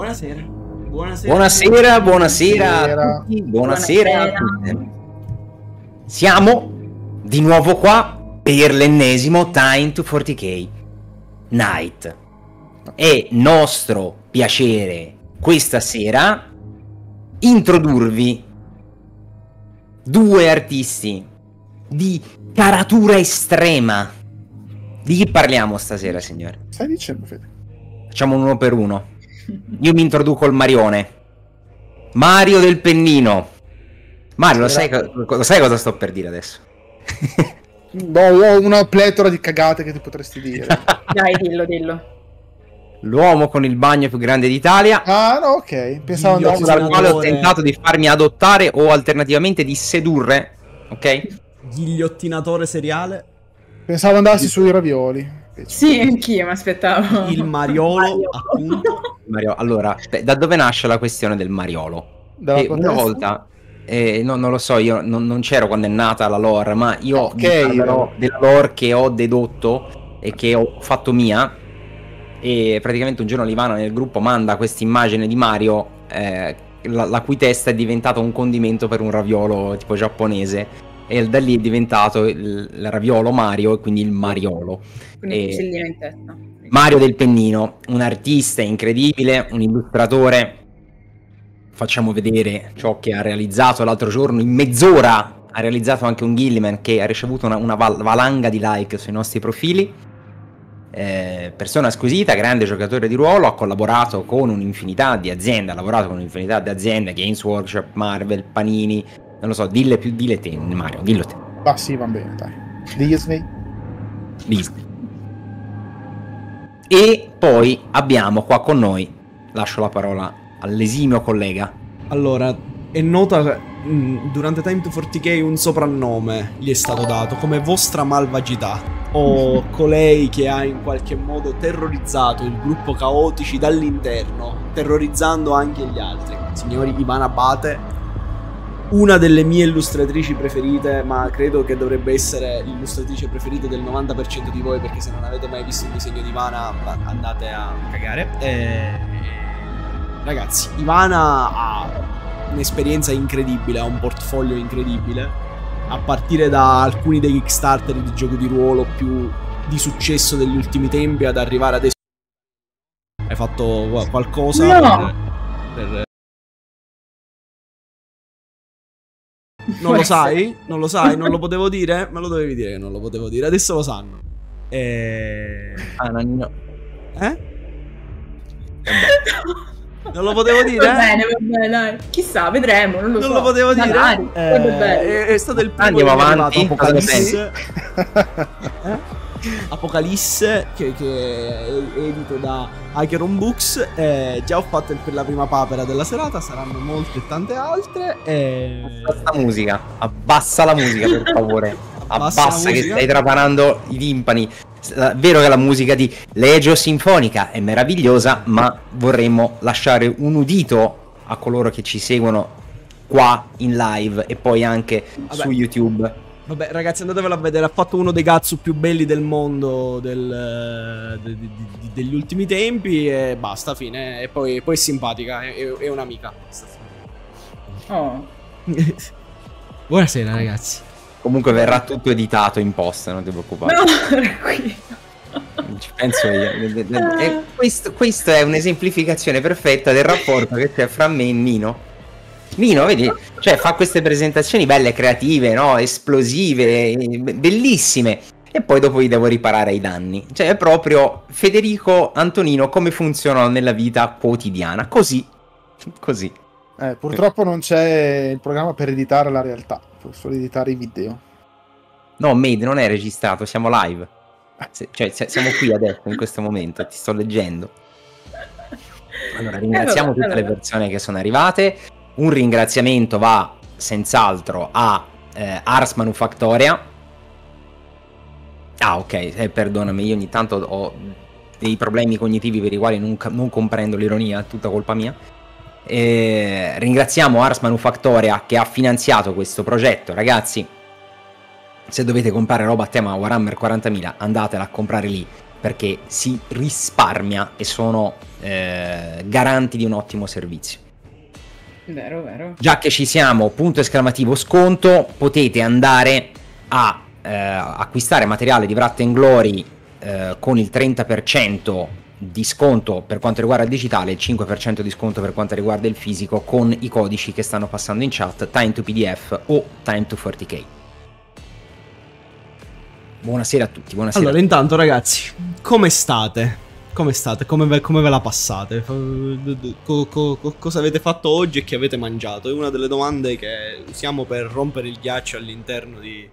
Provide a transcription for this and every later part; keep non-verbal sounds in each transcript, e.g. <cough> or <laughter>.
Buonasera. Buonasera. Buonasera, buonasera a tutti. Buonasera, a tutti. Siamo di nuovo qua per l'ennesimo Time to 40k Night. È nostro piacere questa sera introdurvi due artisti di caratura estrema. Di chi parliamo stasera, signore? Stai dicendo, Fede? Facciamo uno per uno. Io mi introduco il Marione. Mario del Pennino. Mario, lo sai, lo sai cosa sto per dire adesso? <laughs> no, ho una pletora di cagate che ti potresti dire. <laughs> Dai, dillo, dillo. L'uomo con il bagno più grande d'Italia. Ah, no, ok. Pensavo l'uomo dal quale ho tentato di farmi adottare o alternativamente di sedurre. Ok? Ghigliottinatore seriale. Pensavo andassi sui ravioli. Sì, anch'io mi aspettavo. Il Mariolo, appunto. <laughs> Mario, allora, da dove nasce la questione del Mariolo? una volta, eh, no, non lo so, io non, non, c'ero quando è nata la lore, ma io okay, parlerò della lore che ho dedotto e che ho fatto mia. E praticamente un giorno Livana nel gruppo manda questa immagine di Mario, eh, la, la cui testa è diventata un condimento per un raviolo tipo giapponese e da lì è diventato il, il raviolo Mario e quindi il Mariolo. Quindi e... in testa. Mario del Pennino, un artista incredibile, un illustratore. Facciamo vedere ciò che ha realizzato l'altro giorno in mezz'ora. Ha realizzato anche un Gilliman che ha ricevuto una, una valanga di like sui nostri profili. Eh, persona squisita, grande giocatore di ruolo, ha collaborato con un'infinità di aziende, ha lavorato con un'infinità di aziende, Games Workshop, Marvel, Panini, non lo so, dille più, dille te, Mario, dillo te. Ah sì, va bene, dai. Disney. Disney. E poi abbiamo qua con noi, lascio la parola all'esimio collega. Allora, è nota mm, durante Time to 40k un soprannome gli è stato dato come vostra malvagità o colei che ha in qualche modo terrorizzato il gruppo caotici dall'interno, terrorizzando anche gli altri. Signori Ivana Abate, una delle mie illustratrici preferite, ma credo che dovrebbe essere l'illustratrice preferita del 90% di voi, perché se non avete mai visto un disegno di Ivana andate a cagare. E... Ragazzi, Ivana ha un'esperienza incredibile, ha un portfolio incredibile, a partire da alcuni dei Kickstarter di gioco di ruolo più di successo degli ultimi tempi ad arrivare adesso. Hai fatto qualcosa no. per, per Non lo sai? Non lo sai? Non lo potevo dire? Me lo dovevi dire che non lo potevo dire. Adesso lo sanno. E... Ah, no, no. Eh? Non lo potevo dire? Va bene, va bene, dai. Chissà, vedremo. Non lo, non so. lo potevo dire. Eh, è, è, stato il primo Andiamo avanti. Apocalisse. eh? <laughs> Apocalisse che, che, è edito da Acheron Books. Eh, già ho fatto per la prima papera della serata, saranno molte e tante altre. E... Abbassa la musica, abbassa la musica per <laughs> favore. abbassa, abbassa che stai trapanando i timpani. È vero che la musica di Legio Sinfonica è meravigliosa, ma vorremmo lasciare un udito a coloro che ci seguono qua in live e poi anche Vabbè. su YouTube Vabbè, ragazzi, andatevelo a vedere. Ha fatto uno dei Gatsu più belli del mondo del, de, de, de, degli ultimi tempi. E basta, fine. E poi, poi è simpatica. È, è un'amica. Oh. <laughs> Buonasera, ragazzi. Comunque verrà tutto editato in post, non ti preoccupare. No, <laughs> tranquillo. Ci penso io. E questo, questo è un'esemplificazione perfetta del rapporto che c'è fra me e Nino Mino, vedi, cioè fa queste presentazioni belle, creative, no? esplosive, bellissime. E poi dopo gli devo riparare ai danni. Cioè è proprio Federico Antonino come funzionano nella vita quotidiana. Così. Così. Eh, purtroppo non c'è il programma per editare la realtà, solo editare i video. No, Made non è registrato, siamo live. Se, cioè, siamo qui adesso, in questo momento, ti sto leggendo. Allora, ringraziamo tutte le persone che sono arrivate. Un ringraziamento va senz'altro a eh, Ars Manufactoria. Ah, ok, eh, perdonami, io ogni tanto ho dei problemi cognitivi per i quali non, non comprendo l'ironia, è tutta colpa mia. Eh, ringraziamo Ars Manufactoria che ha finanziato questo progetto, ragazzi. Se dovete comprare roba a tema Warhammer 40.000, andatela a comprare lì perché si risparmia e sono eh, garanti di un ottimo servizio. Vero, vero. Già che ci siamo, punto esclamativo sconto, potete andare a eh, acquistare materiale di Wrath and Glory eh, con il 30% di sconto per quanto riguarda il digitale e il 5% di sconto per quanto riguarda il fisico con i codici che stanno passando in chat Time to PDF o Time to 40k. Buonasera a tutti, buonasera. Allora, intanto ragazzi, come state? Come state? Come ve, come ve la passate? Co, co, co, cosa avete fatto oggi e che avete mangiato? È una delle domande che usiamo per rompere il ghiaccio all'interno di,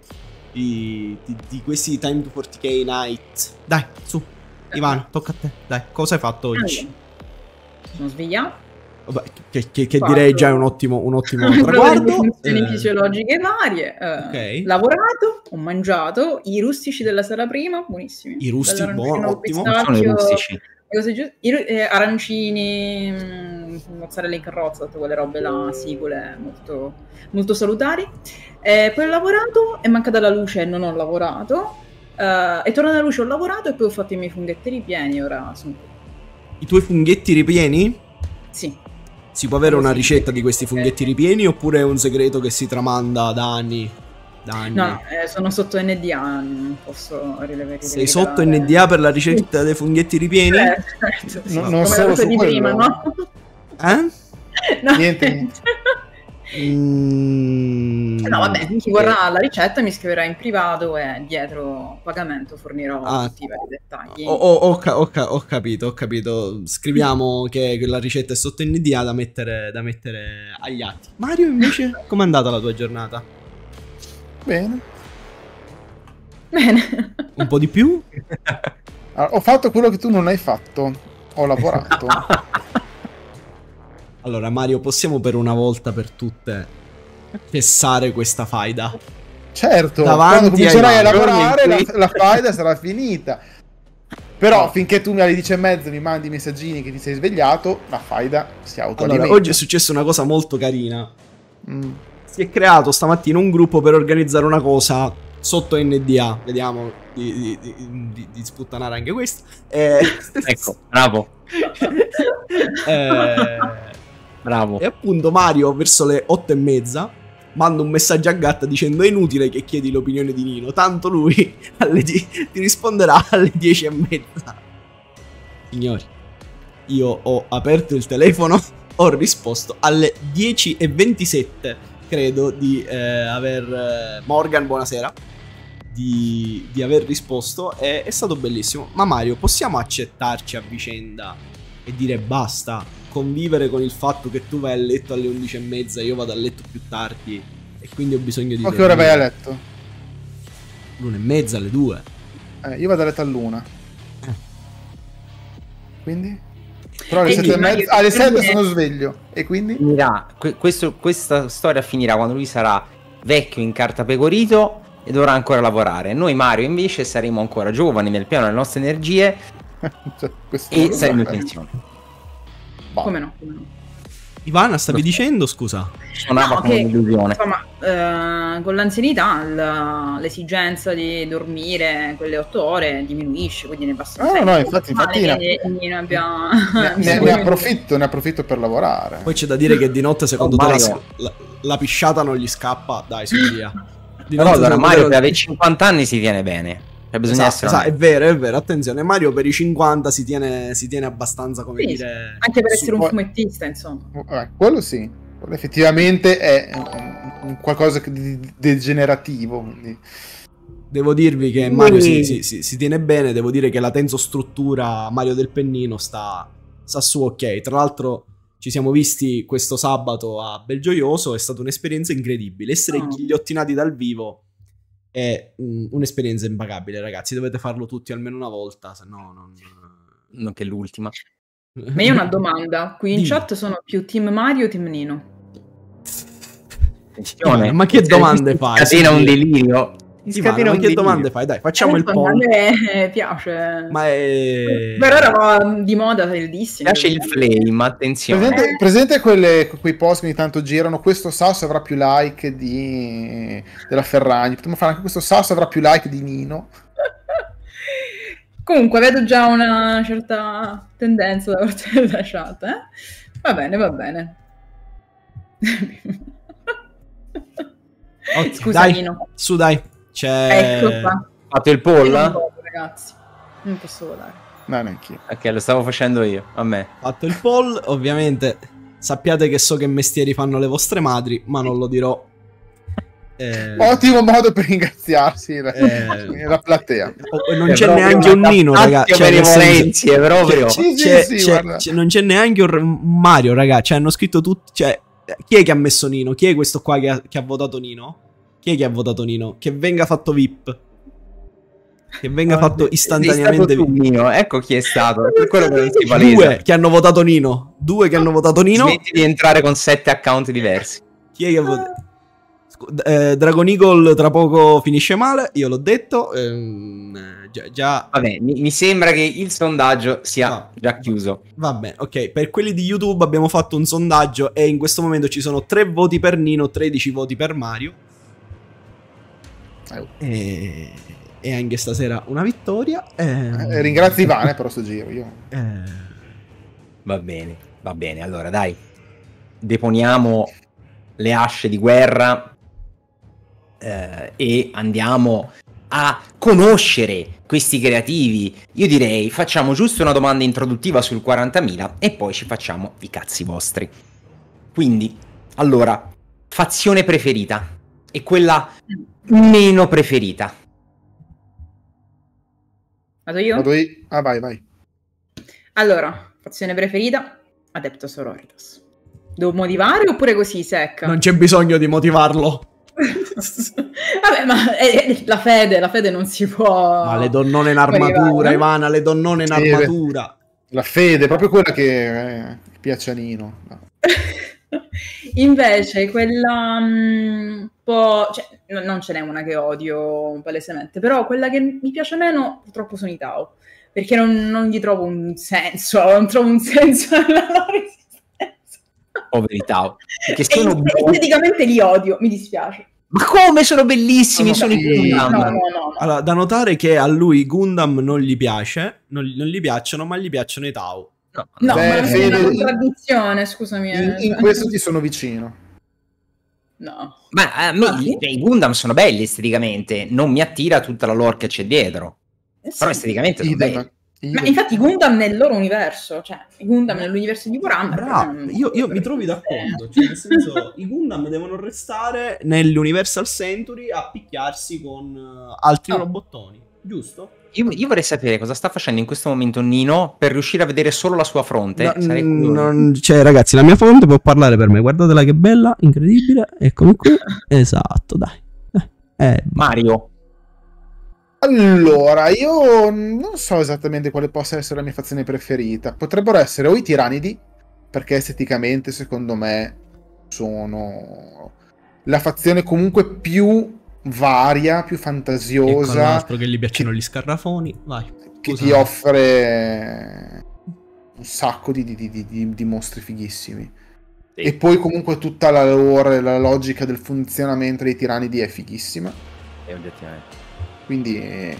di, di, di questi Time to 40k night. Dai, su, Ivano, tocca a te. Dai, cosa hai fatto oggi? Sono svegliato. Vabbè, che, che, che direi già è un ottimo, un ottimo <laughs> traguardo. funzioni eh. fisiologiche varie. Eh, okay. Lavorato, ho mangiato i rustici della sera prima, buonissimi. I rustici, buono, ottimo. Sono i rustici. I, eh, arancini, mm, mozzarella in carrozza, tutte quelle robe là, sicule, molto, molto salutari. Eh, poi ho lavorato, è mancata la luce e non ho lavorato. Uh, è tornata la luce, ho lavorato e poi ho fatto i miei funghetti ripieni. Ora sono I tuoi funghetti ripieni? Sì. Si può avere una ricetta di questi funghetti ripieni oppure è un segreto che si tramanda da anni? Da anni? No, eh, sono sotto NDA, non posso rilevare. Sei sotto NDA per la ricetta dei funghetti ripieni? Eh, certo, no, non solo di prima, no? Eh? <laughs> No, Niente. Mm, no, vabbè, chi vorrà la ricetta mi scriverà in privato e dietro pagamento fornirò ah, tutti i vari dettagli. Ho, ho, ho, ho, capito, ho capito. Scriviamo che la ricetta è sotto NDA da mettere, da mettere agli atti. Mario, invece, <laughs> com'è andata la tua giornata? Bene. Bene. Un po' di più? Allora, <laughs> ho fatto quello che tu non hai fatto. Ho lavorato. <laughs> Allora, Mario, possiamo per una volta per tutte cessare questa faida? Certo, Davanti quando comincerai a lavorare la, la faida sarà finita. Però no. finché tu alle 10 e mezzo mi mandi i messaggini che ti sei svegliato, la faida si autoalimenta. Allora, oggi è successa una cosa molto carina. Mm. Si è creato stamattina un gruppo per organizzare una cosa sotto NDA. Vediamo di, di, di, di sputtanare anche questo. Eh... ecco, bravo. <laughs> eh... Bravo. E appunto Mario verso le otto e mezza manda un messaggio a Gatta dicendo è inutile che chiedi l'opinione di Nino, tanto lui <laughs> die- ti risponderà alle dieci e mezza. Signori, io ho aperto il telefono, <laughs> ho risposto alle 10 e 27, credo, di eh, aver... Eh, Morgan, buonasera. Di, di aver risposto e è stato bellissimo. Ma Mario, possiamo accettarci a vicenda e dire basta? Convivere con il fatto che tu vai a letto alle 11 e mezza, io vado a letto più tardi e quindi ho bisogno di... A che ora vai a letto? L'una e mezza, alle due. Eh, io vado a letto all'una. Eh. Quindi? Però alle 7 e mezza, alle 7 sono sveglio e quindi? Finirà, questo, questa storia finirà quando lui sarà vecchio in carta pecorito e dovrà ancora lavorare. Noi Mario invece saremo ancora giovani nel piano delle nostre energie <laughs> cioè, e saremo in pensione. Boh. Come no? Come no? Ivana, stavi dicendo, scusa? Suonava no, come un'illusione. Insomma, eh, con l'anzianità la, l'esigenza di dormire quelle otto ore diminuisce, quindi ne passa No, no, infatti, infatti ne, ne, abbiamo... ne, ne, ne, approfitto, ne approfitto per lavorare. Poi c'è da dire che di notte, secondo oh, te, la, la, la, pisciata non gli scappa? Dai, su via. <laughs> Di no, allora, Mario per avere 50 anni si tiene bene. Cioè, bisogna esatto, essere esatto, è vero, è vero. Attenzione, Mario per i 50 si tiene, si tiene abbastanza, come sì, dire... Anche per essere un fumettista, insomma. Eh, quello sì. Effettivamente è qualcosa di degenerativo. Quindi. Devo dirvi che Mario si, si, si, si, tiene bene, devo dire che la tensostruttura Mario del Pennino sta, sta su ok. Tra l'altro ci siamo visti questo sabato a Belgioioso, è stata un'esperienza incredibile. Essere oh. ghigliottinati dal vivo è un'esperienza impagabile, ragazzi. Dovete farlo tutti almeno una volta, se no non... non che l'ultima. Ma io ho una <laughs> domanda. Qui in Dimmi. chat sono più Team Mario o Team Nino? Attenzione, ma che domande fai? Catena un delirio. Ma che domande fai? Dai, facciamo eh, il po'. A me piace. Ma è... Per ora va di moda bellissimo. Piace il flame, attenzione. Presente, presente quelle, quei post che ogni tanto girano, questo sasso avrà più like di... della Ferragni. Potremmo fare anche questo sasso avrà più like di Nino. <laughs> Comunque, vedo già una certa tendenza da parte della chat. Eh? Va bene, va bene. okay, <laughs> Scusa, dai, Nino. Su, dai. C'è... Ecco qua. Fate il poll? Non ragazzi. Non posso votare. No, neanche. Ok, lo stavo facendo io, a me. Fatto il poll, ovviamente sappiate che so che mestieri fanno le vostre madri, ma non lo dirò eh... Ottimo modo per ringraziarsi la, eh... la platea. Oh, non c'è neanche un Nino, ragazzi. Cioè, benevolenze, proprio. C'è, c'è, sì, sì, c'è, non c'è neanche un Mario, ragazzi. Cioè, hanno scritto tutti. Cioè, chi è che ha messo Nino? Chi è questo qua che ha, che ha votato Nino? Chi è che ha votato Nino? Che venga fatto VIP. Che venga oh, fatto istantaneamente VIP. Nino. Ecco chi è stato. Per quello che non si palesa. Due che hanno votato Nino. Due che hanno votato Nino. Smetti di entrare con sette account diversi. Chi è che ha votato? Eh, Dragon Eagle tra poco finisce male, io l'ho detto. Ehm, già, già... Vabbè, mi, mi, sembra che il sondaggio sia no. già chiuso. Va bene, ok. Per quelli di YouTube abbiamo fatto un sondaggio e in questo momento ci sono 3 voti per Nino, 13 voti per Mario. E... e, anche stasera una vittoria. E... Eh, ringrazio Ivane per questo giro. Io. Eh... Va bene, va bene. Allora, dai, deponiamo le asce di guerra eh, e andiamo a conoscere questi creativi, io direi facciamo giusto una domanda introduttiva sul 40.000 e poi ci facciamo i cazzi vostri. Quindi, allora, fazione preferita e quella meno preferita. Vado io? Vado io. Ah, vai, vai. Allora, fazione preferita, Adepto Sororitas. Devo motivare oppure così secca? Non c'è bisogno di motivarlo. <laughs> Vabbè, ma eh, la fede, la fede non si può. Ma le donnone in armatura, Ivana, le donnone in armatura. La fede, proprio quella che eh, piace a Nino. No. <laughs> <laughs> Invece, quella un mm, po'. Cioè, non ce n'è una che odio palesemente, però quella che mi piace meno, purtroppo sono i Tao. Perché non, non gli trovo un senso, <laughs> non trovo un senso nella loro esistenza. Poveri Tao. Perché sono... Esteticamente li odio, mi dispiace. Ma come sono bellissimi? No, sono i Gundam. No, no, no, allora, da notare che a lui i Gundam non gli piace, non, non gli piacciono, ma gli piacciono i Tau. No, no Beh, ma è una contraddizione, scusami. In, in, questo ti sono vicino. No. Ma a me ah, i Gundam sono belli esteticamente, non mi attira tutta la lore che c'è dietro. Eh sì. Però esteticamente sono belli. Ma infatti i Gundam nel loro universo, cioè i Gundam nell'universo di Warhammer. Bravo, io, io mi trovi d'accordo, cioè nel senso i Gundam devono restare nell'Universal Century a picchiarsi con altri oh. robottoni, giusto? Io, io, vorrei sapere cosa sta facendo in questo momento Nino per riuscire a vedere solo la sua fronte. No, non, cioè, ragazzi, la mia fronte può parlare per me. Guardatela che bella, incredibile. Eccomi qui. <laughs> esatto, dai. Eh, Mario. Allora, io non so esattamente quale possa essere la mia fazione preferita. Potrebbero essere o i tiranidi, perché esteticamente, secondo me, sono la fazione comunque più varia, più fantasiosa. Ecco altro che gli piacciono gli scarrafoni, vai. Che ti offre un sacco di, di, di, di mostri fighissimi. Sì. E poi comunque tutta la lore, la logica del funzionamento dei tiranidi è fighissima. E oggettivamente. Quindi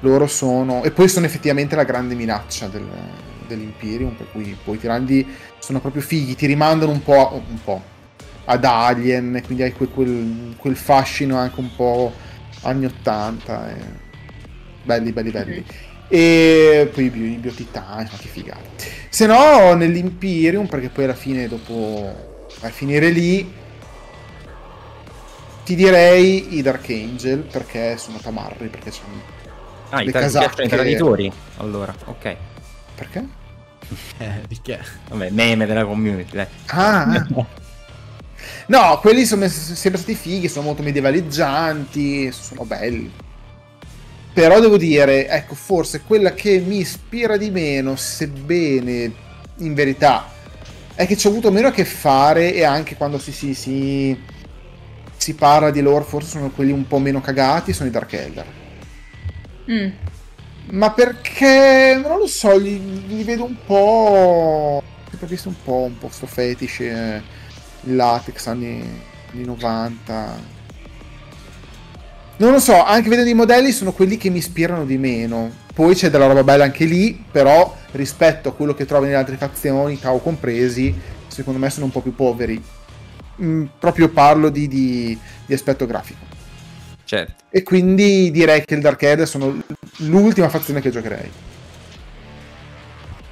loro sono... E poi sono effettivamente la grande minaccia del, dell'Imperium, per cui poi i tirandi sono proprio fighi, ti rimandano un po', un po ad Alien, quindi hai quel, quel, quel, fascino anche un po' anni 80. E... Belli, belli, belli. E poi i, bio, i biotitani, ma che figata. Se no, nell'Imperium, perché poi alla fine, dopo a finire lì, ti direi i Dark Angel perché sono tamarri, perché sono ah, le casacche. i traditori, allora, ok. Perché? Eh, perché? Vabbè, meme della community, dai. Ah, <laughs> no, quelli sono sempre stati fighi, sono molto medievaleggianti, sono belli. Però devo dire, ecco, forse quella che mi ispira di meno, sebbene in verità è che ci ho avuto meno a che fare e anche quando si, si, si si parla di loro, forse sono quelli un po' meno cagati, sono i Dark Elder. Mm. Ma perché, non lo so, li, li vedo un po'... Ho visto un po', un po' sto fetish, eh, il latex anni, anni 90. non lo so, anche vedendo i modelli sono quelli che mi ispirano di meno. Poi c'è della roba bella anche lì, però rispetto a quello che trovi nelle altre fazioni, Tau compresi, secondo me sono un po' più poveri. Mm, proprio parlo di, di, di aspetto grafico. Certo. E quindi direi che il Dark Ed sono l'ultima fazione che giocherei.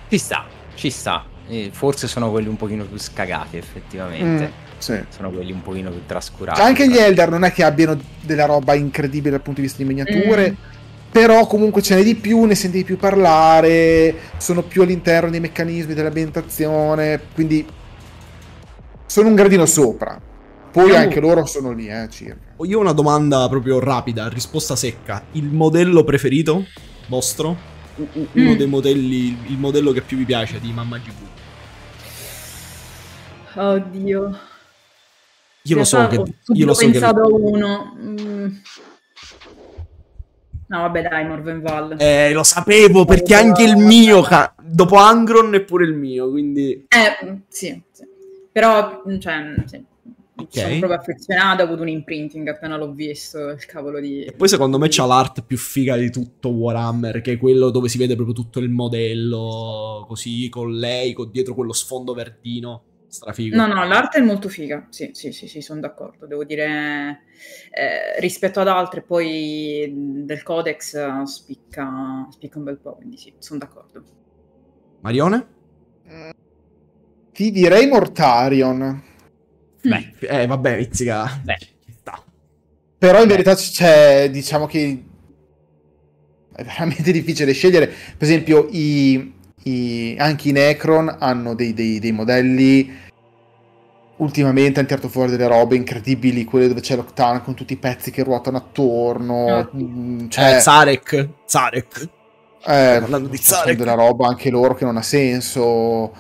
Ci sta, ci sta. E forse sono quelli un pochino più scagati, effettivamente. Mm, sì. Sono quelli un pochino più trascurati. Anche gli Elder non è che abbiano della roba incredibile dal punto di vista di miniature. Mm. Però comunque ce n'è di più, ne senti di più parlare, sono più all'interno dei meccanismi dell'ambientazione, quindi sono un gradino sopra. Poi io... anche loro sono lì, eh, circa. Io ho una domanda proprio rapida, risposta secca. Il modello preferito vostro? Uno mm. dei modelli, il modello che più vi piace di Mamma GV? Oddio. Io lo so che... Io lo so pensato che... uno. Mm. No, vabbè, dai, Morvenval. Eh, lo sapevo perché anche il mio, ca- dopo Angron è pure il mio, quindi... Eh, sì, sì. Però, cioè, sì. Okay. Sono proprio affezionato, ho avuto un imprinting appena l'ho visto, il cavolo di... E poi secondo me c'ha l'art più figa di tutto Warhammer, che è quello dove si vede proprio tutto il modello, così, con lei, con dietro quello sfondo verdino. Strafigo. No, no, l'arte è molto figa, sì, sì, sì, sì sono d'accordo. Devo dire, eh, rispetto ad altre, poi del codex spicca, spicca un bel po', quindi sì, sono d'accordo. Marione? Ti direi Mortarion. Beh, eh, vabbè, Izzica. Beh. Però in verità c'è, diciamo che è veramente difficile scegliere. Per esempio, i, i, anche i Necron hanno dei, dei, dei modelli ultimamente hanno tirato fuori delle robe incredibili, quelle dove c'è l'Octane con tutti i pezzi che ruotano attorno. Oh. Cioè, eh, Zarek. Zarek. Eh, parlando di Zarek. della roba anche loro che non ha senso.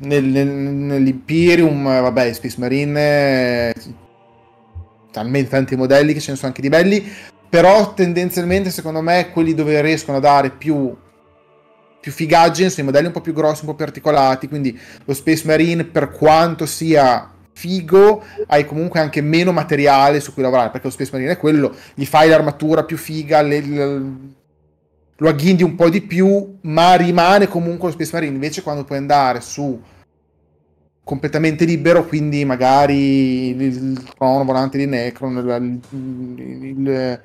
Nel, nel, nell'Imperium, vabbè, Space Marine, talmente tanti modelli che ce ne sono anche di belli, però tendenzialmente secondo me quelli dove riescono a dare più più figaggine, sono i modelli un po' più grossi, un po' più articolati, quindi lo Space Marine per quanto sia figo, hai comunque anche meno materiale su cui lavorare, perché lo Space Marine è quello, gli fai l'armatura più figa, le, le, lo agghindi un po' di più, ma rimane comunque lo Space Marine, invece quando puoi andare su completamente libero, quindi magari il crono volante di Necron, il, il, il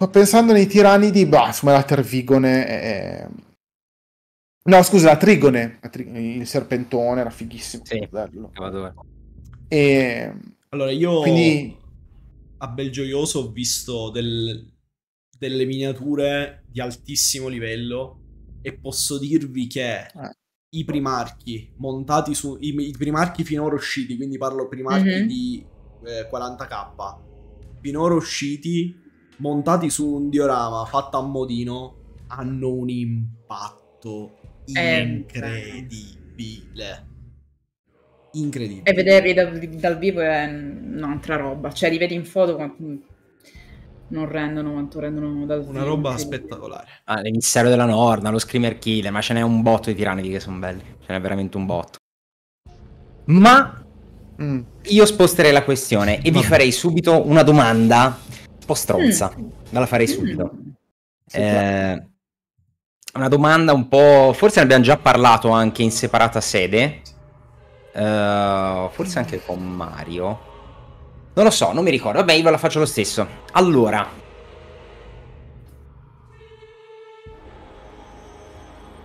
Sto pensando nei tiranidi, bah, insomma la Tervigone è... No, scusa, la Trigone, la tri... il serpentone era fighissimo. Sì, bello. E... Allora, io Quindi... a Belgioioso ho visto del... delle miniature di altissimo livello e posso dirvi che eh. i primarchi montati su... I, i, primarchi finora usciti, quindi parlo primarchi mm-hmm. di eh, 40k, finora usciti montati su un diorama fatto a modino hanno un impatto incredibile. Incredibile. E vederli dal, dal, vivo è un'altra roba. Cioè, li vedi in foto quanto non rendono quanto rendono dal Una roba spettacolare. Ah, l'emissario della Norna, lo Screamer Killer, ma ce n'è un botto di tiranidi che sono belli. Ce n'è veramente un botto. Ma mm. io sposterei la questione e vi farei subito una domanda po' stronza, mm. ma la farei mm. subito. Mm. Eh, una domanda un po'... Forse ne abbiamo già parlato anche in separata sede, uh, forse anche con Mario. Non lo so, non mi ricordo. Vabbè, io ve la faccio lo stesso. Allora,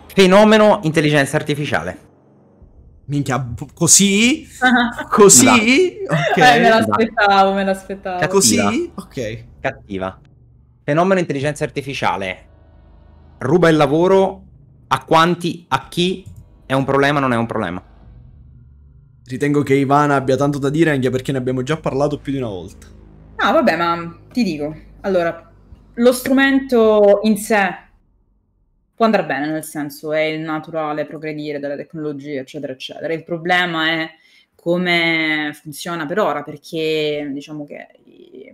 fenomeno intelligenza artificiale. Minchia, così? <laughs> così? Ok. Eh, me l'aspettavo, me l'aspettavo. Cattiva. Così? Ok. Cattiva. Fenomeno intelligenza artificiale. Ruba il lavoro a quanti, a chi è un problema, non è un problema. Ritengo che Ivana abbia tanto da dire anche perché ne abbiamo già parlato più di una volta. No, vabbè, ma ti dico. Allora, lo strumento in sé può andare bene, nel senso è il naturale progredire della tecnologia, eccetera, eccetera. Il problema è come funziona per ora, perché diciamo che i,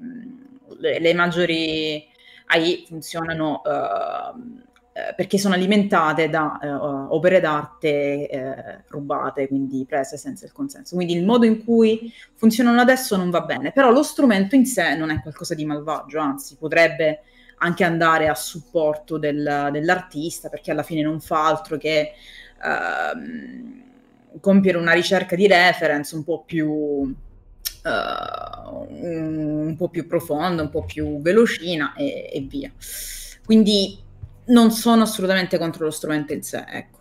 le, le, maggiori AI funzionano uh, perché sono alimentate da eh, opere d'arte eh, rubate, quindi prese senza il consenso. Quindi il modo in cui funzionano adesso non va bene, però lo strumento in sé non è qualcosa di malvagio, anzi potrebbe anche andare a supporto del, dell'artista, perché alla fine non fa altro che ehm, compiere una ricerca di reference un po' più... Uh, un, po' più profonda, un po' più velocina e, e via. Quindi non sono assolutamente contro lo strumento in sé, ecco.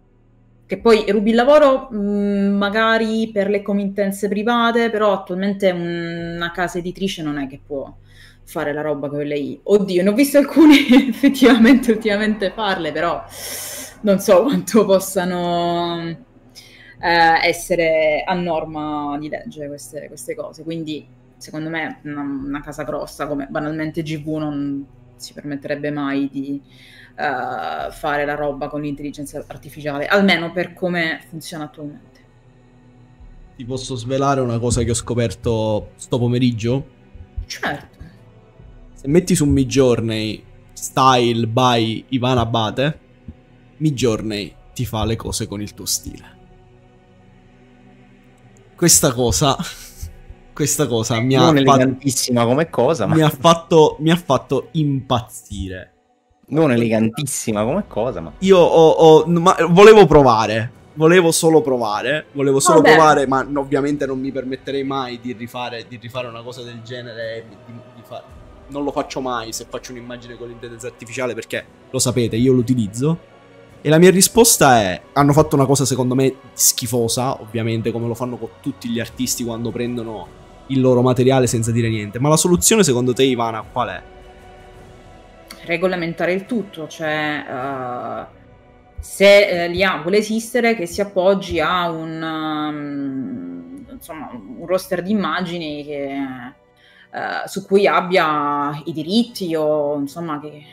Che poi rubi il lavoro mh, mm, magari per le committenze private, però attualmente una casa editrice non è che può fare la roba che lei. Oddio, ne ho visto alcuni <laughs> effettivamente ultimamente farle, però non so quanto possano eh, essere a norma di legge queste, queste cose. Quindi, secondo me, una, una casa grossa come banalmente GV non si permetterebbe mai di uh, fare la roba con l'intelligenza artificiale, almeno per come funziona attualmente. Ti posso svelare una cosa che ho scoperto sto pomeriggio? Certo. Se metti su Midjourney style by Ivana Abate, Midjourney ti fa le cose con il tuo stile. Questa cosa <laughs> questa cosa mi non ha fatto, come cosa, ma... mi, ha fatto, mi ha fatto impazzire non elegantissima come cosa, ma... Io ho, ho ma volevo provare, volevo solo provare, volevo solo Vabbè. provare, ma ovviamente non mi permetterei mai di rifare, di rifare una cosa del genere. Di. Non lo faccio mai se faccio un'immagine con l'intelligenza artificiale perché, lo sapete, io lo utilizzo. E la mia risposta è, hanno fatto una cosa secondo me schifosa, ovviamente, come lo fanno con tutti gli artisti quando prendono il loro materiale senza dire niente. Ma la soluzione secondo te, Ivana, qual è? regolamentare il tutto, cioè uh, se uh, l'IA vuole esistere che si appoggi a un, um, insomma, un roster di immagini che, uh, su cui abbia i diritti o insomma che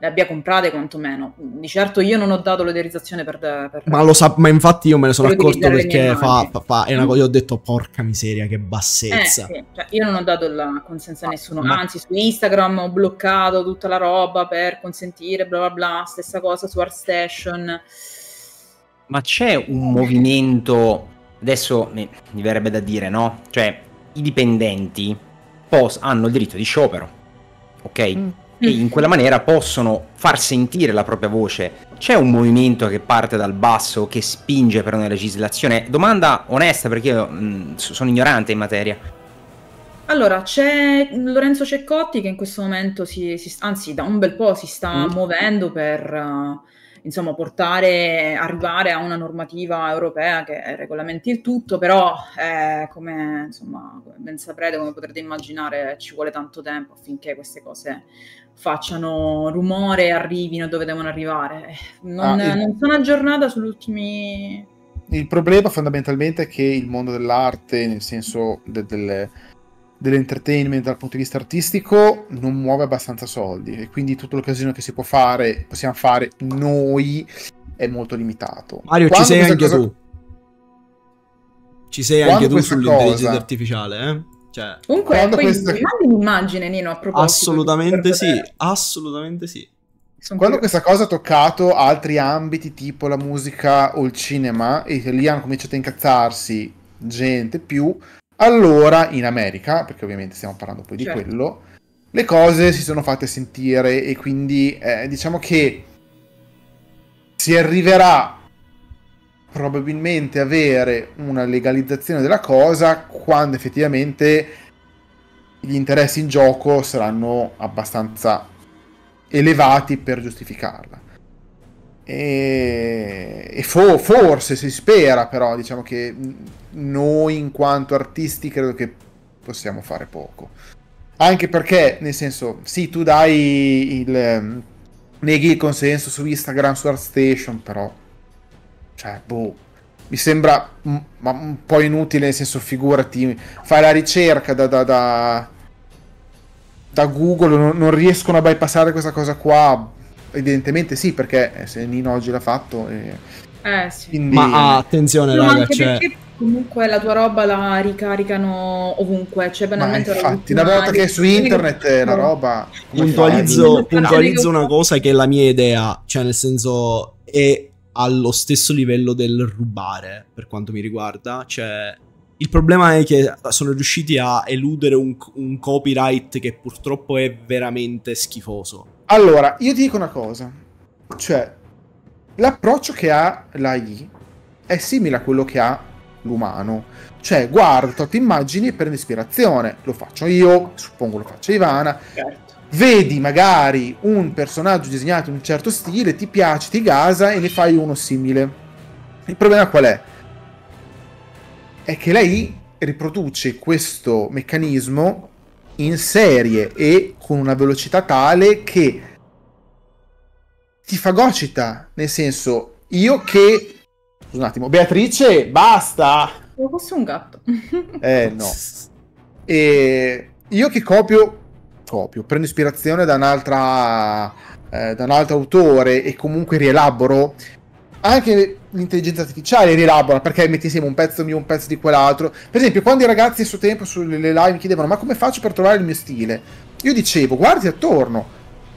le abbia comprate quantomeno. Di certo io non ho dato l'autorizzazione per, per... Ma lo sa, ma infatti io me ne sono accorto perché fa, fa, fa, è una cosa, io ho detto porca miseria che bassezza. Eh, sì. cioè, io non ho dato la consenza a nessuno, ma... anzi su Instagram ho bloccato tutta la roba per consentire bla bla bla, stessa cosa su ArtStation. Ma c'è un movimento, adesso mi, mi verrebbe da dire, no? Cioè i dipendenti pos- hanno il diritto di sciopero, ok? Mm e in quella maniera possono far sentire la propria voce. C'è un movimento che parte dal basso, che spinge per una legislazione? Domanda onesta perché io mh, sono ignorante in materia. Allora, c'è Lorenzo Ceccotti che in questo momento si, si anzi da un bel po' si sta mm. muovendo per uh, insomma portare, arrivare a una normativa europea che regolamenti il tutto, però eh, come insomma ben saprete, come potrete immaginare, ci vuole tanto tempo affinché queste cose facciano rumore e arrivino dove devono arrivare. Non, ah, il... non sono aggiornata sugli ultimi... Il problema fondamentalmente è che il mondo dell'arte, nel senso de- delle, dell'entertainment dal punto di vista artistico, non muove abbastanza soldi e quindi tutta l'occasione che si può fare, possiamo fare noi, è molto limitato. Mario, Quando ci sei anche cosa... tu. Ci sei Quando anche tu sull'intelligenza cosa... artificiale, eh? Cioè, Comunque, poi questa... mandi un'immagine, Nino, a proposito. Assolutamente sì, assolutamente sì. Sono Quando questa cosa ha toccato altri ambiti, tipo la musica o il cinema, e lì hanno cominciato a incazzarsi gente più, allora in America, perché ovviamente stiamo parlando poi certo. di quello, le cose si sono fatte sentire e quindi eh, diciamo che si arriverà probabilmente avere una legalizzazione della cosa quando effettivamente gli interessi in gioco saranno abbastanza elevati per giustificarla. E, e fo- forse si spera, però diciamo che noi in quanto artisti credo che possiamo fare poco. Anche perché, nel senso, sì, tu dai il neghi il consenso su Instagram, su ArtStation, però cioè, boh, mi sembra un, un po' inutile, nel senso, figurati, fai la ricerca da, da, da, da Google, non, non, riescono a bypassare questa cosa qua. Evidentemente sì, perché eh, se Nino oggi l'ha fatto, eh, Eh sì. Quindi... Ma attenzione, no, raga, cioè... Comunque la tua roba la ricaricano ovunque, cioè banalmente... infatti, una volta che è su internet è una roba... Puntualizzo, puntualizzo una cosa che è la mia idea, cioè nel senso è allo stesso livello del rubare per quanto mi riguarda, cioè il problema è che sono riusciti a eludere un, un, copyright che purtroppo è veramente schifoso. Allora, io ti dico una cosa. Cioè, l'approccio che ha l'AI è simile a quello che ha l'umano. Cioè, guardo ti immagini e prendo ispirazione. Lo faccio io, suppongo lo faccia Ivana. Certo. Vedi magari un personaggio disegnato in un certo stile, ti piace, ti gasa e ne fai uno simile. Il problema qual è? È che lei riproduce questo meccanismo in serie e con una velocità tale che ti fagocita. Nel senso, io che un attimo, Beatrice, basta! Come fosse un gatto. <laughs> eh, no. E io che copio, copio, prendo ispirazione da un'altra, eh, da un altro autore e comunque rielaboro, anche l'intelligenza artificiale rielabora perché metti insieme un pezzo mio, un pezzo di quell'altro. Per esempio, quando i ragazzi a suo tempo sulle live mi chiedevano ma come faccio per trovare il mio stile? Io dicevo, guardi attorno,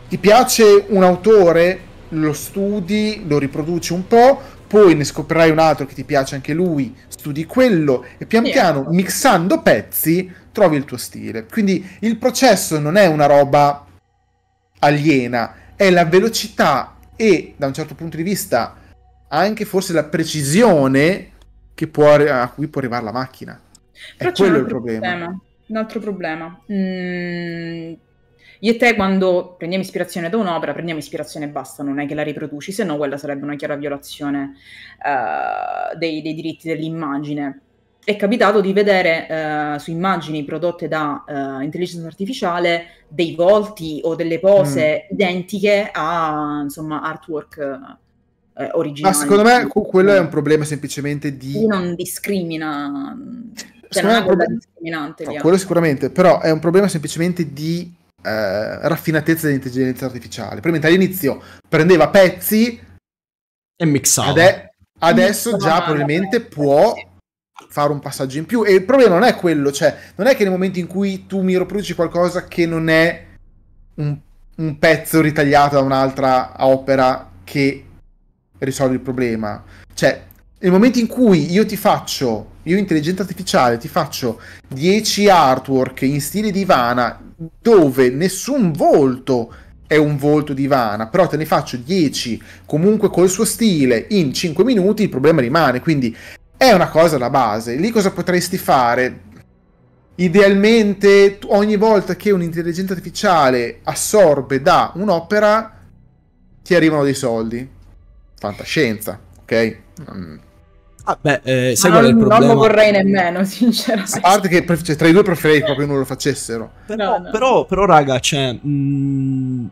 ti piace un autore, lo studi, lo riproduci un po', poi ne scoprirai un altro che ti piace anche lui, studi quello e pian piano, mixando pezzi, trovi il tuo stile. Quindi il processo non è una roba aliena, è la velocità e da un certo punto di vista anche forse la precisione può, a cui può arrivare la macchina. Però è quello il problema. problema. Un altro problema. Mm io e te quando prendiamo ispirazione da un'opera, prendiamo ispirazione e basta, non è che la riproduci, se no quella sarebbe una chiara violazione uh, dei, dei, diritti dell'immagine. È capitato di vedere uh, su immagini prodotte da uh, intelligenza artificiale dei volti o delle pose mm. identiche a insomma artwork eh, originali. Ma secondo me quello è un problema semplicemente di... Non discrimina... Cioè non è, è problem- discriminante. No, quello sicuramente, però è un problema semplicemente di eh, raffinatezza dell'intelligenza artificiale. Probabilmente all'inizio prendeva pezzi e mixava. Ade- adesso già probabilmente può fare un passaggio in più. E il problema non è quello, cioè, non è che nel momento in cui tu mi riproduci qualcosa che non è un, un pezzo ritagliato da un'altra opera che risolve il problema. Cioè, nel momento in cui io ti faccio, io intelligenza artificiale, ti faccio 10 artwork in stile di Ivana dove nessun volto è un volto di Ivana, però te ne faccio 10 comunque col suo stile in 5 minuti, il problema rimane, quindi è una cosa alla base. Lì cosa potresti fare? Idealmente ogni volta che un'intelligenza artificiale assorbe da un'opera ti arrivano dei soldi. Fantascienza, ok? Mm Ah, beh, eh, sai qual è il problema? Non lo vorrei nemmeno, <laughs> sinceramente. A parte che cioè, tra i due preferirei proprio non lo facessero. Però, no, no. però, però raga, cioè, mh, mm,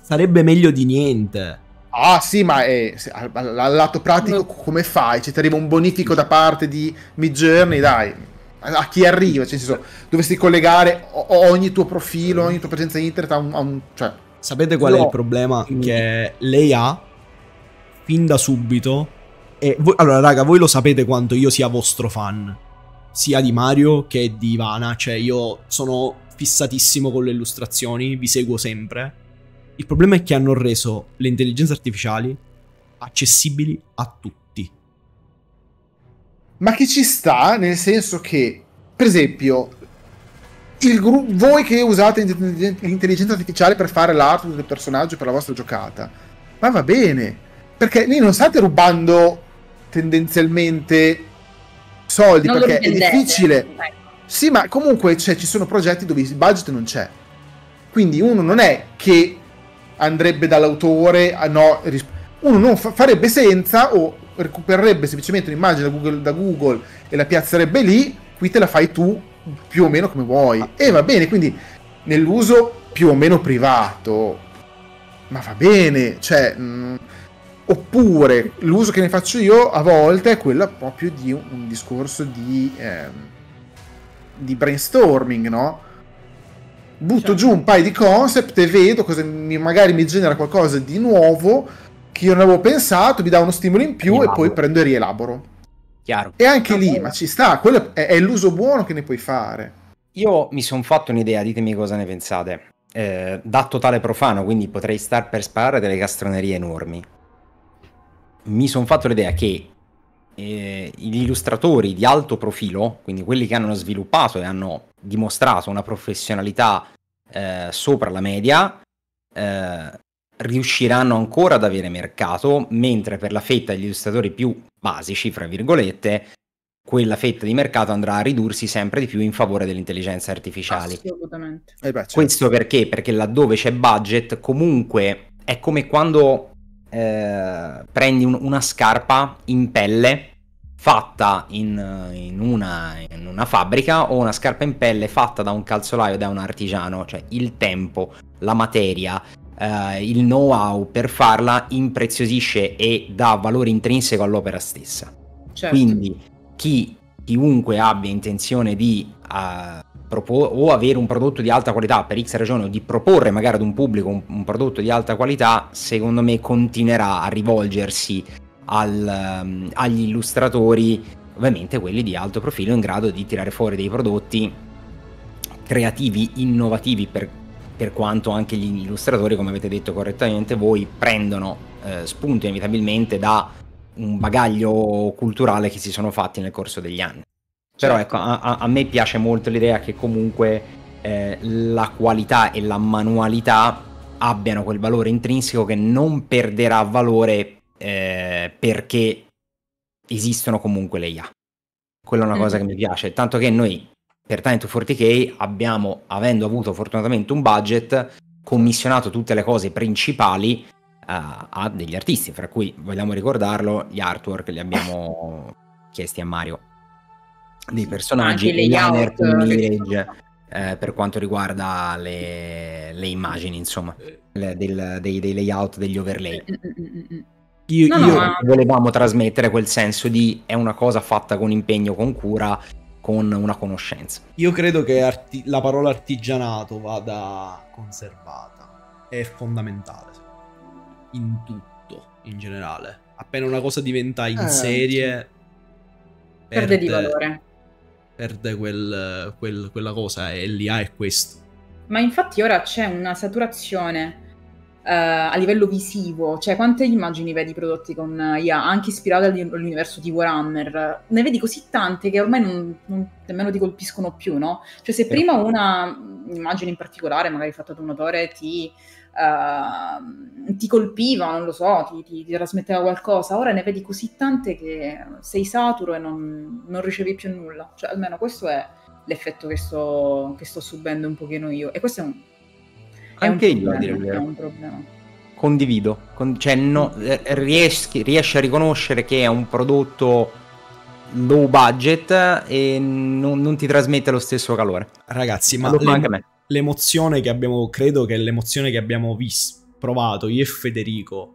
sarebbe meglio di niente. Ah sì, ma è, al, al, lato pratico no. come fai? Ci ti arriva un bonifico da parte di Midjourney, dai. A chi arriva? Cioè, nel senso, dovresti collegare ogni tuo profilo, ogni tua presenza in internet a un... A un cioè, Sapete qual è il problema? Che lei ha, fin da subito, e voi, allora, raga, voi lo sapete quanto io sia vostro fan, sia di Mario che di Ivana. Cioè, io sono fissatissimo con le illustrazioni, vi seguo sempre. Il problema è che hanno reso le intelligenze artificiali accessibili a tutti. Ma che ci sta, nel senso che, per esempio, gru- voi che usate l'intelligenza artificiale per fare l'art del personaggio per la vostra giocata, ma va bene, perché lì non state rubando tendenzialmente soldi non perché è difficile. Ecco. Sì, ma comunque cioè, ci sono progetti dove il budget non c'è. Quindi uno non è che andrebbe dall'autore a no, uno non fa- farebbe senza o recupererebbe semplicemente un'immagine da Google, da Google, e la piazzerebbe lì, qui te la fai tu più o meno come vuoi. E va bene, quindi nell'uso più o meno privato. Ma va bene, cioè... Mh, mm, Oppure l'uso che ne faccio io a volte è quello proprio di un, un discorso di, eh, di, brainstorming, no? Butto certo. giù un paio di concept e vedo cosa mi, magari mi genera qualcosa di nuovo che che io non avevo pensato, mi dà uno stimolo in più Rielaboro. e poi prendo e rielaboro. Chiaro. E anche lì, ma ci sta, quello è, è l'uso buono che ne puoi fare. Io mi sono fatto un'idea, ditemi cosa ne pensate. Eh, da totale profano, quindi potrei star per sparare delle castronerie enormi. Mi sono fatto l'idea che eh, gli illustratori di alto profilo, quindi quelli che hanno sviluppato e hanno dimostrato una professionalità eh, sopra la media, eh, riusciranno ancora ad avere mercato, mentre per la fetta degli illustratori più basici, fra virgolette, quella fetta di mercato andrà a ridursi sempre di più in favore delle intelligenze artificiali. Assolutamente. Eh certo. Questo perché? Perché laddove c'è budget, comunque è come quando eh, prendi un, una scarpa in pelle fatta in, in, una, in, una, fabbrica o una scarpa in pelle fatta da un calzolaio da un artigiano, cioè il tempo, la materia, eh, il know-how per farla impreziosisce e dà valore intrinseco all'opera stessa. Certo. Quindi chi, chiunque abbia intenzione di uh, propo- o avere un prodotto di alta qualità per X ragione o di proporre magari ad un pubblico un, un prodotto di alta qualità, secondo me continuerà a rivolgersi al, um, agli illustratori, ovviamente quelli di alto profilo in grado di tirare fuori dei prodotti creativi, innovativi per, per quanto anche gli illustratori, come avete detto correttamente voi, prendono eh, spunto inevitabilmente da un bagaglio culturale che si sono fatti nel corso degli anni. Però certo. ecco, a, a, me piace molto l'idea che comunque eh, la qualità e la manualità abbiano quel valore intrinseco che non perderà valore eh, perché esistono comunque le IA. Quella è una cosa mm. che mi piace, tanto che noi per Time to 40k abbiamo, avendo avuto fortunatamente un budget, commissionato tutte le cose principali uh, a degli artisti, fra cui vogliamo ricordarlo, gli artwork li abbiamo <laughs> chiesti a Mario dei personaggi, gli layout, mirage, eh, per quanto riguarda le, le immagini, insomma, le, del, dei, dei, layout, degli overlay. Mm, mm, mm, io, no, io no, volevamo trasmettere quel senso di è una cosa fatta con impegno, con cura, con una conoscenza. Io credo che arti- la parola artigianato vada conservata, è fondamentale in tutto, in generale. Appena una cosa diventa in eh, serie, perde, perde di valore. Perde quel, quel, quella cosa e l'IA è questo. Ma infatti ora c'è una saturazione Uh, a livello visivo, cioè quante immagini vedi prodotti con IA, anche ispirate all'universo di Warhammer, ne vedi così tante che ormai non, non nemmeno ti colpiscono più, no? Cioè se prima una immagine in particolare, magari fatta da un autore, ti, uh, ti colpiva, non lo so, ti, ti, ti, trasmetteva qualcosa, ora ne vedi così tante che sei saturo e non, non ricevi più nulla, cioè almeno questo è l'effetto che sto, che sto subendo un pochino io. E questo è un anche io, a dire il vero. Condivido, con, cioè no, eh, riesci, riesci a riconoscere che è un prodotto low budget e non, non ti trasmette lo stesso calore. Ragazzi, ma l'em- l'emozione che abbiamo, credo che l'emozione che abbiamo vis- provato io e Federico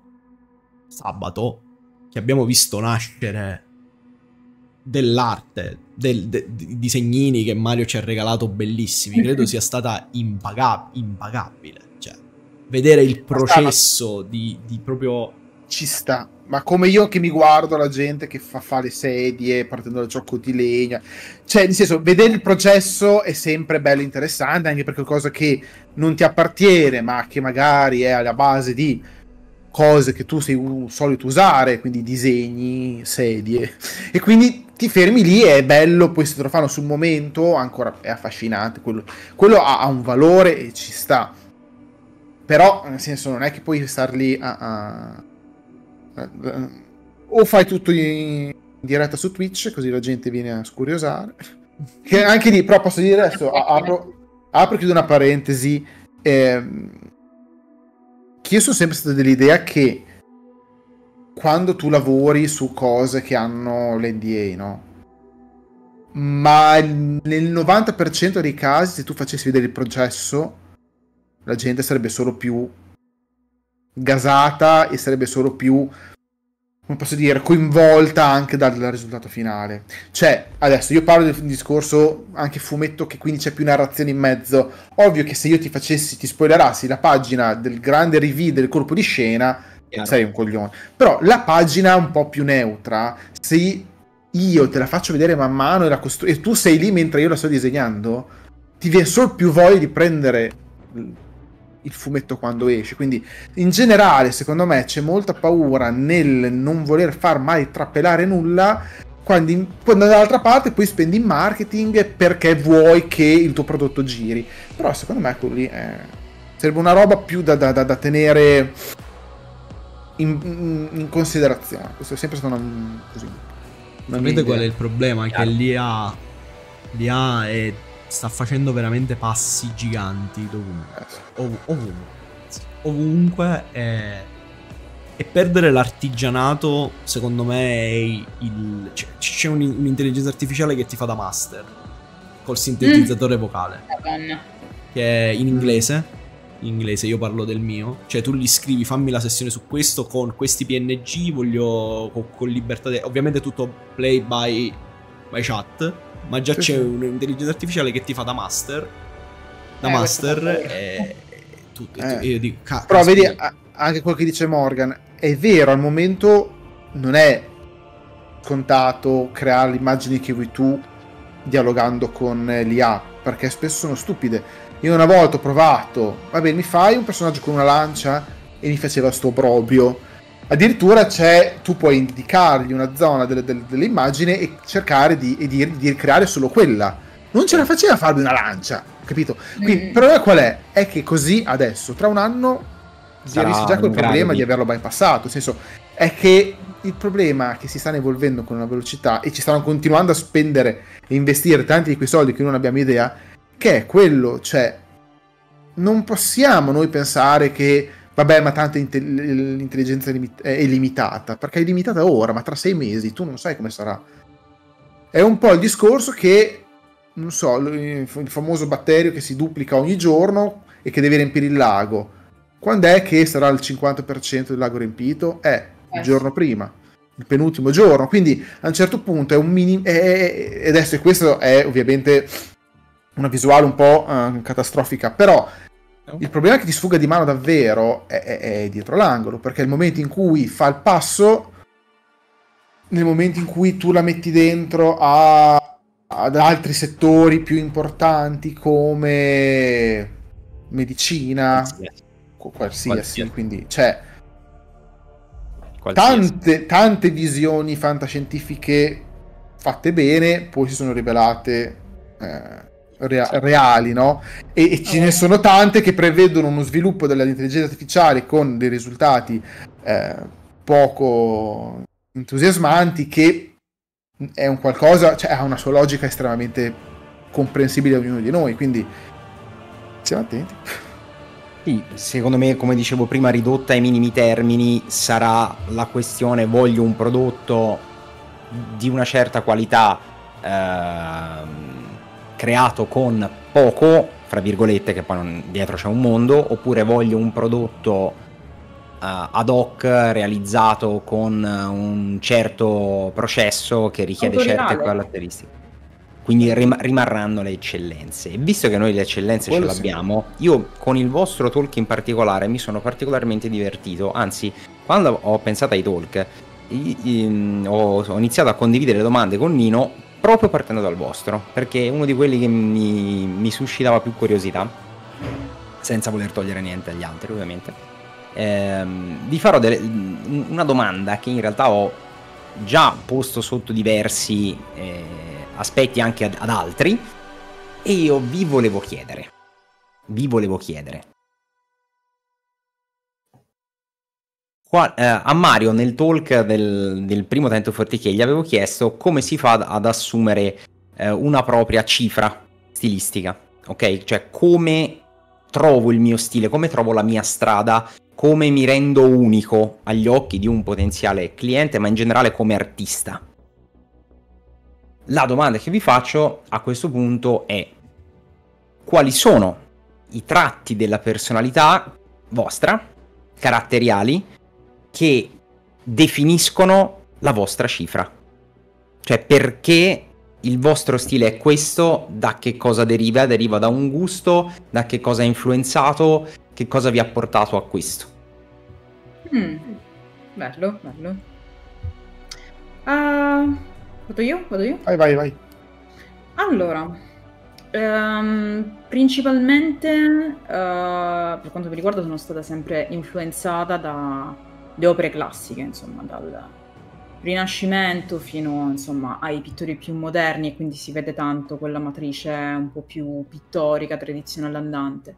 sabato, che abbiamo visto nascere dell'arte, del, de, de, disegnini che Mario ci ha regalato bellissimi, credo sia stata impagab- impagabile. Cioè, vedere il processo di, di, proprio... Ci sta, ma come io che mi guardo la gente che fa, fa le sedie partendo dal gioco di legna, cioè nel senso, vedere il processo è sempre bello e interessante, anche per qualcosa che non ti appartiene, ma che magari è alla base di cose che tu sei solito usare, quindi disegni, sedie, e quindi ti fermi lì, è bello, poi se te lo fanno sul momento, ancora è affascinante, quello, quello ha, ha, un valore e ci sta. Però, nel senso, non è che puoi star lì a, a o fai tutto in diretta su Twitch, così la gente viene a scuriosare. <laughs> Che anche lì, però posso dire adesso, apro, apro chiudo una parentesi. Ehm, che io sono sempre stato dell'idea che quando tu lavori su cose che hanno l'NDA, no? Ma nel 90% dei casi, se tu facessi vedere il processo, la gente sarebbe solo più gasata e sarebbe solo più, come posso dire, coinvolta anche dal risultato finale. Cioè, adesso io parlo un discorso anche fumetto che quindi c'è più narrazione in mezzo. Ovvio che se io ti facessi, ti spoilerassi la pagina del grande review del colpo di scena, sei un coglione. Però la pagina un po' più neutra, se io te la faccio vedere man mano e, costru- e tu sei lì mentre io la sto disegnando, ti viene solo più voglia di prendere il fumetto quando esce. Quindi, in generale, secondo me c'è molta paura nel non voler far mai trappelare nulla. Quando, in, quando dall'altra parte poi spendi in marketing perché vuoi che il tuo prodotto giri. Però secondo me quello lì è... sarebbe una roba più da, da, da, da tenere in, in, in, considerazione. Questo è sempre stato una, così. Sapete qual è il problema? Che l'IA, l'IA è sta facendo veramente passi giganti dovunque. Ov- ovunque. Ovunque e, e, perdere l'artigianato, secondo me, è il, c'è, c'è un'intelligenza artificiale che ti fa da master col sintetizzatore mm. vocale. Che è in inglese. In inglese io parlo del mio. Cioè, tu gli scrivi, fammi la sessione su questo con questi PNG, voglio con, con libertà. De- ovviamente tutto play by, by chat ma già c'è un'intelligenza artificiale che ti fa da master. Da eh, master e tutto. Eh. Io dico, ca- Però vedi anche quello che dice Morgan, è vero, al momento non è scontato creare le immagini che vuoi tu dialogando con l'IA, perché spesso sono stupide. Io una volta ho provato, vabbè, mi fai un personaggio con una lancia e mi faceva sto obrobio Addirittura c'è, tu puoi indicargli una zona delle, delle, dell'immagine e cercare di, e di, di creare solo quella. Non ce la faceva farvi una lancia, capito? Quindi, mm. Il problema qual è? È che così adesso, tra un anno, si rischia già quel problema di... di averlo bypassato. Nel senso, è che il problema è che si stanno evolvendo con una velocità e ci stanno continuando a spendere e investire tanti di quei soldi che non abbiamo idea, che è quello, cioè non possiamo noi pensare che Vabbè, ma tanto l'intelligenza è limitata, perché è limitata ora, ma tra sei mesi tu non sai come sarà. È un po' il discorso che, non so, il famoso batterio che si duplica ogni giorno e che deve riempire il lago. Quando è che sarà il 50% del lago riempito? È il eh giorno prima, il penultimo giorno. Quindi a un certo punto è un minimo... ed adesso questo è ovviamente una visuale un po' uh, catastrofica, però il problema è che ti sfuga di mano davvero è, è, è, dietro l'angolo, perché il momento in cui fa il passo, nel momento in cui tu la metti dentro a, ad altri settori più importanti come medicina, qualsiasi, qualsiasi, qualsiasi. quindi c'è tante, tante visioni fantascientifiche fatte bene, poi si sono rivelate... Eh, rea- reali, no? E, e ce ne sono tante che prevedono uno sviluppo dell'intelligenza artificiale con dei risultati eh, poco entusiasmanti che è un qualcosa, cioè ha una sua logica estremamente comprensibile a ognuno di noi, quindi siamo attenti. Sì, secondo me, come dicevo prima, ridotta ai minimi termini sarà la questione voglio un prodotto di una certa qualità ehm, creato con poco, fra virgolette, che poi non, dietro c'è un mondo, oppure voglio un prodotto uh, ad hoc realizzato con un certo processo che richiede certe caratteristiche. Quindi rim- rimarranno le eccellenze. E visto che noi le eccellenze Quello ce l'abbiamo, sì. io con il vostro talk in particolare mi sono particolarmente divertito. Anzi, quando ho pensato ai talk, ho, ho iniziato a condividere le domande con Nino proprio partendo dal vostro, perché è uno di quelli che mi, mi suscitava più curiosità, senza voler togliere niente agli altri ovviamente. Ehm, vi farò delle, una domanda che in realtà ho già posto sotto diversi eh, aspetti anche ad, ad altri e io vi volevo chiedere, vi volevo chiedere, a Mario nel talk del, del primo Tento 40 gli avevo chiesto come si fa ad assumere eh, una propria cifra stilistica, ok? Cioè come trovo il mio stile, come trovo la mia strada, come mi rendo unico agli occhi di un potenziale cliente, ma in generale come artista. La domanda che vi faccio a questo punto è quali sono i tratti della personalità vostra, caratteriali, che definiscono la vostra cifra. Cioè perché il vostro stile è questo, da che cosa deriva? Deriva da un gusto, da che cosa ha influenzato, che cosa vi ha portato a questo? Mm. bello, bello. Uh, vado io? Vado io? Vai, vai, vai. Allora, um, principalmente uh, per quanto mi riguarda sono stata sempre influenzata dalle opere classiche, insomma, dal Rinascimento fino insomma, ai pittori più moderni e quindi si vede tanto quella matrice un po' più pittorica, tradizionale andante.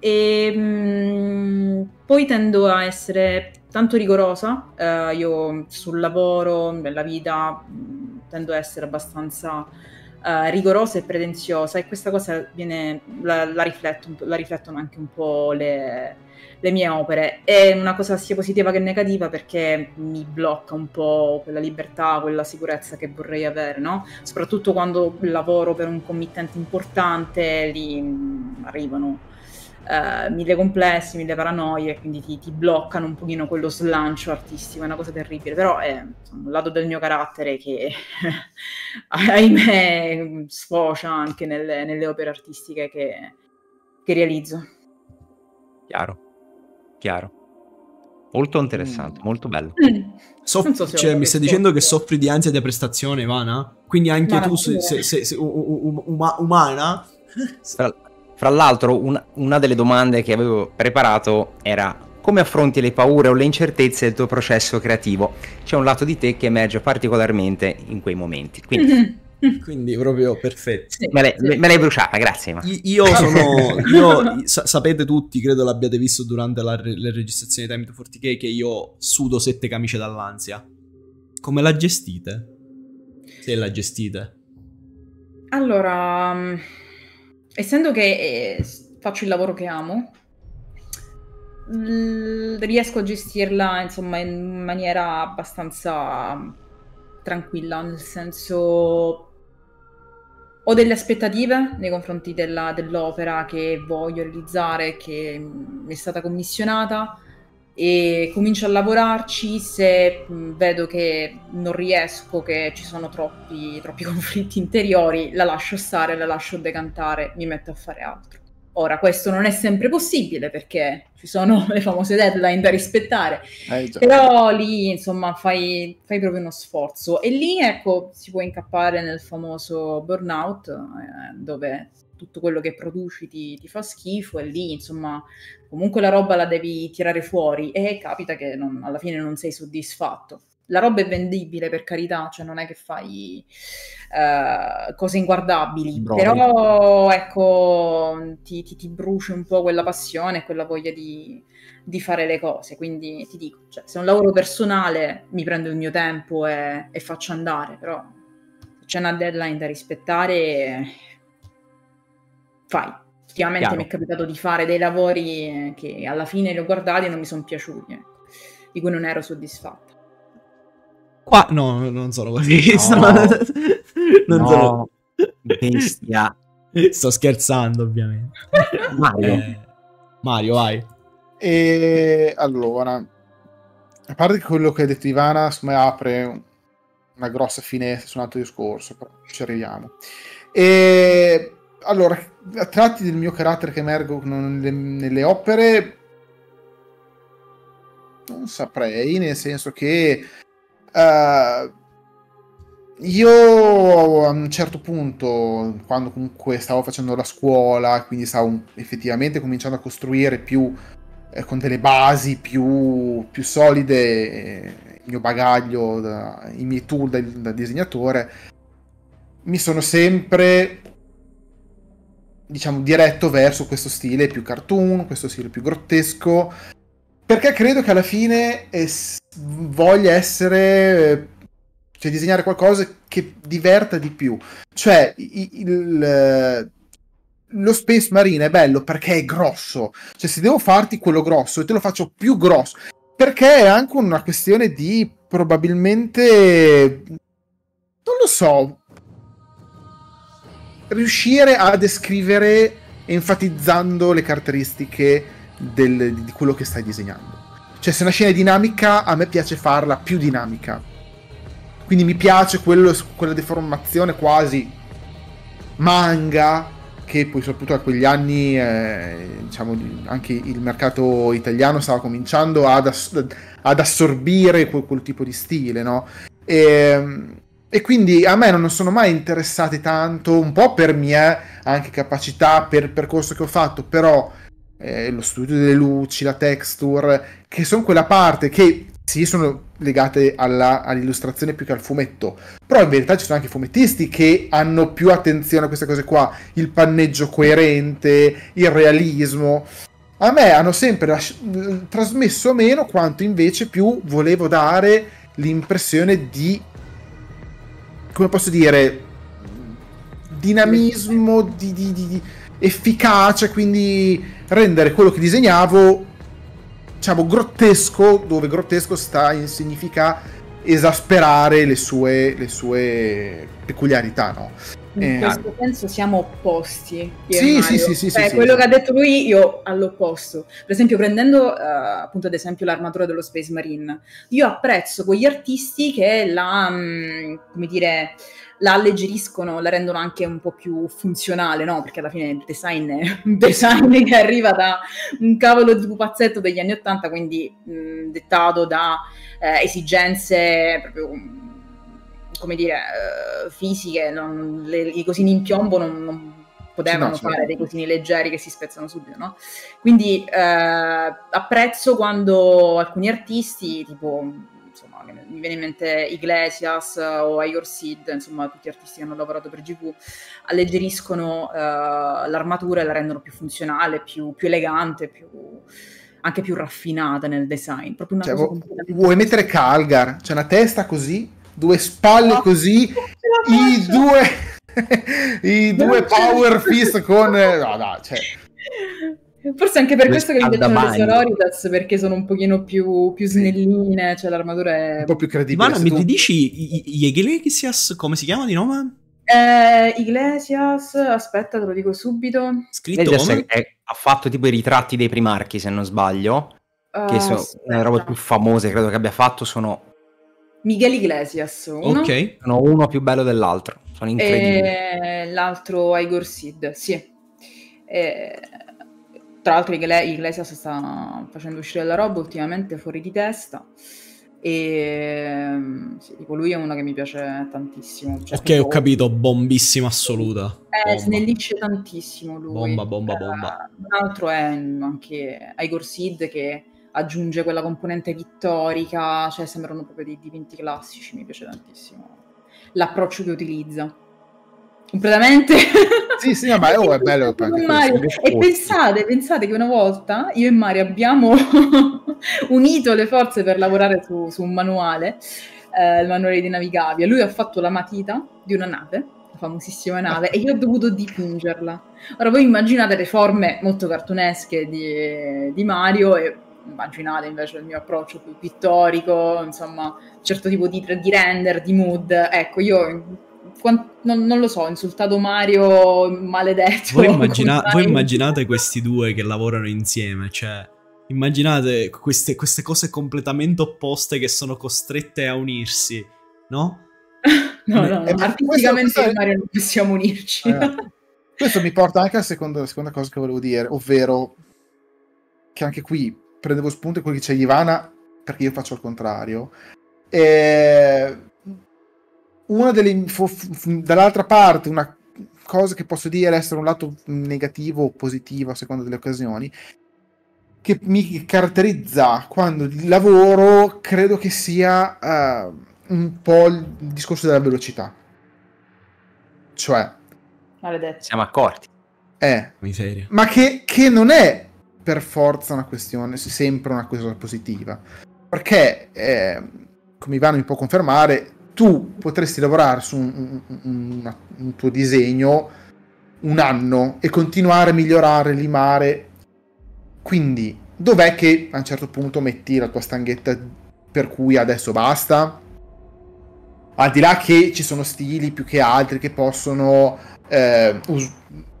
E mh, mm, poi tendo a essere tanto rigorosa, eh, io sul lavoro, nella vita, mh, mm, tendo a essere abbastanza uh, rigorosa e pretenziosa e questa cosa viene, la, la, rifletto, la riflettono anche un po' le, le, mie opere. È una cosa sia positiva che negativa perché mi blocca un po' quella libertà, quella sicurezza che vorrei avere, no? Soprattutto quando lavoro per un committente importante, lì mh, arrivano uh, mille complessi, mille paranoie, quindi ti, ti, bloccano un pochino quello slancio artistico, è una cosa terribile, però è insomma, un lato del mio carattere che <laughs> ahimè sfocia anche nelle, nelle opere artistiche che, che, realizzo. Chiaro, chiaro. Molto interessante, mm. molto bello. Mm. Soff- so cioè, mi stai dicendo che soffri di ansia di prestazione, Ivana? Quindi anche Ma tu sei, sei, sei, sei um, umana? Fra l'altro, una, una delle domande che avevo preparato era come affronti le paure o le incertezze del tuo processo creativo? C'è un lato di te che emerge particolarmente in quei momenti. Quindi, <laughs> Quindi proprio perfetto. Sì, me, l'hai, sì. me, l'hai, bruciata, grazie. Ma. Io sono. <laughs> Io, sa- sapete tutti, credo l'abbiate visto durante la, le registrazioni di Time to 40K, che io sudo sette camicie dall'ansia. Come la gestite? Se la gestite. Allora essendo che eh, faccio il lavoro che amo, l- riesco a gestirla insomma in maniera abbastanza tranquilla, nel senso ho delle aspettative nei confronti della, dell'opera che voglio realizzare, che mi è stata commissionata e comincio a lavorarci se vedo che non riesco, che ci sono troppi, troppi <laughs> conflitti interiori, la lascio stare, la lascio decantare, mi metto a fare altro. Ora, questo non è sempre possibile perché ci sono <laughs> le famose deadline da rispettare, eh, però lì insomma fai, fai, proprio uno sforzo e lì ecco si può incappare nel famoso burnout eh, dove tutto quello che produci ti, ti, fa schifo e lì insomma comunque la roba la devi tirare fuori e capita che non, alla fine non sei soddisfatto. La roba è vendibile per carità, cioè non è che fai uh, cose inguardabili, Bravo. però ecco ti, ti, ti, bruci un po' quella passione e quella voglia di, di, fare le cose. Quindi ti dico, cioè, se è un lavoro personale mi prendo il mio tempo e, e faccio andare, però c'è una deadline da rispettare fai. Ultimamente Chiaro. mi è capitato di fare dei lavori che alla fine li ho guardati e non mi sono piaciuti, ecco, di cui non ero soddisfatta. Qua no, non sono così. No. <laughs> Sono... non no. sono... Bestia. <laughs> Sto scherzando, ovviamente. Mario. Eh, Mario, vai. E allora, a parte quello che ha detto Ivana, secondo me apre una grossa finestra su un altro discorso, però ci arriviamo. E allora, a tratti del mio carattere che emergono nelle, nelle opere, non saprei, nel senso che uh, io a un certo punto, quando comunque stavo facendo la scuola, quindi stavo effettivamente cominciando a costruire più eh, con delle basi più, più solide, eh, il mio bagaglio, da, i miei tool da, da disegnatore, mi sono sempre diciamo, diretto verso questo stile più cartoon, questo stile più grottesco, perché credo che alla fine es- voglia essere, cioè disegnare qualcosa che diverta di più. Cioè, il, il, lo Space Marine è bello perché è grosso, cioè se devo farti quello grosso e te lo faccio più grosso, perché è anche una questione di probabilmente, non lo so, riuscire a descrivere enfatizzando le caratteristiche del, di quello che stai disegnando. Cioè, se una scena è dinamica, a me piace farla più dinamica. Quindi mi piace quello, quella deformazione quasi manga che poi soprattutto a quegli anni eh, diciamo anche il mercato italiano stava cominciando ad, ass- ad assorbire quel, quel, tipo di stile, no? E, ehm, e, quindi a me non sono mai interessati tanto, un po' per mie anche capacità, per il percorso che ho fatto, però eh, lo studio delle luci, la texture, che sono quella parte che sì, sono legate alla, all'illustrazione più che al fumetto. Però in verità ci sono anche fumettisti che hanno più attenzione a queste cose qua. Il panneggio coerente, il realismo. A me hanno sempre lasci- trasmesso meno quanto invece più volevo dare l'impressione di... come posso dire? Dinamismo, di, di, di, di efficacia, quindi rendere quello che disegnavo diciamo, grottesco, dove grottesco sta in significa esasperare le sue, le sue peculiarità, no? In eh, questo ah. senso siamo opposti. Sì, sì, sì, sì, cioè, sì, quello sì. che ha detto lui, io all'opposto. Per esempio, prendendo uh, appunto ad esempio l'armatura dello Space Marine, io apprezzo quegli artisti che la, um, come dire, la alleggeriscono, la rendono anche un po' più funzionale, no? Perché alla fine il design è <laughs> un design che arriva da un cavolo di pupazzetto degli anni Ottanta, quindi mh, dettato da eh, esigenze proprio come dire, uh, fisiche, non, le, i cosini in piombo non, non potevano no, fare dei cosini leggeri che si spezzano subito, no? Quindi eh, apprezzo quando alcuni artisti, tipo mi viene in mente Iglesias o Igor Sid, insomma tutti artisti che hanno lavorato per GV, alleggeriscono uh, l'armatura e la rendono più funzionale, più, più elegante, più, anche più raffinata nel design. Proprio una cioè, cosa vuoi mettere Calgar, c'è una testa così, due spalle no, così, <laughs> i due... I due power fist con... No, no, cioè... <laughs> Forse anche per questo che mi piacciono le Sororitas, perché sono un pochino più, più snelline, cioè l'armatura è... Un po' più credibile. Ma mi tu... dici Iglesias, come si chiama di nome? Eh, Iglesias, aspetta, te lo dico subito. Scritto come? È, ha fatto tipo i ritratti dei primarchi, se non sbaglio. Uh, che sono le robe più famose, credo che abbia fatto, sono... Miguel Iglesias, uno. Ok. Sono uno più bello dell'altro, sono incredibili. E l'altro Igor Sid, sì. E tra l'altro Iglesias sta facendo uscire la roba ultimamente fuori di testa. E sì, tipo lui è uno che mi piace tantissimo. Cioè, ok, tipo, ho capito, bombissima assoluta. Eh, snellisce tantissimo lui. Bomba, bomba, bomba. Uh, un altro è anche Igor Sid che aggiunge quella componente vittorica, cioè sembrano proprio dei dipinti classici, mi piace tantissimo l'approccio che utilizza completamente. Sì, sì, ma oh, è bello. E pensate, pensate che una volta io e Mario abbiamo <laughs> unito le forze per lavorare su, su un manuale, eh, il manuale di Navigavia. Lui ha fatto la matita di una nave, la famosissima nave, e io ho dovuto dipingerla. Ora voi immaginate le forme molto cartunesche di, di Mario e immaginate invece il mio approccio più pittorico, insomma, certo tipo di, di render, di mood. Ecco, io non, non, lo so, insultato Mario maledetto. Voi, <laughs> immagina- voi, immaginate questi due che lavorano insieme, cioè immaginate queste, queste, cose completamente opposte che sono costrette a unirsi, no? <laughs> no, no, no. Eh, artisticamente e Mario non possiamo unirci. Eh, <laughs> questo mi porta anche alla seconda, seconda, cosa che volevo dire, ovvero che anche qui prendevo spunto quello che dice Ivana, perché io faccio il contrario. E una delle dall'altra parte una cosa che posso dire essere un lato negativo o positivo a seconda delle occasioni che mi caratterizza quando lavoro credo che sia uh, un po' il discorso della velocità. Cioè Maledetto. siamo accorti. Eh, ma che, che non è per forza una questione sempre una cosa positiva. Perché eh, come Ivano mi può confermare tu potresti lavorare su un, un, un, tuo disegno un anno e continuare a migliorare, limare. Quindi, dov'è che a un certo punto metti la tua stanghetta per cui adesso basta? Al di là che ci sono stili più che altri che possono eh,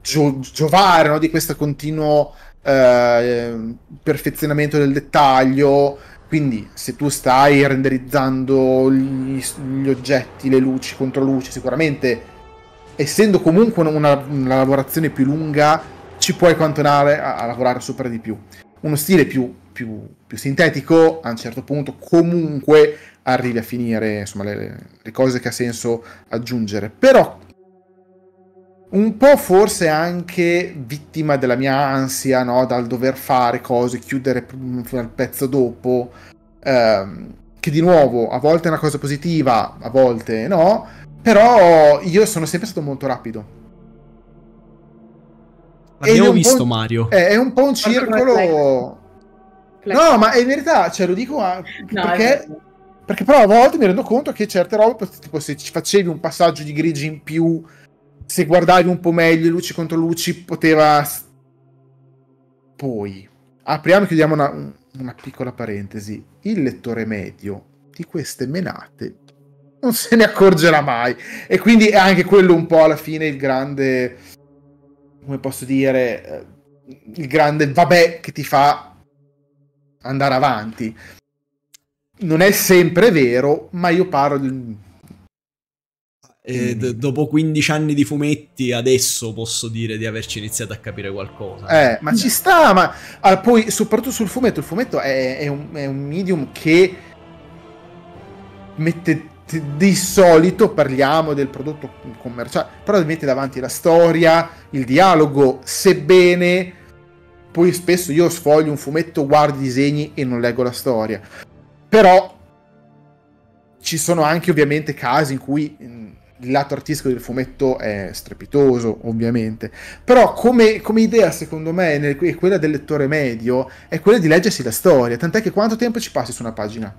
gio- giovare no? di questo continuo eh, perfezionamento del dettaglio, quindi se tu stai renderizzando gli, gli oggetti, le luci, contro luci, sicuramente essendo comunque una, una lavorazione più lunga, ci puoi cantonare a, a lavorare sopra di più. Uno stile più, più, più, sintetico, a un certo punto, comunque arrivi a finire insomma, le, le cose che ha senso aggiungere. Però un po' forse anche vittima della mia ansia, no? Dal dover fare cose, chiudere il pezzo dopo. Ehm, che di nuovo a volte è una cosa positiva, a volte no. Però io sono sempre stato molto rapido. Abbiamo visto Mario. È, è, un po' un circolo. No, ma in verità, cioè, lo dico a... no, perché, perché però a volte mi rendo conto che certe robe, tipo se ci facevi un passaggio di grigi in più se guardavi un po' meglio luci contro luci poteva poi apriamo e chiudiamo una, una piccola parentesi. Il lettore medio di queste menate non se ne accorgerà mai. E quindi è anche quello un po' alla fine il grande come posso dire eh, il grande vabbè che ti fa andare avanti. Non è sempre vero ma io parlo del e d- dopo 15 anni di fumetti, adesso posso dire di averci iniziato a capire qualcosa. Eh, ma ci sta, ma ah, poi soprattutto sul fumetto, il fumetto è, è, un, è un medium che mette di solito parliamo del prodotto commerciale, però mette davanti la storia, il dialogo, sebbene poi spesso io sfoglio un fumetto, guardo i disegni e non leggo la storia. Però ci sono anche ovviamente casi in cui il lato artistico del fumetto è strepitoso, ovviamente. Però come, come idea, secondo me, è quella del lettore medio, è quella di leggersi la storia. Tant'è che quanto tempo ci passi su una pagina?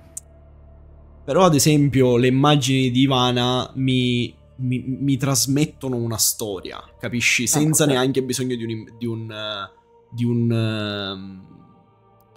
Però, ad esempio, le immagini di Ivana mi, mi, mi trasmettono una storia, capisci? Ah, Senza ah, neanche bisogno di un... Di un, di un uh,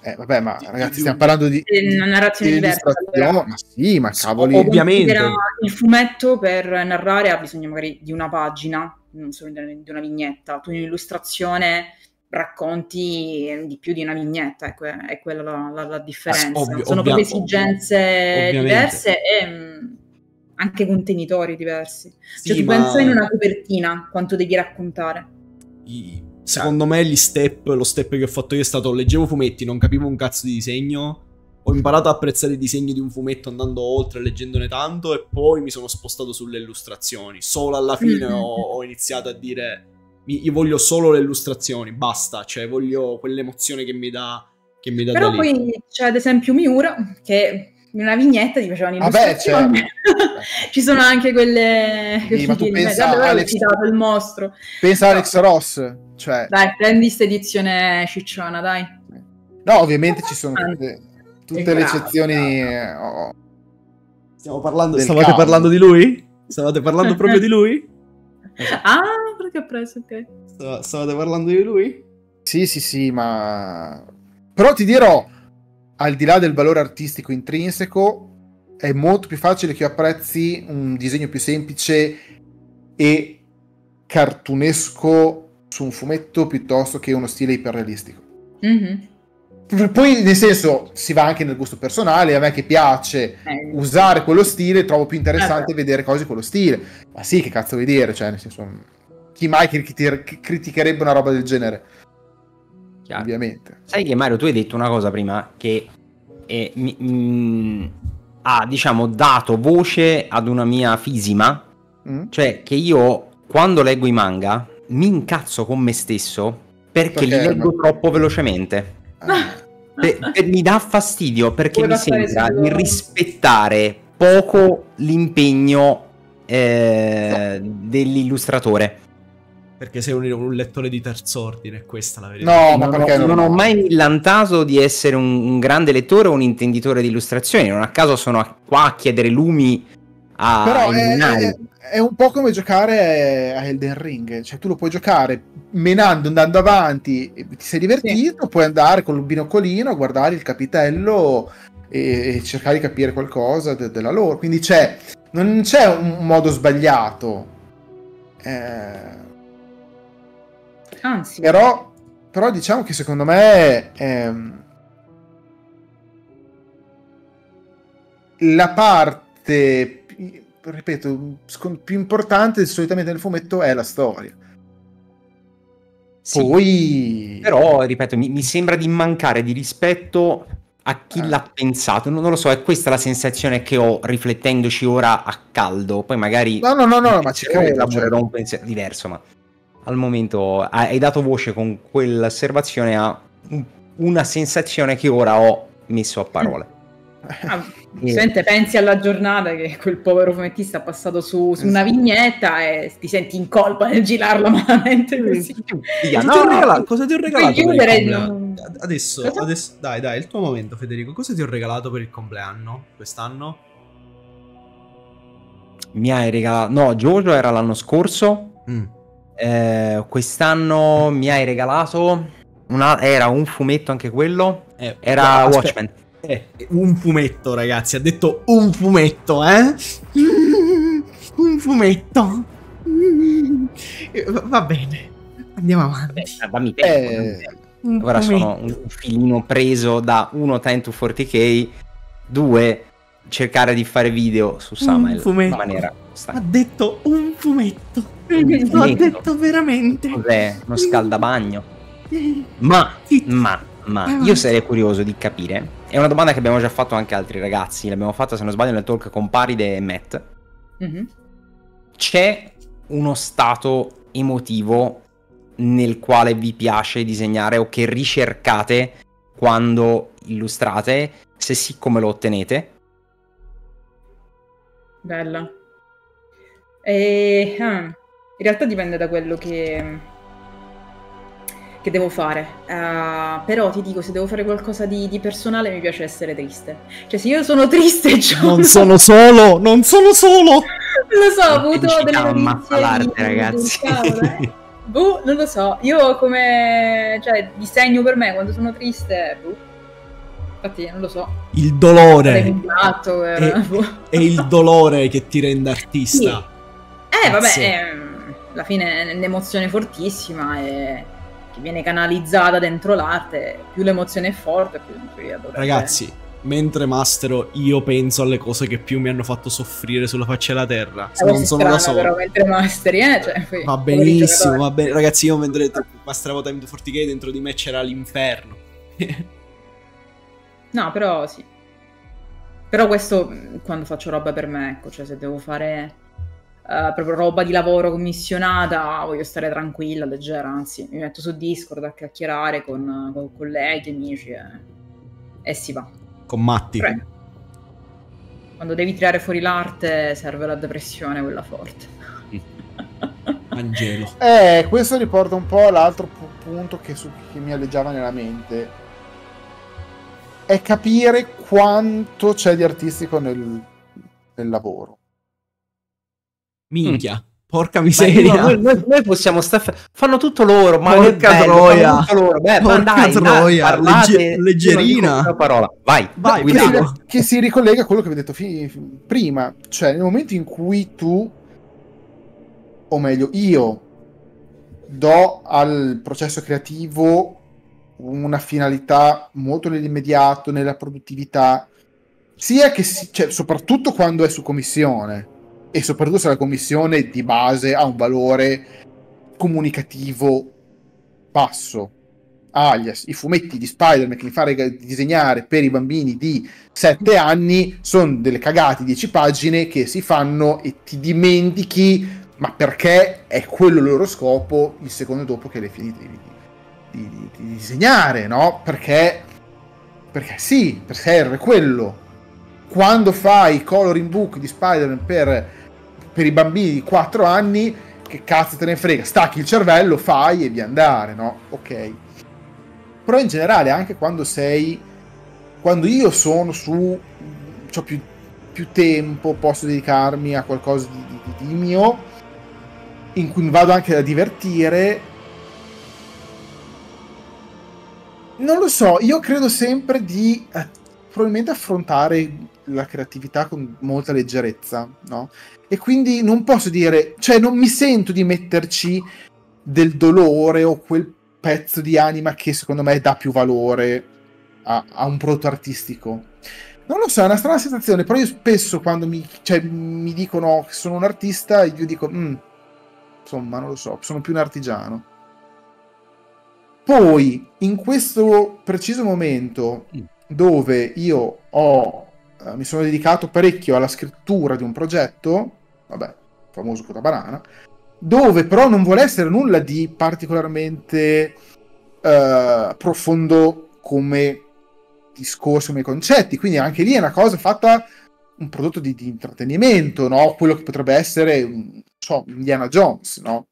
eh, vabbè, ma ragazzi, stiamo parlando di una narrazione di diversa. Ma sì, ma cavoli. Ovviamente. Il fumetto per narrare ha bisogno magari di una pagina, non solo di una vignetta. Tu in illustrazione racconti di più di una vignetta, ecco, è quella la, la, la differenza. Ovvio, Sono ovvia- proprio esigenze ovviamente. diverse e mh, mm, anche contenitori diversi. Cioè, sì, tu ma... pensa in una copertina quanto devi raccontare. I Secondo me gli step, lo step che ho fatto io è stato leggevo fumetti, non capivo un cazzo di disegno, ho imparato a apprezzare i disegni di un fumetto andando oltre, leggendone tanto e poi mi sono spostato sulle illustrazioni. Solo alla fine mm-hmm. ho, ho, iniziato a dire io voglio solo le illustrazioni, basta, cioè voglio quell'emozione che mi dà che mi dà Però poi c'è ad esempio Miura che in una vignetta ti facevano illustrazioni. Vabbè, certo. <laughs> Ci sono anche quelle... Sì, ma tu pensa Alex... citato il mostro. Pensa no. Alex Ross, cioè... Dai, prendi questa edizione cicciona, dai. No, ovviamente ci sono tutte, tutte le eccezioni... Oh, Stiamo parlando... Stavate caso. parlando di lui? Stavate parlando proprio di lui? <laughs> Ah, perché ho preso, ok. Stavate parlando di lui? Sì, sì, sì, ma... Però ti dirò al di là del valore artistico intrinseco, è molto più facile che io apprezzi un disegno più semplice e cartunesco su un fumetto piuttosto che uno stile iperrealistico. Mm-hmm. Poi, nel senso, si va anche nel gusto personale. A me che piace eh. usare quello stile, trovo più interessante eh, vedere cose con lo stile. Ma sì, che cazzo vedere? Cioè, nel senso, chi mai criticherebbe una roba del genere? Chiaro. Ovviamente. Sai che Mario, tu hai detto una cosa prima che è, mi, mm, ha, diciamo, dato voce ad una mia fisima. Mm. Cioè, che io quando leggo i manga mi incazzo con me stesso perché, perché li leggo ma... troppo velocemente. Ah. Per, <laughs> per, mi dà fastidio perché Come mi sembra di rispettare poco l'impegno eh, dell'illustratore. Perché sei un, un, lettore di terzo ordine, questa è la verità. No, ma non perché ho, non ho mai millantato di essere un, un, grande lettore o un intenditore di illustrazioni. Non a caso sono a, qua a chiedere lumi a Però è, è, è, un po' come giocare a Elden Ring. Cioè, tu lo puoi giocare menando, andando avanti, ti sei divertito, sì. puoi andare con il binocolino a guardare il capitello e, e cercare di capire qualcosa de, della loro. Quindi c'è, non c'è un modo sbagliato. Eh Anzi. Però, però diciamo che secondo me ehm, la parte ripeto, più importante solitamente nel fumetto è la storia. Sì, Poi... Però, ripeto, mi, mi, sembra di mancare di rispetto a chi eh. l'ha pensato. Non, non, lo so, è questa la sensazione che ho riflettendoci ora a caldo. Poi magari... No, no, no, no ma ci credo. Elaborerò cioè. un pensiero diverso, ma al momento hai dato voce con quell'osservazione a una sensazione che ora ho messo a parole. Ah, <laughs> Sente, pensi alla giornata che quel povero fumettista ha passato su, su, una vignetta e ti senti in colpa nel girarla malamente così. Cosa, no, ti, ho regalato, cosa ti ho regalato? Non... Adesso, adesso, dai, dai, il tuo momento, Federico. Cosa ti ho regalato per il compleanno quest'anno? Mi hai regalato. No, Giorgio era l'anno scorso. Mm. Eh, quest'anno mi hai regalato. Una... Era un fumetto anche quello. Eh, era no, Watchmen. Eh, un fumetto, ragazzi. Ha detto un fumetto, eh? <laughs> un fumetto. Va bene. Andiamo avanti. Beh, dammi tempo. Eh, ora sono un filino preso da uno 10 to 40k, due cercare di fare video su Samael in maniera Ha detto un fumetto. Un fumetto. Ha detto veramente. Cos'è? Uno scaldabagno. Ma, ma, ma io sarei curioso di capire è una domanda che abbiamo già fatto anche altri ragazzi, l'abbiamo fatta se non sbaglio nel talk con Paride e Matt. Mm-hmm. C'è uno stato emotivo nel quale vi piace disegnare o che ricercate quando illustrate? Se sì, come lo ottenete? Bella. E, ah, in realtà dipende da quello che che devo fare. Uh, però ti dico, se devo fare qualcosa di, di, personale, mi piace essere triste. Cioè, se io sono triste, <laughs> John, non sono solo, non sono solo. lo so, ho avuto delle notizie di, ragazzi. Eh. <laughs> boh, non lo so. Io come, cioè, disegno per me quando sono triste, boh. Infatti, non lo so. Il dolore. È, è, è, il dolore che ti rende artista. Sì. Eh, vabbè, è, alla fine è un'emozione fortissima e che viene canalizzata dentro l'arte, più l'emozione è forte, più dovrebbe... Ragazzi, mentre mastero io penso alle cose che più mi hanno fatto soffrire sulla faccia della terra. Se non sono da solo. però mentre masteri eh cioè, poi, va benissimo va bene. Ragazzi io mentre masteravo Time to 40k dentro di me c'era l'inferno. <laughs> No però sì. Però questo quando faccio roba per me ecco cioè se devo fare Uh, proprio roba di lavoro commissionata, voglio stare tranquilla, leggera, anzi mi metto su Discord a chiacchierare con, con colleghi, amici e, e, si va. Con matti. Prego. Quando devi tirare fuori l'arte serve la depressione, quella forte. <laughs> Angelo. Eh, questo riporta un po' all'altro punto che, su, che mi alleggiava nella mente. È capire quanto c'è di artistico nel, nel lavoro Minchia. Mm. Porca miseria. Noi, noi, noi, possiamo stare. Fanno tutto loro. Ma Porca bello, troia. Loro. Beh, Porca dai, troia. Dai, Legge, leggerina. Parola. Vai, vai. Che si, che si, ricollega a quello che vi ho detto fi- prima. Cioè, nel momento in cui tu, o meglio, io do al processo creativo una finalità molto nell'immediato, nella produttività, sia che si, cioè, soprattutto quando è su commissione e soprattutto se la commissione di base ha un valore comunicativo basso. Alias, i fumetti di Spider-Man che li fa disegnare per i bambini di 7 anni sono delle cagate 10 pagine che si fanno e ti dimentichi, ma perché è quello il loro scopo il secondo dopo che le finite di, di, di, di disegnare, no? Perché, perché sì, serve quello. Quando fai coloring book di Spider-Man per per i bambini di 4 anni, che cazzo te ne frega, stacchi il cervello, fai e via andare, no? Ok. Però in generale, anche quando sei, quando io sono su, ho più, più tempo, posso dedicarmi a qualcosa di, di, di mio, in cui mi vado anche a divertire, non lo so, io credo sempre di eh, probabilmente affrontare la creatività con molta leggerezza, no? E quindi non posso dire, cioè non mi sento di metterci del dolore o quel pezzo di anima che secondo me dà più valore a, a un prodotto artistico. Non lo so, è una strana sensazione, però io spesso quando mi, cioè, mi dicono che sono un artista, io dico, mm, insomma, non lo so, sono più un artigiano. Poi, in questo preciso momento, mm. dove io ho, eh, mi sono dedicato parecchio alla scrittura di un progetto, vabbè, famoso Coda Banana, dove però non vuole essere nulla di particolarmente eh, profondo come discorsi, come concetti, quindi anche lì è una cosa fatta un prodotto di, di intrattenimento, no? Quello che potrebbe essere, non so, Indiana Jones, no?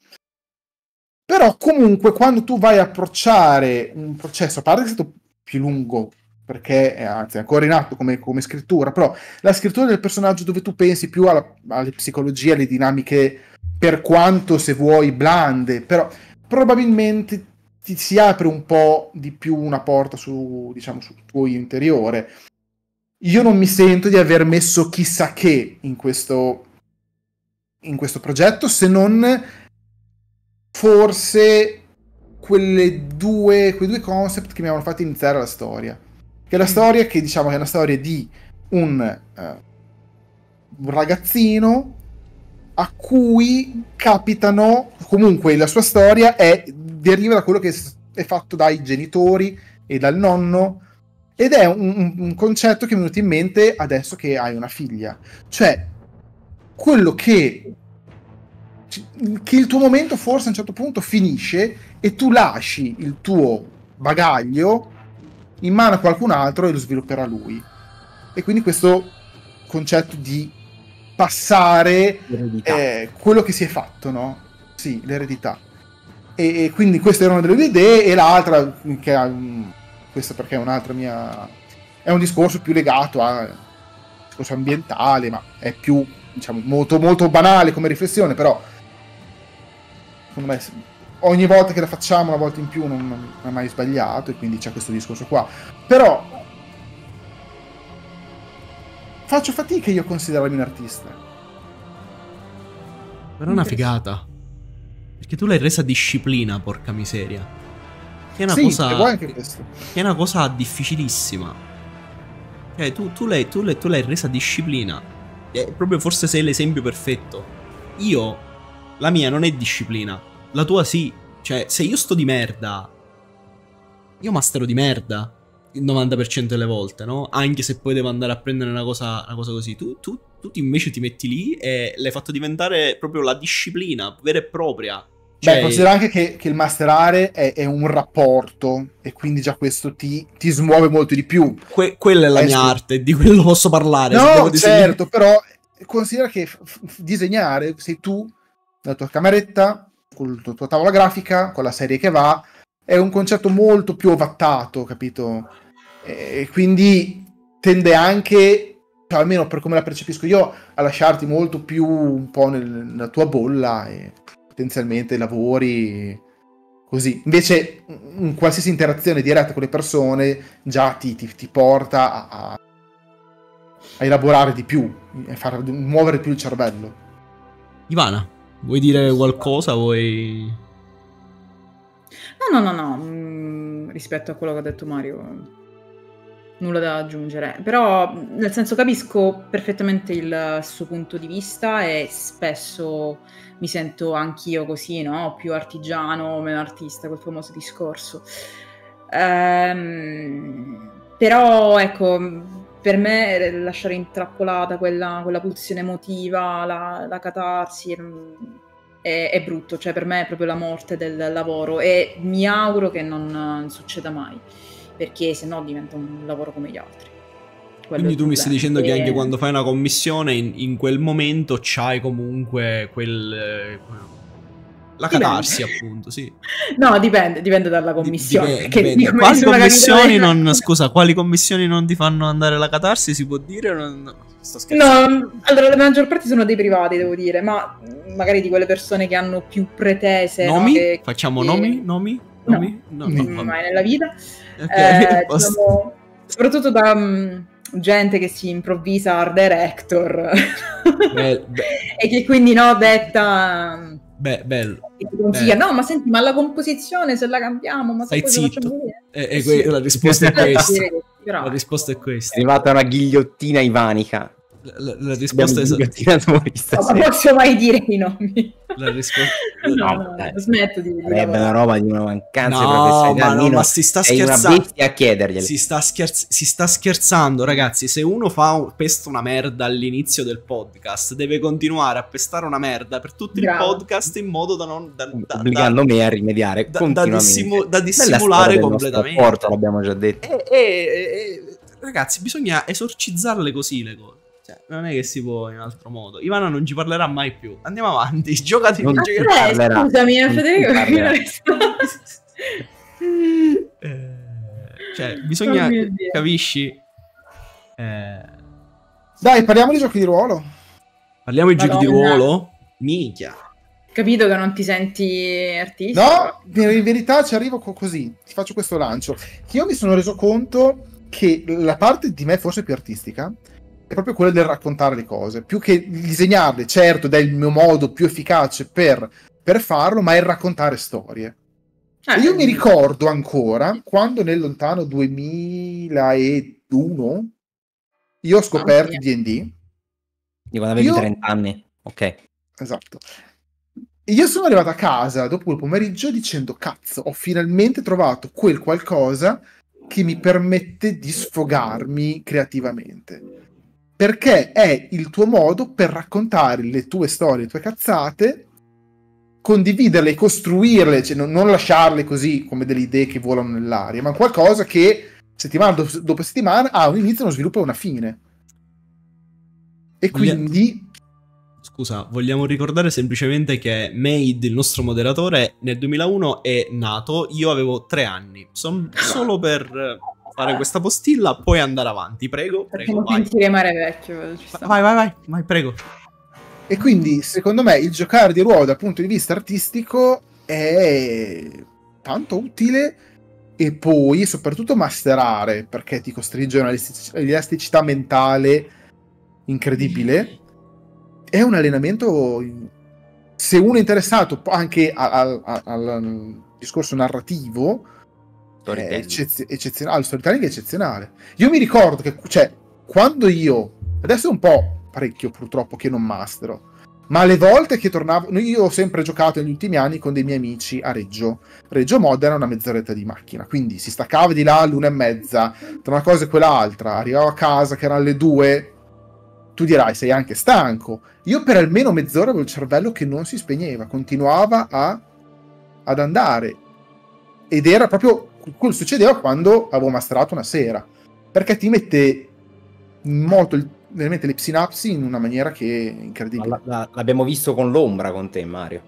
Però comunque quando tu vai a approcciare un processo, a parte che è stato più lungo, perché è, anzi è ancora in atto come, come, scrittura, però la scrittura del personaggio dove tu pensi più alla, alle psicologie, alle dinamiche, per quanto se vuoi blande, però probabilmente ti si apre un po' di più una porta su, diciamo, sul tuo interiore. Io non mi sento di aver messo chissà che in questo, in questo progetto, se non forse due, quei due concept che mi avevano fatto iniziare la storia. Che è la mm. storia che diciamo che è una storia di un, uh, un ragazzino a cui capitano, comunque la sua storia è deriva da quello che è fatto dai genitori e dal nonno ed è un, un, concetto che mi è venuto in mente adesso che hai una figlia. Cioè, quello che, che il tuo momento forse a un certo punto finisce e tu lasci il tuo bagaglio in mano a qualcun altro e lo svilupperà lui. E quindi questo concetto di passare eh, quello che si è fatto, no? Sì, l'eredità. E, quindi queste erano delle idee e l'altra, che è, questa perché è un'altra mia... è un discorso più legato a discorso ambientale, ma è più, diciamo, molto, molto banale come riflessione, però secondo me ogni volta che la facciamo una volta in più non, non è mai sbagliato e quindi c'è questo discorso qua. Però faccio fatica io a considerarmi un artista. Però è una figata. Perché tu l'hai resa disciplina, porca miseria. Che è una sì, cosa. Che è una cosa difficilissima. Cioè, tu, tu, l'hai, tu, l'hai, tu l'hai resa disciplina. E proprio forse sei l'esempio perfetto. Io, la mia non è disciplina. La tua sì. Cioè, se io sto di merda, io mastero di merda il 90% delle volte, no? Anche se poi devo andare a prendere una cosa, una cosa così. Tu, tu, tu invece ti metti lì e l'hai fatto diventare proprio la disciplina vera e propria. Cioè... Beh, considera anche che, che il masterare è, è, un rapporto e quindi già questo ti, ti smuove molto di più. Que- quella è la mia arte, di quello posso parlare. No, certo, però considera che f- f- disegnare sei tu, nella tua cameretta, con la tua tavola grafica, con la serie che va, è un concetto molto più ovattato, capito? E quindi tende anche cioè, almeno per come la percepisco io, a lasciarti molto più un po' nel, nella tua bolla e potenzialmente lavori così. Invece un qualsiasi interazione diretta con le persone già ti, ti, ti porta a, a, elaborare di più, a far muovere più il cervello. Ivana, vuoi dire qualcosa? Vuoi... No, no, no, no, mm, rispetto a quello che ha detto Mario, nulla da aggiungere, però nel senso capisco perfettamente il suo punto di vista e spesso mi sento anch'io così, no? Più artigiano, meno artista, quel famoso discorso. Ehm, però ecco, per me lasciare intrappolata quella, quella pulsione emotiva, la, la catarsi è, è, brutto, cioè per me è proprio la morte del lavoro e mi auguro che non, non succeda mai perché se no diventa un lavoro come gli altri. Quello Quindi tu mi stai dicendo e... che anche quando fai una commissione, in, in quel momento c'hai comunque quel... Eh, la catarsi, appunto, sì. No, dipende, dipende dalla commissione. Dipende, dipende. Quali <laughs> commissioni non, scusa, quali commissioni non ti fanno andare la catarsi? Si può dire? Non, no, no, allora la maggior parte sono dei privati, devo dire, ma magari di quelle persone che hanno più pretese. Nomi? No? Che, Facciamo che... nomi? Nomi? Nomi? No, no, no mai nella vita. Okay, eh, <laughs> diciamo, soprattutto da um, gente che si improvvisa art director <laughs> beh. e che quindi no, detta... Mm, beh, bello. Consiglia, no, ma senti, ma la composizione se la cambiamo, ma Stai zitto. E, e sì. la risposta è questa. La risposta è questa. È arrivata una ghigliottina ivanica. La, la risposta è esatta. <laughs> Non posso mai dire i nomi. La risposta... <laughs> no, no, no smetto di dire. Sarebbe una roba di una mancanza no, di professionalità. Ma, no, ma si sta scherzando. a chiederglielo. Si sta, scherz- si sta scherzando, ragazzi. Se uno fa un, pesta una merda all'inizio del podcast, deve continuare a pestare una merda per tutto Bravo. il podcast in modo da non. Da, da, Obbligando da, me a rimediare. Da, da, dissimu- da dissimulare completamente. Porto, l'abbiamo già detto. E, e, e, ragazzi, bisogna esorcizzarle così le cose. Cioè, non è che si può in altro modo. Ivana non ci parlerà mai più. Andiamo avanti. Giocati non ci parlerà. Scusami, non Federico. eh, cioè, bisogna. Oh capisci? Eh... Dai, parliamo di giochi di ruolo. Parliamo di Madonna. giochi di ruolo? Minchia. Capito che non ti senti artista? No, in verità ci arrivo così. Ti faccio questo lancio. Io mi sono reso conto che la parte di me forse più artistica è proprio quello del raccontare le cose, più che disegnarle, certo, ed è il mio modo più efficace per, per farlo, ma è il raccontare storie. Eh, io mi ricordo ancora quando nel lontano 2001 io ho scoperto D&D. Di quando avevi io... 30 anni, ok. Esatto. Io sono arrivato a casa dopo il pomeriggio dicendo cazzo, ho finalmente trovato quel qualcosa che mi permette di sfogarmi creativamente perché è il tuo modo per raccontare le tue storie, le tue cazzate, condividerle, costruirle, cioè non, non lasciarle così come delle idee che volano nell'aria, ma qualcosa che settimana dopo settimana ha un inizio, uno sviluppo e una fine. E quindi... Scusa, vogliamo ricordare semplicemente che Made, il nostro moderatore, nel 2001 è nato, io avevo tre anni, Son- <laughs> solo per fare questa postilla, poi andare avanti. Prego, prego. Vai. sentire mare vecchio. Vai, vai, vai, vai, prego. E quindi, secondo me, il giocare di ruolo dal punto di vista artistico è tanto utile e poi soprattutto masterare perché ti costringe a un'elasticità mentale incredibile. È un allenamento. Se uno è interessato anche al, al, al discorso narrativo, è eccez- eccezionale, il storytelling è eccezionale. Io mi ricordo che, cioè, quando io, adesso è un po' parecchio purtroppo che non mastero, ma le volte che tornavo, io ho sempre giocato negli ultimi anni con dei miei amici a Reggio. Reggio Modena è una mezz'oretta di macchina, quindi si staccava di là all'una e mezza, tra una cosa e quell'altra, arrivavo a casa che erano le due, tu dirai sei anche stanco. Io per almeno mezz'ora avevo il cervello che non si spegneva, continuava a, ad andare. Ed era proprio quello succedeva quando avevo masterato una sera, perché ti mette molto veramente le sinapsi in una maniera che è incredibile. La, la, l'abbiamo visto con l'ombra con te, Mario.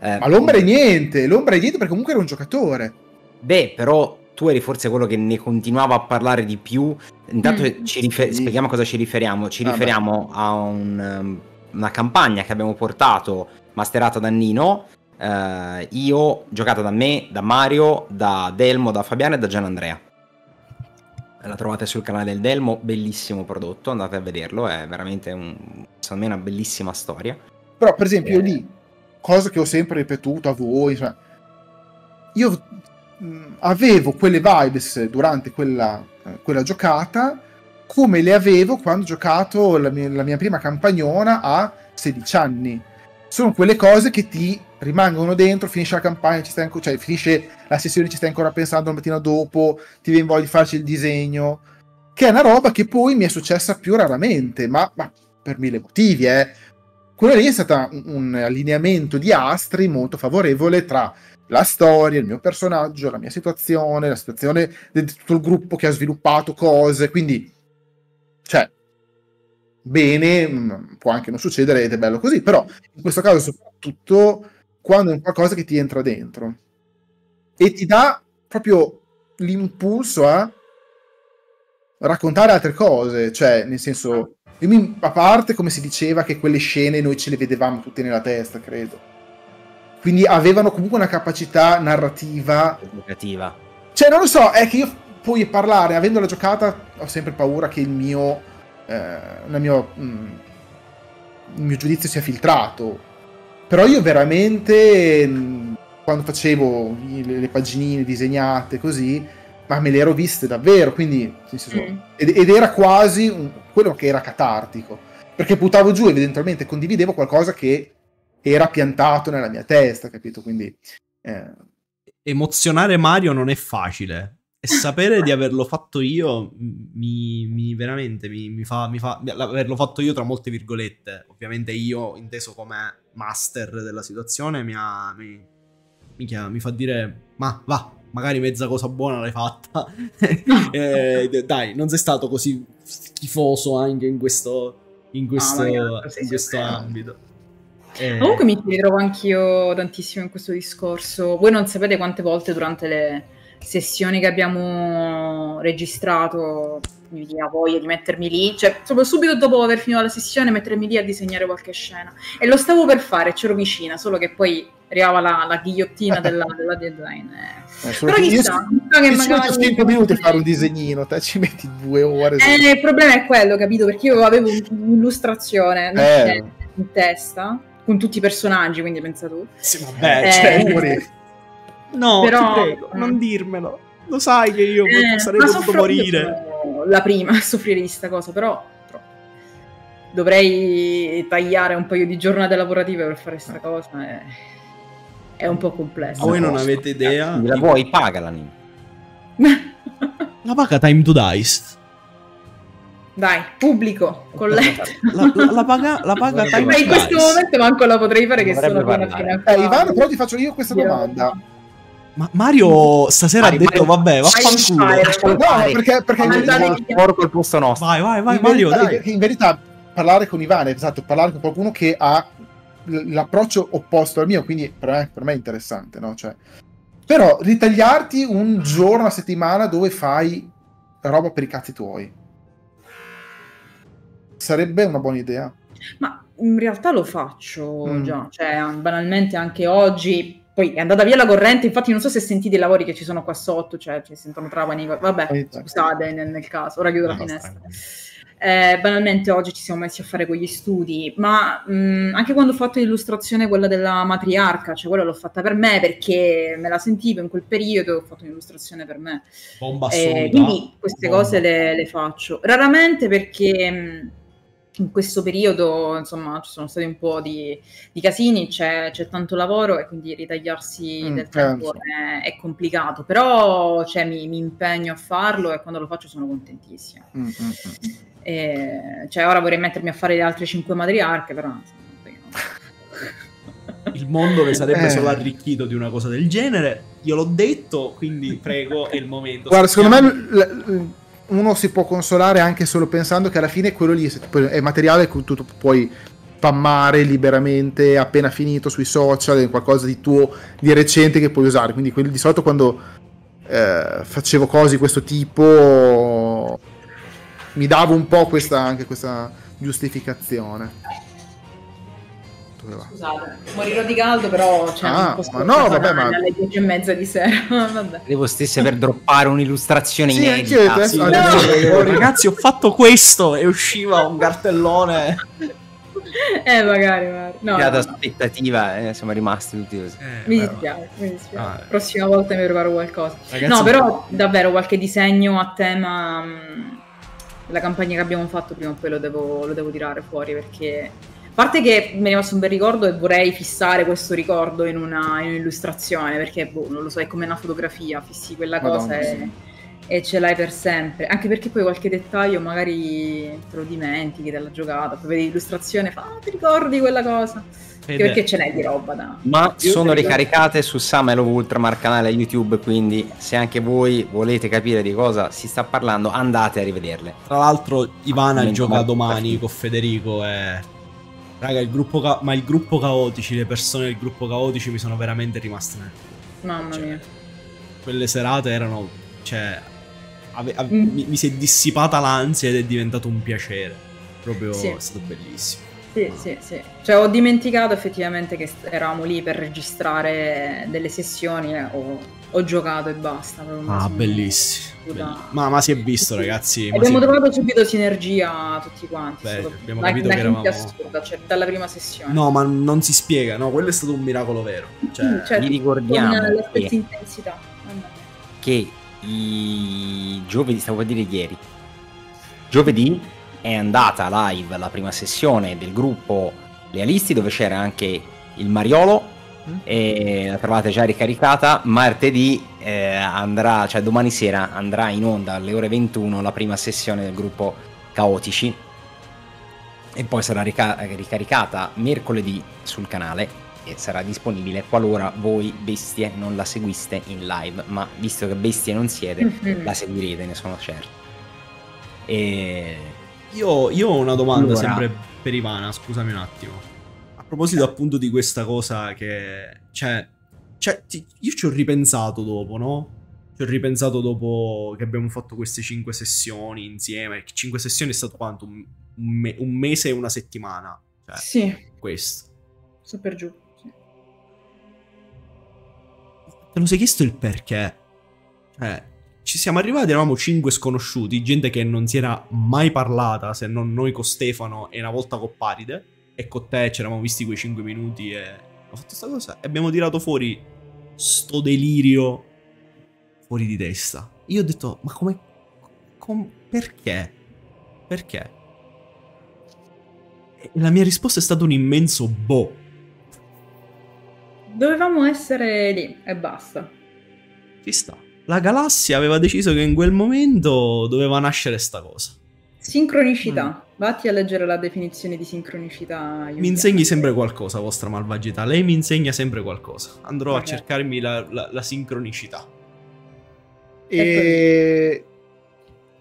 Eh, Ma l'ombra è niente, l'ombra è niente perché comunque era un giocatore. Beh, però tu eri forse quello che ne continuava a parlare di più. Intanto mm. ci rifer- spieghiamo a cosa ci riferiamo. Ci ah, riferiamo beh. a un, um, una campagna che abbiamo portato masterata da Nino Uh, io giocata da me, da Mario, da Delmo, da Fabiano e da Gian Andrea. La trovate sul canale del Delmo, bellissimo prodotto, andate a vederlo, è veramente un, secondo me una bellissima storia. Però per esempio eh... lì, cosa che ho sempre ripetuto a voi, cioè, io mh, avevo quelle vibes durante quella, eh, quella, giocata come le avevo quando ho giocato la mia, la mia prima campagnona a 16 anni. Sono quelle cose che ti rimangono dentro, finisce la campagna, ancora, cioè finisce la sessione, ci stai ancora pensando la mattina dopo, ti viene voglia di farci il disegno, che è una roba che poi mi è successa più raramente, ma, ma per mille motivi, eh. Quello lì è stato un, un allineamento di astri molto favorevole tra la storia, il mio personaggio, la mia situazione, la situazione di tutto il gruppo che ha sviluppato cose, quindi, cioè, bene, mm, può anche non succedere ed è bello così, però in questo caso soprattutto quando è qualcosa che ti entra dentro e ti dà proprio l'impulso a raccontare altre cose, cioè nel senso, mi, a parte come si diceva che quelle scene noi ce le vedevamo tutte nella testa, credo. Quindi avevano comunque una capacità narrativa. Educativa. Cioè, non lo so, è che io poi parlare, avendo la giocata, ho sempre paura che il mio. Eh, mio, mm, il mio giudizio sia filtrato però io veramente, quando facevo le, le paginine disegnate così, ma me le ero viste davvero, quindi senso, mm. ed, ed, era quasi un, quello che era catartico, perché buttavo giù evidentemente condividevo qualcosa che era piantato nella mia testa, capito? Quindi eh... emozionare Mario non è facile. E sapere di averlo fatto io mi, mi veramente mi, mi, fa, mi fa. Averlo fatto io tra molte virgolette. Ovviamente io, inteso come master della situazione, mi, ha, mi, mi fa dire: Ma va, magari mezza cosa buona l'hai fatta. <laughs> eh, dai, non sei stato così schifoso anche in questo, in questo, no, in questo ambito. Eh... Comunque mi ritrovo anch'io tantissimo in questo discorso. Voi non sapete quante volte durante le sessioni che abbiamo registrato mi veniva voglia di mettermi lì, cioè proprio subito dopo aver finito la sessione mettermi lì a disegnare qualche scena. E lo stavo per fare, c'ero vicina, solo che poi arrivava la, la ghigliottina della, <laughs> della deadline. Eh. Eh, Però chissà, chissà che magari... 5 minuti a fare un disegnino, te ci metti due ore. Eh, il problema è quello, capito? Perché io avevo un'illustrazione eh. in testa con tutti i personaggi, quindi pensa tu. Sì, vabbè, eh, cioè, No, Però, ti prego, non mm. dirmelo. Lo sai che io eh, sarei potuto morire. La prima <laughs> a soffrire di questa cosa, però dovrei tagliare un paio di giornate lavorative per fare questa cosa. È, è un po' complesso. Voi non avete idea? La vuoi, pagala. <laughs> la paga Time to Dice. Dai, pubblico, colletto. La, la, la, paga, la paga Time to Dice. In questo momento manco la potrei fare che sono appena fine. Eh, Ivano, però ti faccio io questa domanda. Ma Mario stasera Mario, ha detto Mario, vabbè, vaffanculo. No, perché, perché in verità il posto nostro. Vai, vai, vai, in Mario, verità, dai. In verità parlare con Ivane, esatto, parlare con qualcuno che ha l'approccio opposto al mio, quindi per me, per me è interessante, no? Cioè, però ritagliarti un giorno a settimana dove fai roba per i cazzi tuoi sarebbe una buona idea. Ma in realtà lo faccio mm. già, cioè banalmente anche oggi poi è andata via la corrente, infatti non so se sentite i lavori che ci sono qua sotto, cioè ci sentono travani, vabbè, scusate nel, nel, caso, ora chiudo la finestra. Eh, banalmente oggi ci siamo messi a fare quegli studi, ma mh, anche quando ho fatto l'illustrazione, quella della matriarca, cioè quella l'ho fatta per me perché me la sentivo in quel periodo, ho fatto un'illustrazione per me. Bomba eh, quindi queste Bomba. cose le, le, faccio. Raramente perché... Mh, in questo periodo insomma ci sono stati un po' di, di casini, c'è, c'è, tanto lavoro e quindi ritagliarsi mm, del tempo è, è, complicato, però cioè, mi, mi, impegno a farlo e quando lo faccio sono contentissima. Mm, mm, mm. e, cioè, ora vorrei mettermi a fare le altre cinque matriarche, però... <laughs> Il mondo ne sarebbe eh. solo arricchito di una cosa del genere. Io l'ho detto, quindi prego, è il momento. Guarda, secondo me uno si può consolare anche solo pensando che alla fine quello lì è materiale che tu puoi spammare liberamente appena finito sui social, è qualcosa di tuo di recente che puoi usare. Quindi di solito quando eh, facevo cose di questo tipo mi davo un po' questa, anche questa giustificazione dove va? Scusate, morirò di caldo, però cioè, ah, ma no, vabbè, ma... alle 10 e mezza di sera. <laughs> Devo stessi per droppare un'illustrazione sì, inedita. Sì, no, no, ragazzi, ho fatto questo e usciva un cartellone. eh, magari, magari. No, no, aspettativa, eh, siamo rimasti tutti così. Eh, mi dispiace, mi dispiace. Ah, Prossima volta mi preparo qualcosa. Ragazzi, no, però davvero qualche disegno a tema mh, mm, la campagna che abbiamo fatto prima o poi lo devo, lo devo tirare fuori perché parte che mi è rimasto un bel ricordo e vorrei fissare questo ricordo in, una, in un'illustrazione, perché boh, non lo so, è come una fotografia, fissi quella cosa Madonna, e, sì. e, ce l'hai per sempre. Anche perché poi qualche dettaglio magari te lo dimentichi della giocata, poi vedi l'illustrazione e fa, ah, ti ricordi quella cosa? Perché ce n'è di roba da... Ma sono ricaricate su Samuel of Ultramar canale YouTube, quindi se anche voi volete capire di cosa si sta parlando andate a rivederle. Tra l'altro Ivana gioca domani con Federico e Raga, il gruppo ca- ma il gruppo caotici, le persone del gruppo caotici mi sono veramente rimaste nel Mamma cioè, mia. Quelle serate erano. Cioè. Ave- ave- mm. mi, mi, si è dissipata l'ansia ed è diventato un piacere. Proprio sì. è stato bellissimo. Sì, ah. sì, sì. Cioè, ho dimenticato effettivamente che eravamo lì per registrare delle sessioni. Eh, ho, ho, giocato e basta. Ah, bellissimo. Ma, ma, si è visto, ragazzi. abbiamo trovato subito sinergia tutti quanti. Beh, abbiamo una, capito una che eravamo... assurda, cioè, dalla prima sessione. No, ma non si spiega, no, quello è stato un miracolo vero. Cioè, cioè, vi ricordiamo con la stessa intensità. che i... giovedì, stavo per dire ieri, giovedì è andata live la prima sessione del gruppo Lealisti dove c'era anche il Mariolo mm. e la trovate già ricaricata. Martedì eh, andrà, cioè domani sera andrà in onda alle ore 21 la prima sessione del gruppo Caotici e poi sarà rica- ricaricata mercoledì sul canale e sarà disponibile qualora voi bestie non la seguiste in live, ma visto che bestie non siete, mm-hmm. la seguirete, ne sono certo. E... Io, io ho una domanda allora... sempre per Ivana, scusami un attimo. A proposito appunto di questa cosa che... Cioè, cioè ti, io ci ho ripensato dopo, no? Ci ho ripensato dopo che abbiamo fatto queste cinque sessioni insieme. Cinque sessioni è stato quanto? Un, un, me- un mese e una settimana. Cioè, sì. Questo. Super giù. Te lo sei chiesto il perché? Cioè, ci siamo arrivati, eravamo cinque sconosciuti, gente che non si era mai parlata, se non noi con Stefano e una volta con Paride. E con te ci eravamo visti quei cinque minuti e ho fatto questa cosa. E abbiamo tirato fuori sto delirio fuori di testa. Io ho detto, ma come... Com- perché? Perché? E la mia risposta è stata un immenso boh. Dovevamo essere lì e basta. Ci sta. La galassia aveva deciso che in quel momento doveva nascere sta cosa. Sincronicità. Mm. Vatti a leggere la definizione di sincronicità. Mi insegni sempre qualcosa, vostra malvagità. Lei mi insegna sempre qualcosa. Andrò okay. a cercarmi la, la, la sincronicità. E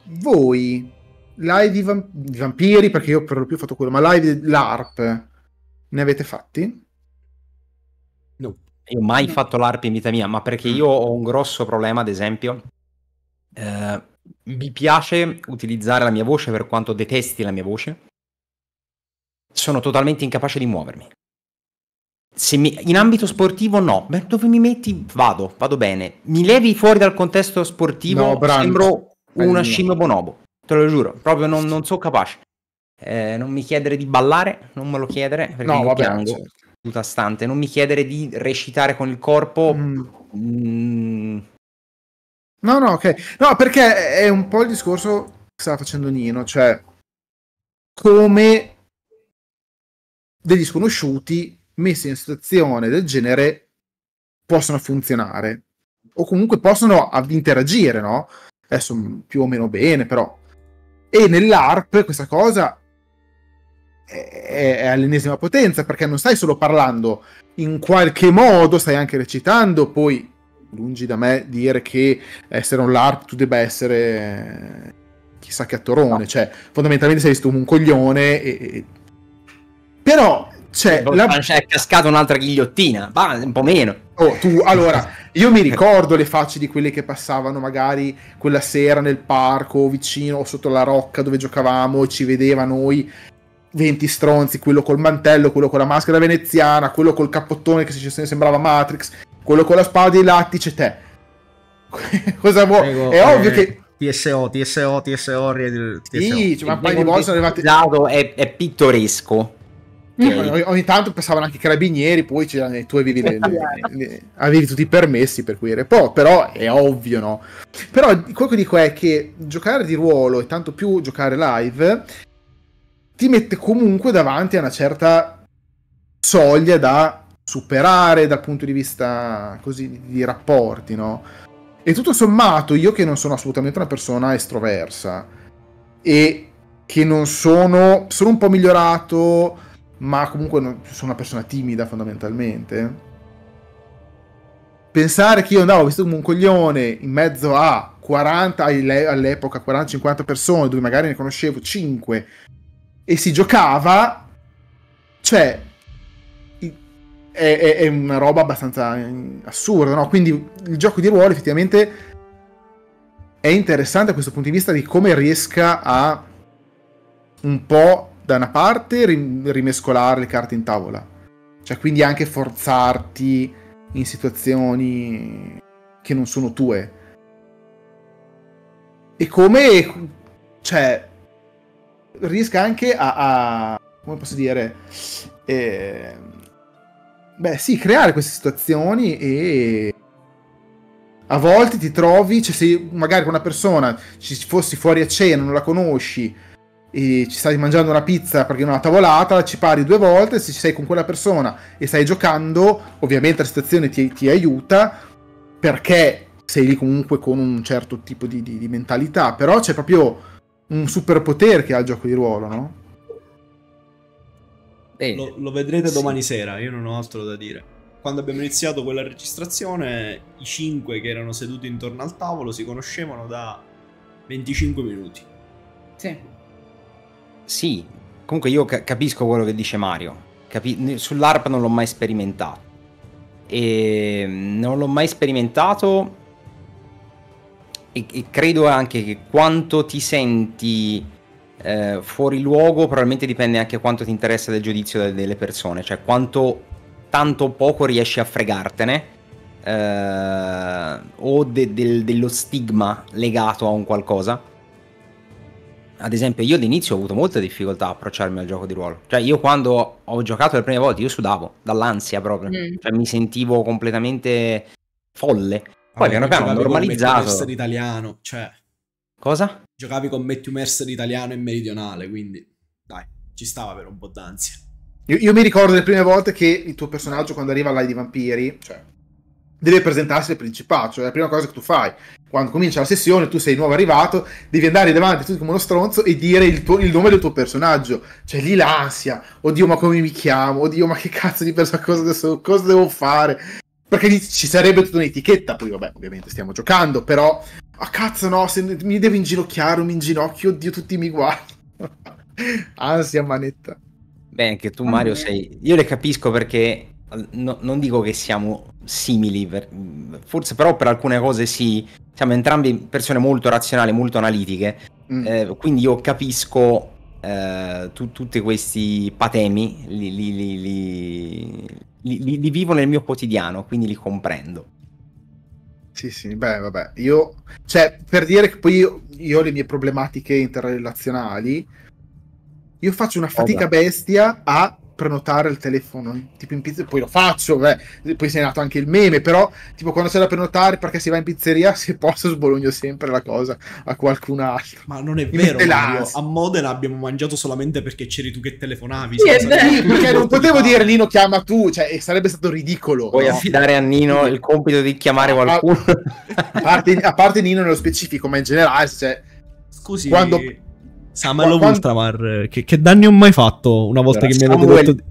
voi, live di, vamp- di, vampiri, perché io per lo più ho fatto quello, ma live l'ARP ne avete fatti? Io ho mai no. fatto l'ARP in vita mia, ma perché io ho un grosso problema, ad esempio. Eh, mi piace utilizzare la mia voce per quanto detesti la mia voce. Sono totalmente incapace di muovermi. Mi, in ambito sportivo no, Beh, dove mi metti vado, vado bene. Mi levi fuori dal contesto sportivo, no, sembro una scimmia bonobo, te lo giuro, proprio non, non sono capace. Eh, non mi chiedere di ballare, non me lo chiedere perché no, vabbè, piango. Certo seduta stante, non mi chiedere di recitare con il corpo. Mm. Mm. No, no, ok. No, perché è un po' il discorso che stava facendo Nino, cioè come degli sconosciuti messi in situazione del genere possono funzionare o comunque possono interagire, no? Adesso più o meno bene, però. E nell'ARP questa cosa è, all'ennesima potenza perché non stai solo parlando, in qualche modo stai anche recitando, poi lungi da me dire che essere un LARP tu debba essere chissà che attorone, no. cioè fondamentalmente sei stato un coglione e... però c'è la... è cascata un'altra ghigliottina, va un po' meno. Oh, tu, allora, io mi ricordo le facce di quelli che passavano magari quella sera nel parco vicino o sotto la rocca dove giocavamo e ci vedeva noi 20 stronzi, quello col mantello, quello con la maschera veneziana, quello col cappottone che sembrava Matrix, quello con la spada di lattice, te. <laughs> Cosa vuoi? Prego, è ovvio eh, che... TSO, TSO, TSO, TSO. Sì, cioè, un paio di volte sono arrivati... È, è pittoresco. Okay. Ogni, tanto passavano anche i carabinieri, poi tu avevi, le, le, le, avevi, tutti i permessi per cui po', però è ovvio, no? Però quello che dico è che giocare di ruolo e tanto più giocare live ti mette comunque davanti a una certa soglia da superare dal punto di vista così di rapporti, no? E tutto sommato, io che non sono assolutamente una persona estroversa e che non sono sono un po' migliorato, ma comunque non, sono una persona timida fondamentalmente. Pensare che io andavo vestito come un coglione in mezzo a 40 all'epoca 40-50 persone dove magari ne conoscevo 5 e si giocava, cioè, è, è, è una roba abbastanza assurda, no? Quindi il gioco di ruolo effettivamente è interessante a questo punto di vista di come riesca a un po' da una parte rimescolare le carte in tavola. Cioè, quindi anche forzarti in situazioni che non sono tue. E come, cioè, riesca anche a, a come posso dire, eh, beh sì, creare queste situazioni e a volte ti trovi, cioè se magari con una persona ci fossi fuori a cena, non la conosci, e ci stai mangiando una pizza perché non una tavolata, ci pari due volte, se ci sei con quella persona e stai giocando, ovviamente la situazione ti, ti aiuta perché sei lì comunque con un certo tipo di, di, di mentalità, però c'è proprio un superpotere che ha il gioco di ruolo, no? Lo, lo, vedrete sì. domani sera, io non ho altro da dire. Quando abbiamo iniziato quella registrazione, i cinque che erano seduti intorno al tavolo si conoscevano da 25 minuti. Sì. Sì, comunque io capisco quello che dice Mario. Capi- sull'ARP non l'ho mai sperimentato. E non l'ho mai sperimentato e, e credo anche che quanto ti senti eh, fuori luogo probabilmente dipende anche quanto ti interessa del giudizio delle, persone, cioè quanto tanto o poco riesci a fregartene eh, o de, de, dello stigma legato a un qualcosa. Ad esempio, io all'inizio ho avuto molta difficoltà a approcciarmi al gioco di ruolo. Cioè, io quando ho giocato le prime volte, io sudavo dall'ansia proprio. Mm. Cioè, mi sentivo completamente folle. Poi piano piano ho normalizzato. italiano, cioè... Cosa? Giocavi con Matthew Mercer italiano e meridionale, quindi dai, ci stava per un po' d'ansia. Io, io, mi ricordo le prime volte che il tuo personaggio quando arriva all'Ai di Vampiri, cioè, deve presentarsi al principato, cioè la prima cosa che tu fai. Quando comincia la sessione, tu sei nuovo arrivato, devi andare davanti tutti come uno stronzo e dire il, tuo, il nome del tuo personaggio. Cioè lì l'ansia, oddio ma come mi chiamo, oddio ma che cazzo di persona, cosa, cosa devo fare? Perché ci sarebbe tutta un'etichetta, poi vabbè, ovviamente stiamo giocando, però... Ah cazzo no, se mi devo inginocchiare, mi inginocchio, oddio tutti mi guardano. <laughs> Ansia manetta. Beh, anche tu Mario sei... Io le capisco perché no, non dico che siamo simili, per... forse però per alcune cose sì, siamo entrambi persone molto razionali, molto analitiche, mm. eh, quindi io capisco eh, tu, tutti questi patemi, li, li, li, li, vivo nel mio quotidiano, quindi li comprendo. Sì, sì, beh, vabbè, io, cioè, per dire che poi io, io ho le mie problematiche interrelazionali, io faccio una fatica oh, bestia a prenotare il telefono, tipo in pizzeria, poi lo faccio, beh, poi si è nato anche il meme, però tipo quando c'è da prenotare perché si va in pizzeria, <laughs> se posso sbologno sempre la cosa a qualcun altro. Ma non è Mi vero, Mario. a Modena abbiamo mangiato solamente perché c'eri tu che telefonavi. Sì, sì perché non potevo dire Nino chiama tu, cioè sarebbe stato ridicolo. Puoi no? affidare a Nino il compito di chiamare qualcuno. <laughs> A parte, a parte Nino nello specifico, ma in generale, cioè... Scusi, quando Samuel quando... Ultramar, che, che, danni ho mai fatto una volta allora, che mi avete detto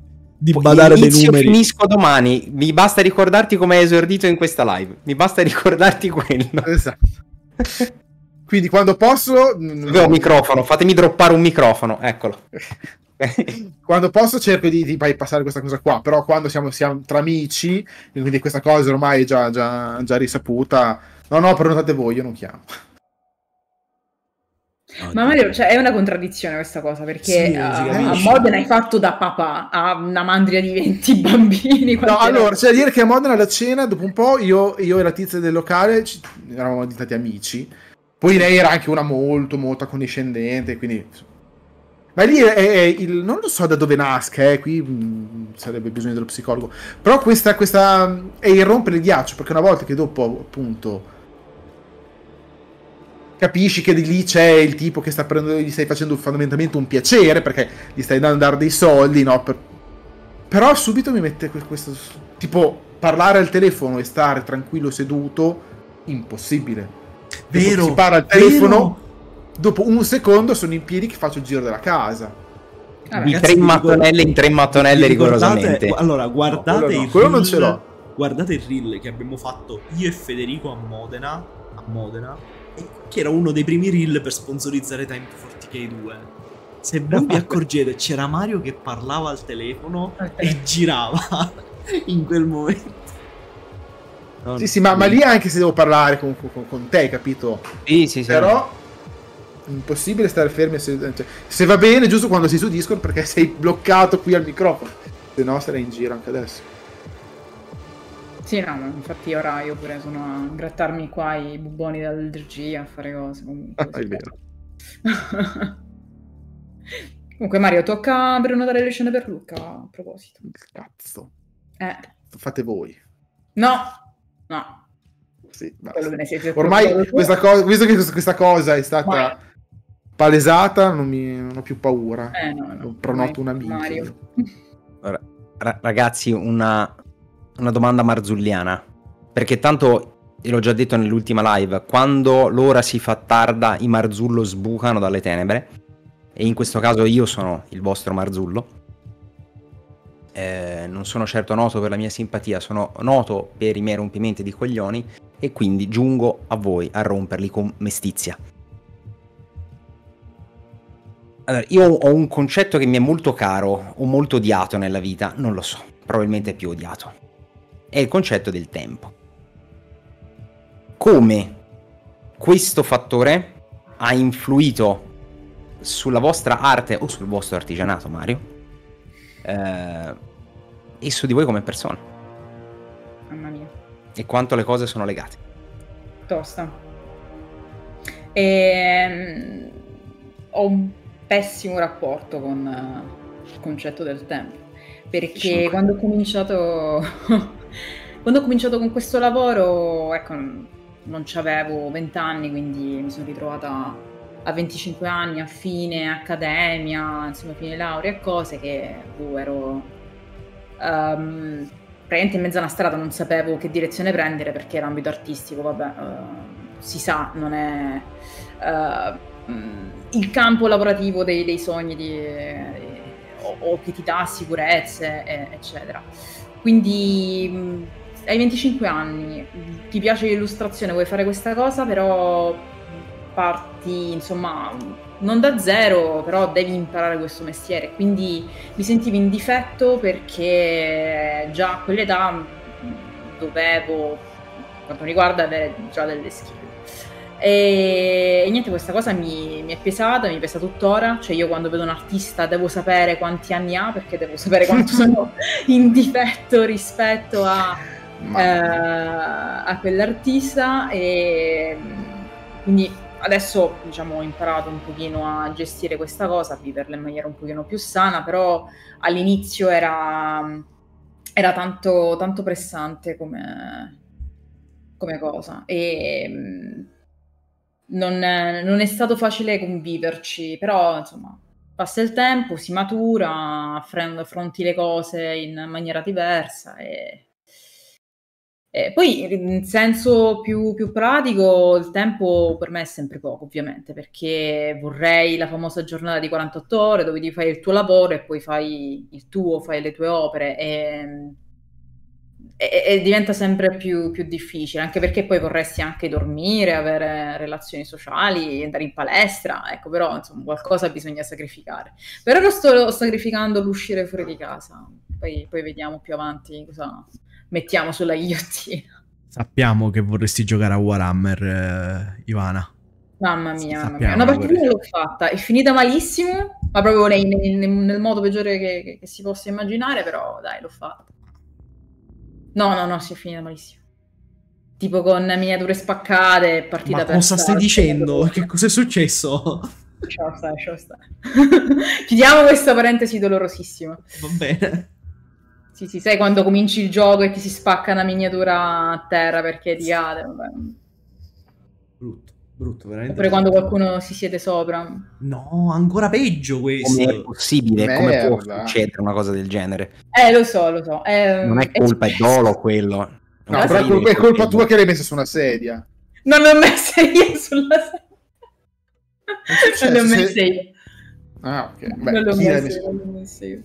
di badare dei numeri? finisco domani, mi basta ricordarti come hai esordito in questa live, mi basta ricordarti quello. Esatto. <laughs> Quindi quando posso... Avevo un microfono, fatemi droppare un microfono, eccolo. <laughs> quando posso cerco di, di bypassare questa cosa qua, però quando siamo, siamo tra amici, quindi questa cosa ormai è già, già, già risaputa, no no, prenotate voi, io non chiamo. Ma Mario, cioè, è una contraddizione questa cosa, perché sì, uh, a Modena hai fatto da papà a una mandria di 20 <laughs> bambini. No, allora, c'è da dire che a Modena la cena, dopo un po', io, io e la tizia del locale ci, eravamo diventati amici. Poi lei era anche una molto, molto accondiscendente, quindi... Ma lì è, è il... non lo so da dove nasca, eh, qui mh, mm, sarebbe bisogno dello psicologo. Però questa, questa è il rompere il ghiaccio, perché una volta che dopo, appunto capisci che di lì c'è il tipo che sta prendendo, gli stai facendo fondamentalmente un piacere perché gli stai dando dare dei soldi, no? Per... Però subito mi mette questo tipo parlare al telefono e stare tranquillo seduto, impossibile. Vero, si parla al telefono, vero. dopo un secondo sono in piedi che faccio il giro della casa. Ah, di tre mattonelle in tre mattonelle rigorosamente. Allora, guardate no, quello, no, il reel, Guardate il reel che abbiamo fatto io e Federico a Modena, a Modena che era uno dei primi reel per sponsorizzare Time to 40k 2. Se voi vi accorgete, c'era Mario che parlava al telefono e girava <laughs> in quel momento. Non sì, sì, ma, ma, lì anche se devo parlare con, con, con te, capito? Sì, sì, sì. Però impossibile stare fermi. Se, cioè, se, va bene, giusto quando sei su Discord, perché sei bloccato qui al microfono. Se no, sarei in giro anche adesso. Sì, no, infatti ora io pure sono a grattarmi qua i bubboni dall'allergia, a fare cose. Comunque, ah, è vero. <laughs> comunque Mario, tocca prenotare le scene per Luca, a proposito. Cazzo. Eh. Fate voi. No, no. Sì, Ormai questa cosa, visto che questa cosa è stata Ma... palesata, non, mi, non, ho più paura. Eh, no, no. Pronoto una minchia. Ragazzi, una, una domanda marzulliana. Perché tanto, l'ho già detto nell'ultima live, quando l'ora si fa tarda, i Marzullo sbucano dalle tenebre. E in questo caso io sono il vostro Marzullo. Eh, non sono certo noto per la mia simpatia, sono noto per i miei rompimenti di coglioni e quindi giungo a voi a romperli con mestizia. Allora, io ho un concetto che mi è molto caro o molto odiato nella vita, non lo so, probabilmente è più odiato. È il concetto del tempo. Come questo fattore ha influito sulla vostra arte o sul vostro artigianato, Mario? Eh, e su di voi come persona. Mamma mia. E quanto le cose sono legate. Tosta. E, ehm, ho un pessimo rapporto con uh, il concetto del tempo. Perché quando ho cominciato... <laughs> quando ho cominciato con questo lavoro, ecco, non avevo 20 anni, quindi mi sono ritrovata a 25 anni a fine accademia, insomma, fine laurea e cose che boh, ero um, praticamente in mezzo a una strada, non sapevo che direzione prendere perché l'ambito artistico, vabbè, uh, si sa, non è uh, il campo lavorativo dei, dei sogni di, o, o, che ti dà sicurezze, e, eccetera. Quindi hai 25 anni, ti piace l'illustrazione, vuoi fare questa cosa, però parti, insomma, non da zero, però devi imparare questo mestiere. Quindi mi sentivo in difetto perché già a quell'età dovevo, per quanto mi riguarda, avere già delle skill. E, e niente, questa cosa mi, mi, è pesata, mi pesa tuttora. Cioè, io quando vedo un artista devo sapere quanti anni ha perché devo sapere quanto <laughs> sono in difetto rispetto a, eh, a quell'artista. E quindi adesso diciamo, ho imparato un pochino a gestire questa cosa, a viverla in maniera un pochino più sana, però all'inizio era, era tanto, tanto, pressante come, come cosa e non, non, è stato facile conviverci, però insomma passa il tempo, si matura, affronti le cose in maniera diversa e eh, poi in senso più, più, pratico il tempo per me è sempre poco ovviamente perché vorrei la famosa giornata di 48 ore dove ti fai il tuo lavoro e poi fai il tuo, fai le tue opere e, e, e diventa sempre più, più, difficile anche perché poi vorresti anche dormire, avere relazioni sociali, andare in palestra, ecco però insomma qualcosa bisogna sacrificare. Per ora sto sacrificando l'uscire fuori di casa, poi, poi vediamo più avanti cosa mettiamo sulla ghigliottina. Sappiamo che vorresti giocare a Warhammer, eh, Ivana. Mamma mia, mamma mia. Una partita l'ho fatta, è finita malissimo, ma proprio nei, nel modo peggiore che, che, che, si possa immaginare, però dai, l'ho fatta. No, no, no, si è finita malissimo. Tipo con miniature spaccate, partita ma cosa stai dicendo? Che cosa è successo? Ciao, stai, ciao, stai. <laughs> Chiudiamo questa parentesi dolorosissima. Va bene. Sì, sì, sai quando cominci il gioco e ti si spacca una miniatura a terra perché ti cade. Vabbè. Brutto, brutto, veramente. Oppure quando qualcuno si siede sopra. No, ancora peggio questo. Come è possibile? Merda. Come può succedere una cosa del genere? Eh, lo so, lo so. È, non è colpa, è, dolo quello. No, no però è colpa, è colpa tua che l'hai messa su una sedia. Non l'ho messa io sulla sedia. Non l'ho messa io. Ah, ok. Beh, non l'ho messa io.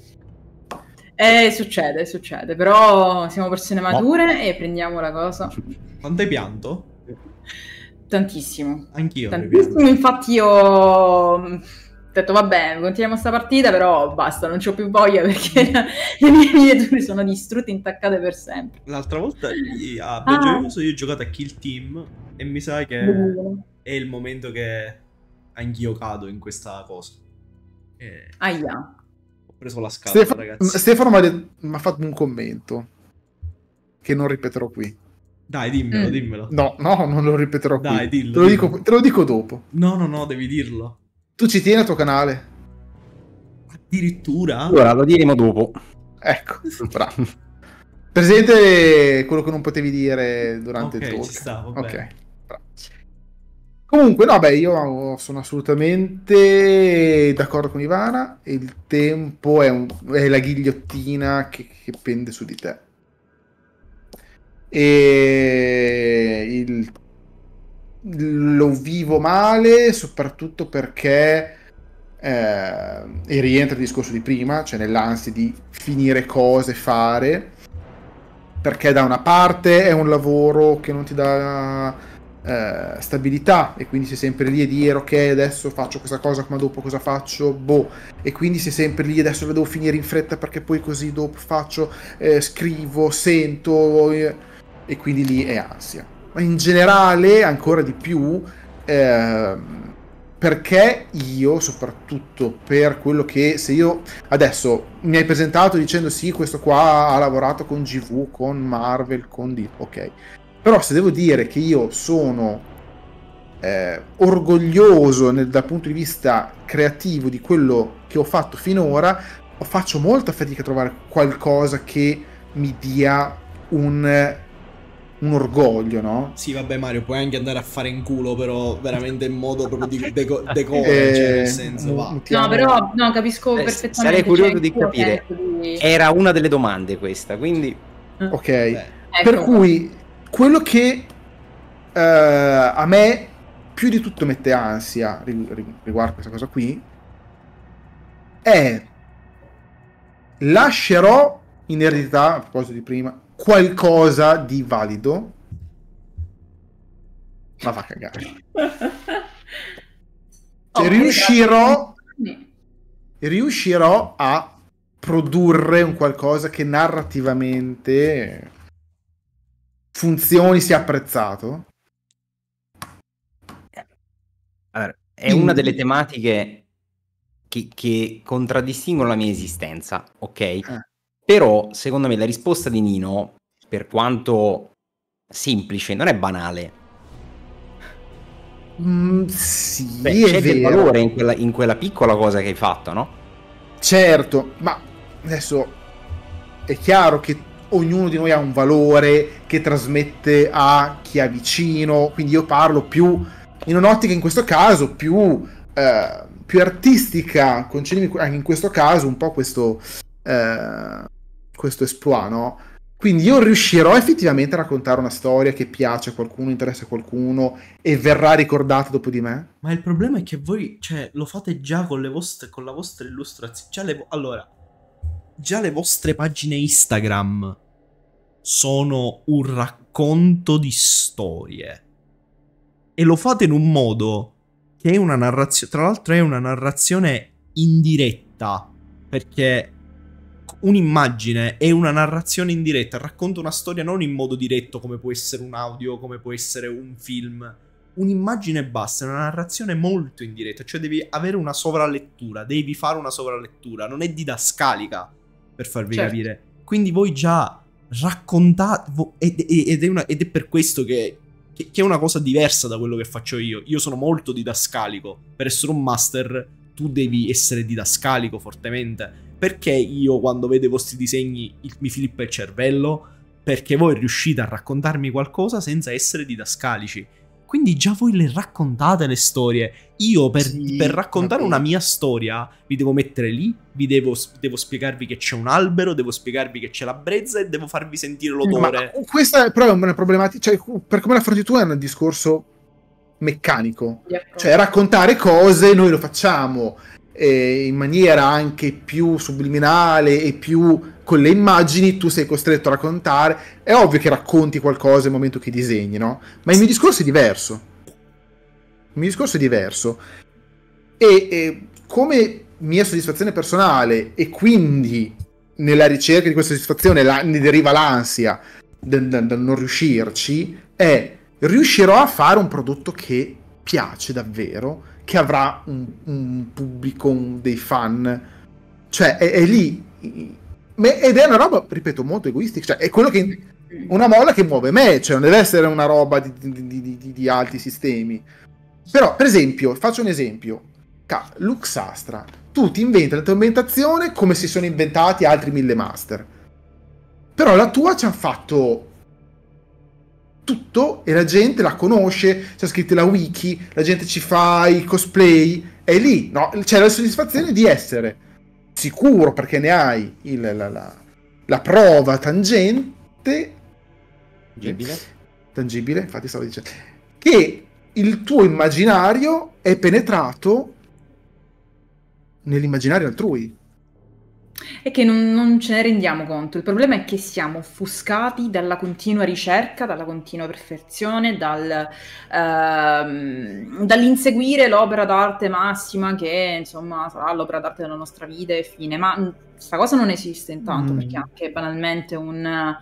Eh, succede, succede, però siamo persone mature no. e prendiamo la cosa. Quanto hai pianto? Tantissimo. Anch'io. Tantissimo, infatti io ho detto vabbè, continuiamo sta partita, però basta, non ho più voglia perché <laughs> le mie miniature sono distrutte, intaccate per sempre. L'altra volta a Belgioioso ah. io ho giocato a Kill Team e mi sa che è il momento che anch'io cado in questa cosa. E... Aia preso la scatola, Stefano, ragazzi. Stefano mi ha fatto un commento che non ripeterò qui. Dai, dimmelo, mm. dimmelo. No, no, non lo ripeterò Dai, qui. dillo. Te lo, dillo. Dico, te lo dico dopo. No, no, no, devi dirlo. Tu ci tieni al tuo canale? Addirittura? Ora lo diremo dopo. Ecco, bravo. Presente quello che non potevi dire durante okay, il talk. Ci sta, ok. Comunque, no, beh, io sono assolutamente d'accordo con Ivana. Il tempo è, un, è la ghigliottina che, che, pende su di te. E il, lo vivo male, soprattutto perché. Eh, e rientra il discorso di prima, cioè nell'ansia di finire cose, fare. Perché da una parte è un lavoro che non ti dà eh, stabilità e quindi sei sempre lì a dire ok adesso faccio questa cosa ma dopo cosa faccio boh e quindi sei sempre lì adesso la devo finire in fretta perché poi così dopo faccio eh, scrivo sento e quindi lì è ansia. Ma in generale ancora di più eh, perché io soprattutto per quello che se io adesso mi hai presentato dicendo sì questo qua ha lavorato con GV con Marvel con D ok. Però se devo dire che io sono eh, orgoglioso nel, dal punto di vista creativo di quello che ho fatto finora, faccio molta fatica a trovare qualcosa che mi dia un, un orgoglio, no? Sì, vabbè, Mario, puoi anche andare a fare in culo, però veramente in modo proprio di deco- <laughs> decore, eh, cioè nel senso, va. No, però no, capisco eh, perfettamente. Sarei curioso cioè, di capire. Di... Era una delle domande questa, quindi. Ok. Beh. Per ecco. cui quello che uh, a me più di tutto mette ansia riguardo questa cosa qui è lascerò in eredità, a proposito di prima, qualcosa di valido, ma va a cagare. Cioè, <laughs> riuscirò, riuscirò a produrre un qualcosa che narrativamente funzioni sia apprezzato? Allora, è una delle tematiche che, che, contraddistinguono la mia esistenza, ok? Però, secondo me, la risposta di Nino, per quanto semplice, non è banale. Mm, sì, Beh, c'è vero. del valore in quella, in quella piccola cosa che hai fatto, no? Certo, ma adesso è chiaro che ognuno di noi ha un valore che trasmette a chi ha vicino, quindi io parlo più in un'ottica in questo caso più, eh, più artistica, concedimi anche in questo caso un po' questo, eh, questo esploit, no? Quindi io riuscirò effettivamente a raccontare una storia che piace a qualcuno, interessa a qualcuno e verrà ricordata dopo di me? Ma il problema è che voi, cioè, lo fate già con vostre, con la vostra illustrazione. Le, allora, già le vostre pagine Instagram sono un racconto di storie. E lo fate in un modo che è una narrazione, tra l'altro è una narrazione indiretta, perché un'immagine è una narrazione indiretta, racconta una storia non in modo diretto come può essere un audio, come può essere un film. Un'immagine basta, è una narrazione molto indiretta, cioè devi avere una sovralettura, devi fare una sovralettura, non è didascalica, per farvi certo. capire. Quindi voi già raccontate ed, ed, è una, ed, è per questo che, che, è una cosa diversa da quello che faccio io. Io sono molto didascalico. Per essere un master tu devi essere didascalico fortemente. Perché io quando vedo i vostri disegni il, mi filippa il cervello? Perché voi riuscite a raccontarmi qualcosa senza essere didascalici. Quindi già voi le raccontate le storie. Io per, sì, per raccontare una mia storia vi devo mettere lì, vi devo, devo, spiegarvi che c'è un albero, devo spiegarvi che c'è la brezza e devo farvi sentire l'odore. Ma questa è però una problematica, cioè per come la affronti tu è un discorso meccanico. Cioè raccontare cose noi lo facciamo eh, in maniera anche più subliminale e più con le immagini tu sei costretto a raccontare. È ovvio che racconti qualcosa nel momento che disegni, no? Ma il mio discorso è diverso. Il mio discorso è diverso. E, e come mia soddisfazione personale e quindi nella ricerca di questa soddisfazione la, ne deriva l'ansia del, del, del non riuscirci, è riuscirò a fare un prodotto che piace davvero, che avrà un, un pubblico, un, dei fan. Cioè, è, è lì ed è una roba, ripeto, molto egoistica. Cioè, è quello che. Una molla che muove me, cioè non deve essere una roba di, di, di, di alti sistemi. Però, per esempio, faccio un esempio. Lux Astra. Tu ti inventi la tua ambientazione come si sono inventati altri mille master. Però la tua ci hanno fatto tutto e la gente la conosce, c'è scritto la wiki, la gente ci fa i cosplay, è lì, no? C'è la soddisfazione di essere sicuro perché ne hai il, la, la, la, prova tangente. Tangibile. Tangibile, infatti stavo dicendo. Che il tuo immaginario è penetrato nell'immaginario altrui. È che non, non, ce ne rendiamo conto. Il problema è che siamo offuscati dalla continua ricerca, dalla continua perfezione, dal, ehm, dall'inseguire l'opera d'arte massima che insomma sarà l'opera d'arte della nostra vita e fine. Ma questa cosa non esiste intanto mm. perché anche banalmente un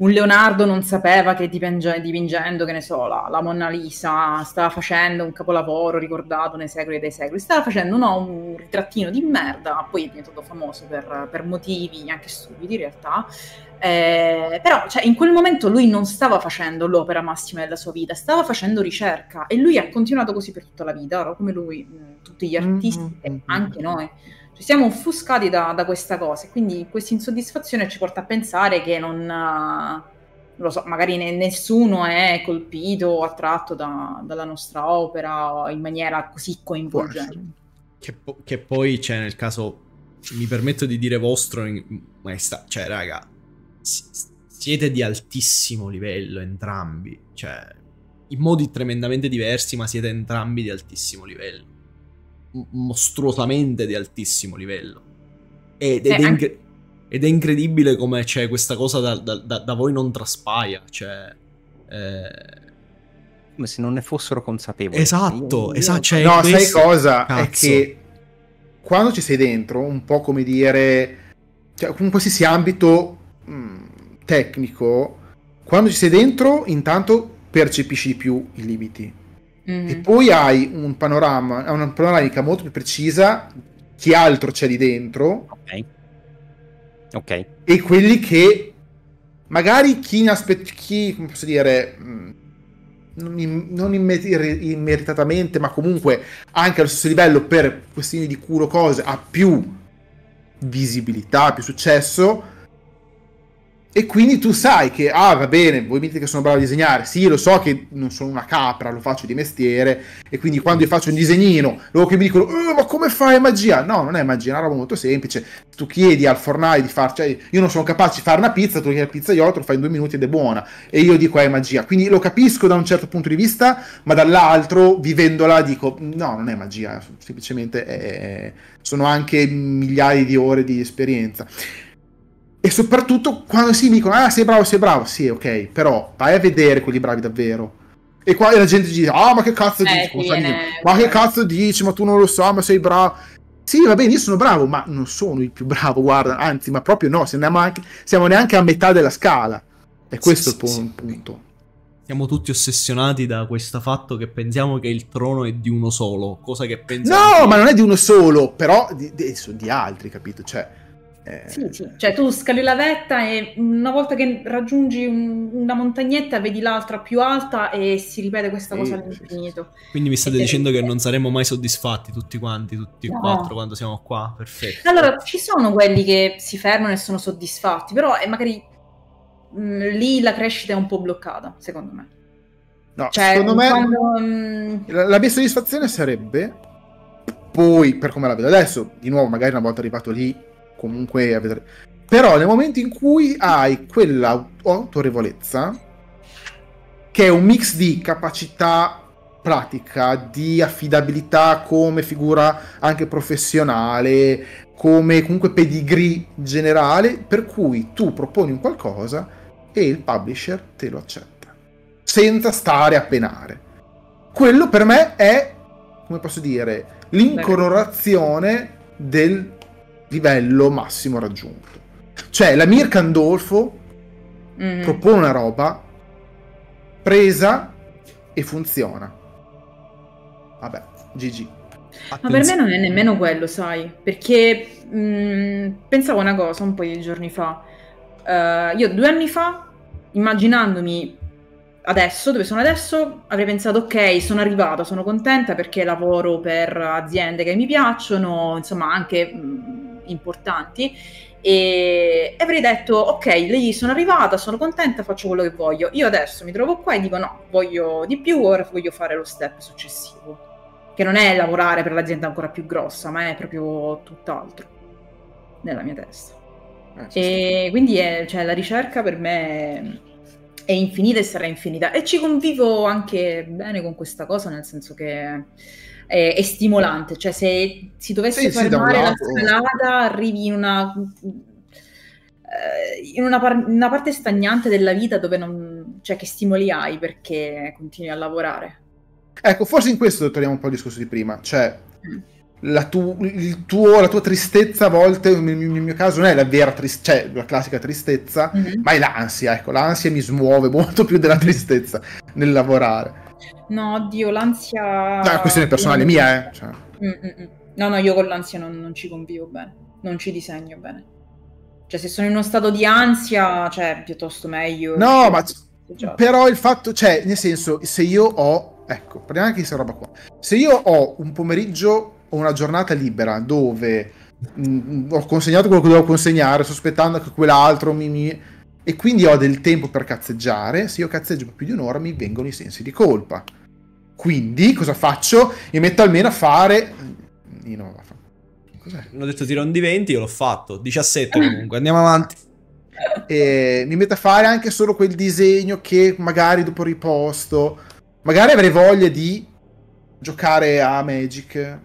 un Leonardo non sapeva che dipinge, dipingendo, che ne so, la, la, Monna Lisa stava facendo un capolavoro ricordato nei secoli dei secoli, stava facendo no, un ritrattino di merda, poi è diventato famoso per, per motivi anche stupidi in realtà, eh, però cioè, in quel momento lui non stava facendo l'opera massima della sua vita, stava facendo ricerca e lui ha continuato così per tutta la vita, come lui, tutti gli artisti mm-hmm. e anche noi ci siamo offuscati da, da questa cosa. Quindi questa insoddisfazione ci porta a pensare che non, non lo so, magari ne, nessuno è colpito o attratto da, dalla nostra opera in maniera così coinvolgente. Che, che, poi c'è nel caso, mi permetto di dire vostro, maestà, cioè raga, siete di altissimo livello entrambi, cioè in modi tremendamente diversi, ma siete entrambi di altissimo livello mostruosamente di altissimo livello. Ed, ed, eh, è, inc- ed è, incredibile come c'è questa cosa da, da, da, da voi non traspaia. Cioè, eh... Come se non ne fossero consapevoli. Esatto, esatto. Cioè, no, questo... sai cosa? Cazzo. È che quando ci sei dentro, un po' come dire, cioè, con qualsiasi ambito mh, mm, tecnico, quando ci sei dentro, intanto percepisci di più i limiti mm-hmm. e poi hai un panorama, una panoramica molto più precisa chi altro c'è lì dentro. Ok. Ok. E quelli che magari chi ne aspetta, chi, come posso dire, mm, non immeritatamente, ma comunque anche allo stesso livello per questioni di curo cose, ha più visibilità, più successo e quindi tu sai che, ah va bene, voi mi dite che sono bravo a disegnare, sì lo so che non sono una capra, lo faccio di mestiere, e quindi quando io faccio un disegnino, loro che mi dicono, oh, ma come fai magia? No, non è magia, è una roba molto semplice, tu chiedi al fornaio di farci, cioè, io non sono capace di fare una pizza, tu chiedi al pizzaiolo, te lo fai in due minuti ed è buona, e io dico è magia, quindi lo capisco da un certo punto di vista, ma dall'altro, vivendola, dico, no, non è magia, semplicemente è... sono anche migliaia di ore di esperienza. E soprattutto quando si dicono, ah sei bravo, sei bravo, sì ok, però vai a vedere quelli bravi davvero. E qua la gente dice, ah ma che cazzo eh, dici? Viene... Ma che cazzo dici? Ma tu non lo so, ma sei bravo. Sì, va bene, io sono bravo, ma non sono il più bravo, guarda, anzi, ma proprio no, siamo neanche, siamo neanche a metà della scala. E questo sì, è il sì, punto. Sì. Siamo tutti ossessionati da questo fatto che pensiamo che il trono è di uno solo, cosa che pensiamo... No, ma non è di uno solo, però di, di, di altri, capito? Cioè, eh... Sì, sì, cioè tu scali la vetta e una volta che raggiungi un, una montagnetta vedi l'altra più alta e si ripete questa cosa sì, all'infinito. Quindi mi state dicendo che non saremo mai soddisfatti tutti quanti, tutti e no. quattro quando siamo qua, perfetto. Allora, ci sono quelli che si fermano e sono soddisfatti, però è magari mh, mm, lì la crescita è un po' bloccata, secondo me. No, cioè, secondo me quando, mh... la, la mia soddisfazione sarebbe poi, per come la vedo adesso, di nuovo, magari una volta arrivato lì comunque a vedere. Però nel momento in cui hai quell'autorevolezza, che è un mix di capacità pratica, di affidabilità come figura anche professionale, come comunque pedigree generale, per cui tu proponi un qualcosa e il publisher te lo accetta, senza stare a penare. Quello per me è, come posso dire, l'incoronazione del livello massimo raggiunto. Cioè, la Mir Candolfo mm. propone una roba presa e funziona. Vabbè, GG. Ma per me non è nemmeno quello, sai, perché mh, mm, pensavo una cosa un po' di giorni fa. Uh, io due anni fa, immaginandomi adesso, dove sono adesso, avrei pensato ok, sono arrivata, sono contenta perché lavoro per aziende che mi piacciono, insomma anche mh, mm, importanti e avrei detto ok lì sono arrivata sono contenta faccio quello che voglio. Io adesso mi trovo qua e dico no voglio di più ora voglio fare lo step successivo. Che non è lavorare per l'azienda ancora più grossa ma è proprio tutt'altro nella mia testa. Eh, e quindi è, cioè, la ricerca per me è infinita e sarà infinita. E ci convivo anche bene con questa cosa nel senso che è, è stimolante, cioè se si dovesse sì, fermare sì, la scalata arrivi in una, eh, in una, par- una, parte stagnante della vita dove non, cioè che stimoli hai perché continui a lavorare. Ecco, forse in questo torniamo un po' al discorso di prima, cioè mm. la, tu, tuo, la, tua tristezza a volte, nel mio, mio caso, non è la vera tristezza, cioè la classica tristezza, mm-hmm. ma è l'ansia, ecco, l'ansia mi smuove molto più della tristezza nel lavorare. No, oddio, l'ansia... No, è questione personale mia, eh. Cioè. Mm-mm. No, no, io con l'ansia non, non, ci convivo bene, non ci disegno bene. Cioè, se sono in uno stato di ansia, cioè, piuttosto meglio... No, ma... Però il fatto, cioè, nel senso, se io ho... Ecco, parliamo anche di questa roba qua. Se io ho un pomeriggio o una giornata libera dove mh, mm, ho consegnato quello che dovevo consegnare, sospettando che quell'altro mi, mi e quindi ho del tempo per cazzeggiare. Se io cazzeggio per più di un'ora mi vengono i sensi di colpa. Quindi cosa faccio? Mi metto almeno a fare... Io non fa... Cos'è? Hanno detto tirone di 20, io l'ho fatto. 17 comunque, andiamo avanti. E mi metto a fare anche solo quel disegno che magari dopo riposto. Magari avrei voglia di giocare a Magic.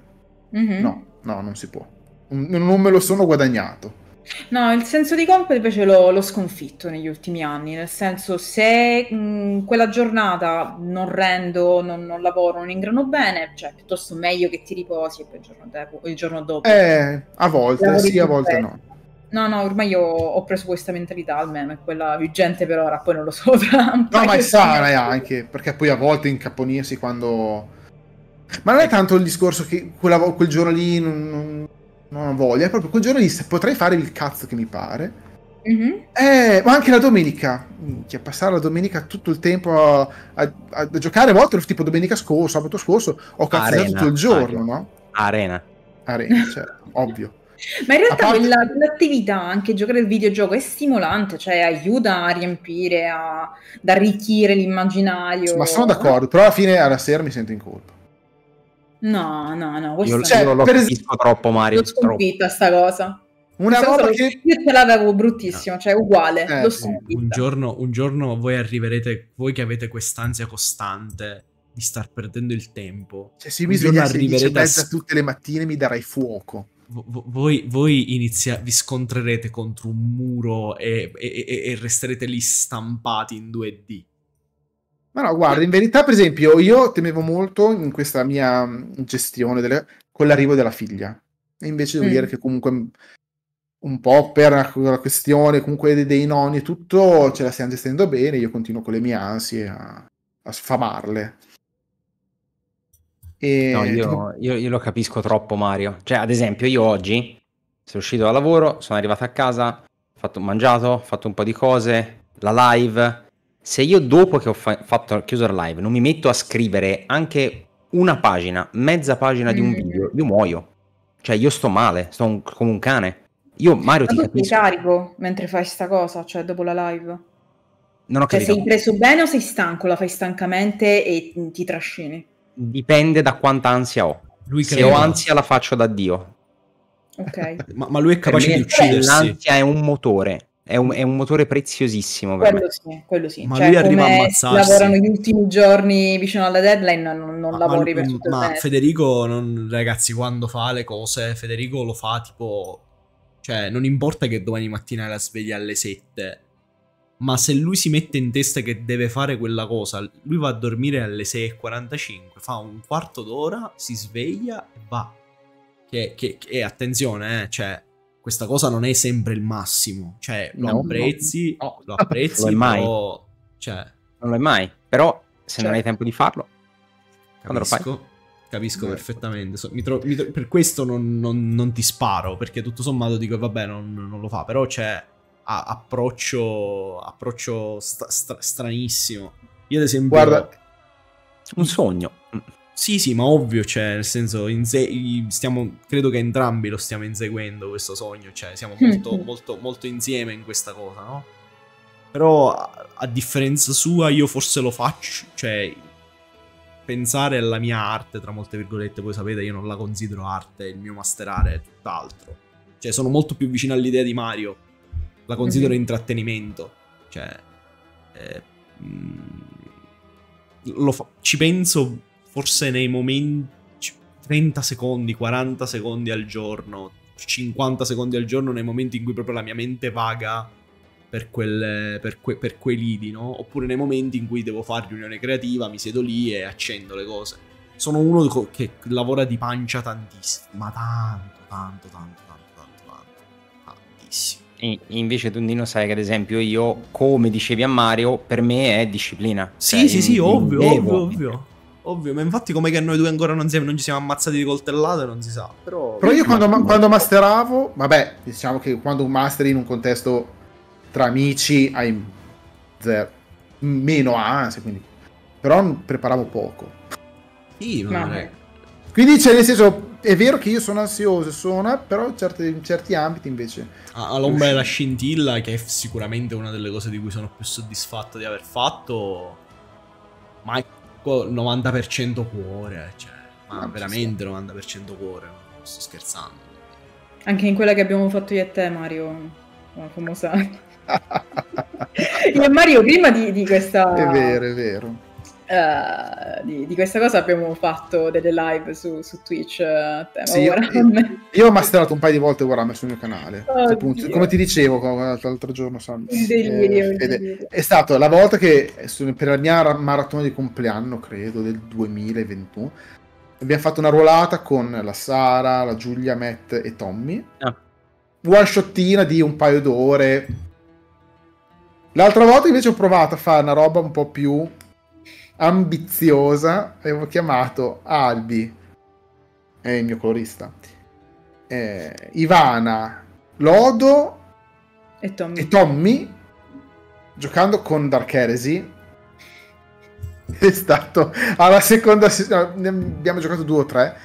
Mm-hmm. No, no, non si può. Non me lo sono guadagnato. No, il senso di colpa invece l'ho, l'ho sconfitto negli ultimi anni, nel senso se mh, quella giornata non rendo, non, non, lavoro, non ingrano bene, cioè piuttosto meglio che ti riposi e poi il giorno dopo. Il giorno dopo eh, a volte sì, a volte no. No, no, ormai io ho preso questa mentalità almeno, è quella vigente per ora, poi non lo so No, ma è sana anche, perché poi a volte incaponirsi quando... Ma non è tanto il discorso che quella, quel giorno lì non, non non ho voglia, è proprio quel giorno lì potrei fare il cazzo che mi pare. Mm-hmm. Eh, ma anche la domenica, minchia, passare la domenica tutto il tempo a, a, a giocare, a volte tipo domenica scorso, sabato scorso, ho cazzato tutto il giorno, Arena. no? Arena. Arena, cioè, <laughs> ovvio. Ma in realtà parte... quella, quell'attività, anche giocare il videogioco, è stimolante, cioè aiuta a riempire, a, ad arricchire l'immaginario. Ma sono d'accordo, però alla fine alla sera mi sento in colpa. No, no, no. Io, cioè, io lo capisco troppo, Mario. L'ho sconfitta sta cosa. Una cosa che... Io ce l'avevo bruttissima, cioè uguale. Eh, sì. un, giorno, un giorno voi arriverete, voi che avete quest'ansia costante di star perdendo il tempo. Cioè, se mi svegliassi a... tutte le mattine mi darai fuoco. voi, voi inizia- vi scontrerete contro un muro e, e, e, e resterete lì stampati in 2D. Ma no, guarda, in verità, per esempio, io temevo molto in questa mia gestione delle... con l'arrivo della figlia. E invece devo mm. dire che comunque un po' per la questione comunque dei, dei nonni e tutto ce la stiamo gestendo bene, io continuo con le mie ansie a, a sfamarle. E... No, io, io, io, lo capisco troppo Mario. Cioè, ad esempio, io oggi sono uscito da lavoro, sono arrivato a casa, ho fatto, mangiato, ho fatto un po' di cose, la live, se io dopo che ho fa- fatto chiuso la live non mi metto a scrivere anche una pagina, mezza pagina mm. di un mm. video, io muoio. Cioè io sto male, sto un, come un cane. Io Mario Ma ti capisco. sei carico mentre fai sta cosa, cioè dopo la live? Non ho cioè, capito. sei preso bene o sei stanco? La fai stancamente e ti trascini? Dipende da quanta ansia ho. Lui Se ho ansia la faccio da Dio. Ok. ma, ma, lui è capace di uccidersi. L'ansia è un motore. È un, è un, motore preziosissimo. quello me. sì, quello sì. Ma cioè, lui arriva a ammazzarsi. Lavorano gli ultimi giorni vicino alla deadline, non, non ma, lavori ma, per tutto Ma Federico, non, ragazzi, quando fa le cose, Federico lo fa tipo... Cioè, non importa che domani mattina la sveglia alle 7, ma se lui si mette in testa che deve fare quella cosa, lui va a dormire alle 6.45, fa un quarto d'ora, si sveglia e va. Che, che, che attenzione, eh, cioè questa cosa non è sempre il massimo. Cioè, lo no, apprezzi, no, no. lo apprezzi, non mai. Però, cioè... Non lo è mai. Però, se cioè, non hai tempo di farlo, quando lo fai? Capisco perfettamente. So, mi tro- mi tro- per questo non, non, non, ti sparo, perché tutto sommato dico, vabbè, non, non lo fa. Però c'è a- approccio, approccio sta- sta- stranissimo. Io ad esempio... Guarda, un sogno. Sì, sì, ma ovvio, cioè, nel senso, inse- stiamo, credo che entrambi lo stiamo inseguendo questo sogno, cioè, siamo <laughs> molto, molto, molto insieme in questa cosa, no? Però, a, a differenza sua, io forse lo faccio, cioè, pensare alla mia arte, tra molte virgolette, voi sapete, io non la considero arte, il mio masterare è tutt'altro. Cioè, sono molto più vicino all'idea di Mario, la considero mm-hmm. intrattenimento, cioè, eh, mh, fa- ci penso forse nei momenti 30 secondi, 40 secondi al giorno, 50 secondi al giorno nei momenti in cui proprio la mia mente vaga per, quelle, per, que, per quei lidi, no? Oppure nei momenti in cui devo fare riunione creativa, mi siedo lì e accendo le cose. Sono uno che lavora di pancia tantissimo, ma tanto, tanto, tanto, tanto, tanto, tanto, tantissimo. E invece tu Nino sai che ad esempio io, come dicevi a Mario, per me è disciplina. Sì, cioè, sì, sì, ovvio, ovvio, ovvio. Ovvio, ma infatti come che noi due ancora non, siamo, non ci siamo ammazzati di coltellate non si sa. Però, Però io quando, quando, masteravo, vabbè, diciamo che quando masteri in un contesto tra amici hai zero, meno ansia, quindi... Però preparavo poco. Sì, ma no. Quindi cioè, nel senso, è vero che io sono ansioso, sono, però in certi, in certi ambiti invece... Ah, l'ombra della scintilla, che è sicuramente una delle cose di cui sono più soddisfatto di aver fatto, ma 90% cuore, cioè, ma ah, veramente sì. 90% cuore, non sto scherzando. Anche in quella che abbiamo fatto io e te, Mario, la famosa... <laughs> io e Mario, prima di, di questa... È vero, è vero Uh, di, di, questa cosa abbiamo fatto delle live su, su Twitch. Uh, sì, io, io, ho masterato un paio di volte Warhammer sul mio canale. Oh, appunto, come ti dicevo l'altro giorno, Sam, delirio, eh, delirio. È, è stata la volta che per la mia maratona di compleanno, credo, del 2021, abbiamo fatto una ruolata con la Sara, la Giulia, Matt e Tommy. Ah. One shottina di un paio d'ore. L'altra volta invece ho provato a fare una roba un po' più ambiziosa, avevo chiamato Albi, è il mio colorista, eh, Ivana, Lodo e Tommy. e Tommy, giocando con Dark Heresy. È stato alla seconda abbiamo giocato due o tre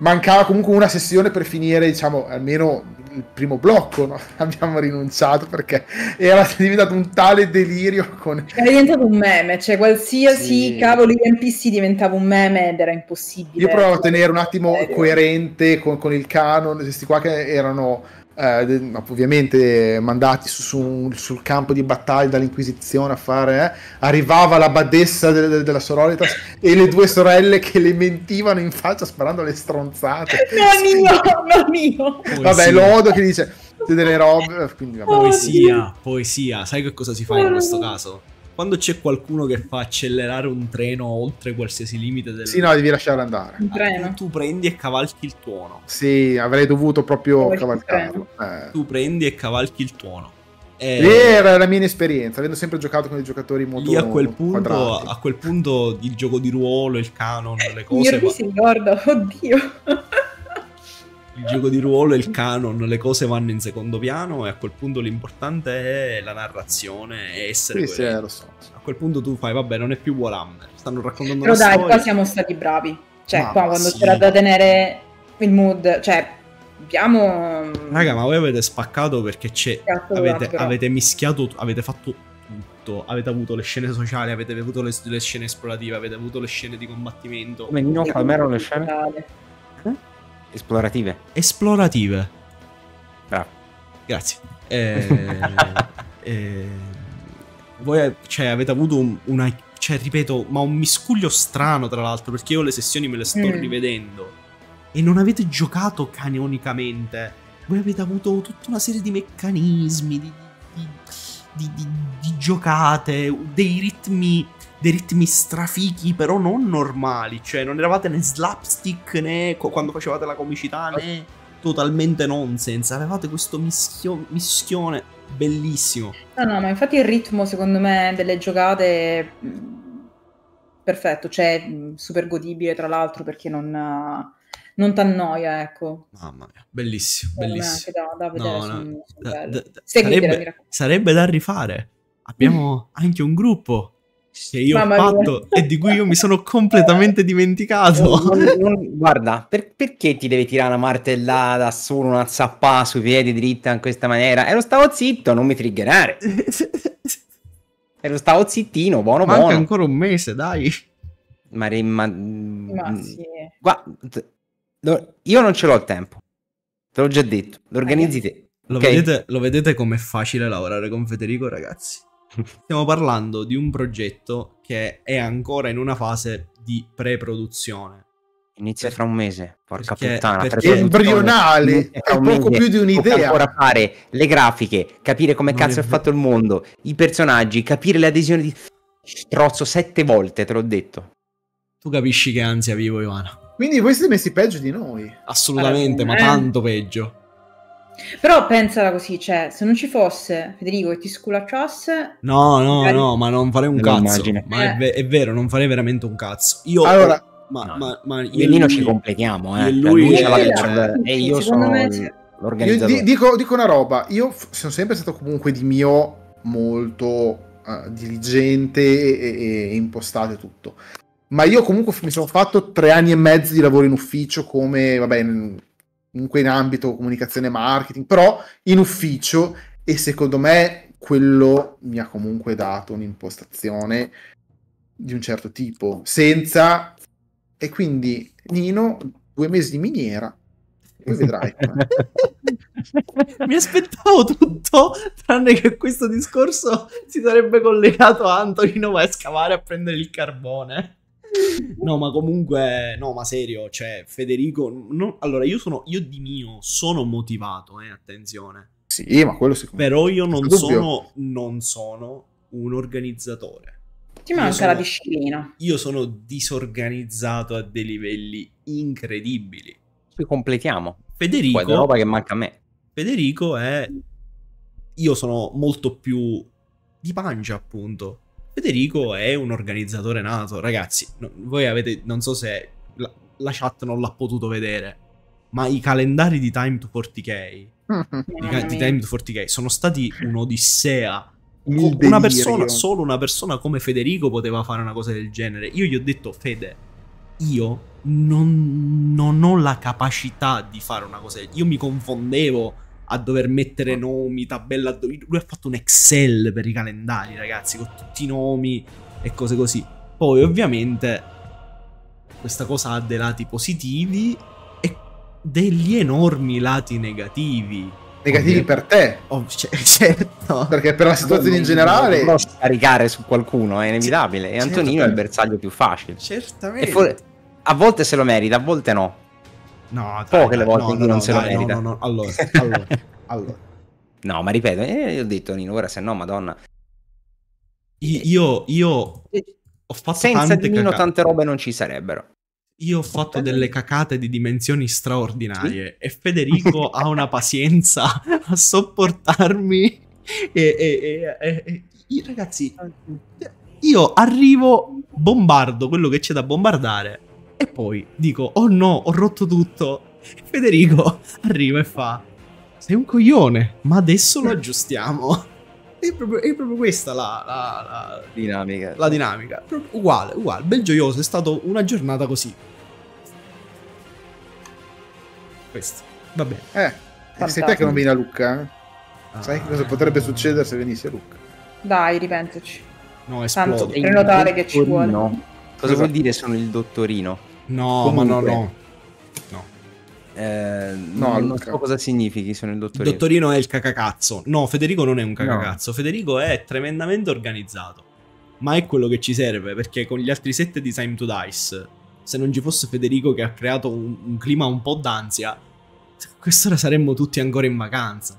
mancava comunque una sessione per finire, diciamo, almeno il primo blocco, no? <laughs> abbiamo rinunciato perché era diventato un tale delirio con... Era diventato un meme, cioè qualsiasi sì. cavolo NPC diventava un meme ed era impossibile. Io provavo a tenere un attimo coerente con, con il canon, questi qua che erano eh, ovviamente mandati su, su, sul campo di battaglia dall'Inquisizione a fare, eh, arrivava la badessa de, de, della Sororitas <laughs> e le due sorelle che le mentivano in faccia sparando le stronzate. <laughs> Non io, non io. Vabbè, Lodo che dice delle robe, quindi vabbè. Poesia, poesia, sai che cosa si fa in questo caso? Quando c'è qualcuno che fa accelerare un treno oltre qualsiasi limite del... Sì, no, devi lasciare andare. Un treno. Tu, tu, prendi e cavalchi il tuono. Sì, avrei dovuto proprio cavalcarlo. Eh. Tu prendi e cavalchi il tuono. E... Era la mia inesperienza, avendo sempre giocato con dei giocatori molto Lì a quel, punto, a quel punto il gioco di ruolo, il canon, le cose... Io ma... si ricorda, <laughs> oddio il gioco di ruolo e il canon, le cose vanno in secondo piano e a quel punto l'importante è la narrazione e essere sì, sì, lo so. A quel punto tu fai, vabbè, non è più Warhammer, stanno raccontando Però una dai, storia. qua siamo stati bravi. Cioè, ma qua quando sì. c'era da tenere il mood, cioè abbiamo Raga, ma voi avete spaccato perché c'è avete, avete mischiato, avete fatto tutto. Avete avuto le scene sociali, avete avuto le, le scene esplorative, avete avuto le scene di combattimento. Come Nino Calmero le scene? Eh? Esplorative. Esplorative. Bravo. Grazie. Eh, <laughs> eh, voi cioè, avete avuto un, una... Cioè, ripeto, ma un miscuglio strano tra l'altro, perché io le sessioni me le sto mm. rivedendo. E non avete giocato canonicamente. Voi avete avuto tutta una serie di meccanismi, di, di, di, di giocate, dei ritmi dei ritmi strafichi, però non normali. Cioè, non eravate né slapstick né co- quando facevate la comicità né totalmente nonsense. Avevate questo mischio- mischione bellissimo. No, no, ma infatti il ritmo, secondo me, delle giocate mm, perfetto, cioè mm, super godibile tra l'altro perché non, non ti annoia, ecco. Mamma mia, bellissimo, bellissimo. Da, da vedere no, no, da, da, sarebbe, sarebbe, da rifare. Abbiamo <clears throat> anche un gruppo che io Mamma ho fatto mia. e di cui io mi sono completamente dimenticato. Non, non, guarda, per, perché ti devi tirare una martellata da solo, una zappa sui piedi dritta in questa maniera? E lo stavo zitto, non mi triggerare. e lo stavo zittino, buono Manca buono. ancora un mese, dai. Ma, ma, ma mm, sì. guarda, io non ce l'ho il tempo. Te l'ho già detto, lo organizzi te. Lo, okay? vedete, lo vedete com'è facile lavorare con Federico, ragazzi? Stiamo parlando di un progetto che è ancora in una fase di pre-produzione. Inizia fra un mese, porca perché, puttana. Perché è embrionale, è poco più di un'idea. ancora fare le grafiche, capire come non cazzo è, è fatto il mondo, i personaggi, capire le adesioni di... Strozzo sette volte, te l'ho detto. Tu capisci che ansia vivo, Ivana. Quindi voi siete messi peggio di noi. Assolutamente, allora, ma eh. tanto peggio. Però pensala così, cioè, se non ci fosse Federico che ti sculacciasse... No, no, magari... no, ma non farei un cazzo. Ma eh. è, ve- è, vero, non farei veramente un cazzo. Io... Allora... Ma, no. ma, ma io e Nino ci completiamo, eh. E cioè, lui, lui ce l'ha e io sono me... l'organizzatore. Io dico, dico, una roba, io sono sempre stato comunque di mio molto uh, diligente e, e impostato e tutto. Ma io comunque mi sono fatto tre anni e mezzo di lavoro in ufficio come, vabbè, comunque in ambito comunicazione e marketing, però in ufficio e secondo me quello mi ha comunque dato un'impostazione di un certo tipo, senza... E quindi Nino, due mesi di miniera, poi vedrai. <laughs> Mi aspettavo tutto, tranne che questo discorso si sarebbe collegato a Antonino va a scavare a prendere il carbone. No, ma comunque, no, ma serio, cioè, Federico, no, allora io sono, io di mio sono motivato, eh, attenzione. Sì, ma quello sicuramente. Però io non sono, non sono un organizzatore. Ti manca sono, la disciplina. Io sono disorganizzato a dei livelli incredibili. Ci completiamo. Federico... Poi è roba che manca a me. Federico è... Io sono molto più di pancia, appunto Federico è un organizzatore nato, ragazzi. No, voi avete, non so se la, la, chat non l'ha potuto vedere, ma i calendari di Time to 40k, <laughs> di, di Time to 40k sono stati un'odissea. Una persona, solo una persona come Federico poteva fare una cosa del genere. Io gli ho detto, Fede, io non, non ho la capacità di fare una cosa del genere. Io mi confondevo a dover mettere nomi, tabella. Lui ha fatto un Excel per i calendari, ragazzi, con tutti i nomi e cose così. Poi, ovviamente, questa cosa ha dei lati positivi e degli enormi lati negativi. Negativi per te? Oh, <laughs> certo. Perché per la situazione in generale. Non scaricare su qualcuno, è inevitabile. E Antonino certo. è il bersaglio più facile. Certamente. For- a volte se lo merita, a volte no. No, dai, poche le volte no, in cui no, non se lo merita. No, no, no, allora, allora, <laughs> allora. No, ma ripeto, eh, io ho detto Nino, ora se no, madonna. Io, io ho fatto Senza tante Nino cacate. tante robe non ci sarebbero. Io ho fatto delle cacate di dimensioni straordinarie sì. e Federico <laughs> ha una pazienza a sopportarmi e, e, e, e, ragazzi, io arrivo, bombardo quello che c'è da bombardare e poi dico, oh no, ho rotto tutto. Federico <laughs> arriva e fa, sei un coglione, ma adesso lo aggiustiamo. È proprio, è proprio questa la, la, la, dinamica. La dinamica. Uguale, uguale. Bel gioioso, è stata una giornata così. Questo. Va bene. Eh, Fantastico. sei te che non vieni a Lucca? Eh? Ah, Sai cosa potrebbe succedere se venissi a Lucca? Dai, ripensaci. No, esplodo. Tanto prenotare che ci vuole. No. Cosa esatto. vuol dire sono il dottorino? No, Comunque, ma no, no. No. Eh, no, non so cosa significhi sono il dottorino. Il dottorino è il cacacazzo. No, Federico non è un cacacazzo. No. Federico è tremendamente organizzato. Ma è quello che ci serve perché con gli altri set di Time to Dice, se non ci fosse Federico che ha creato un, un clima un po' d'ansia, quest'ora saremmo tutti ancora in vacanza.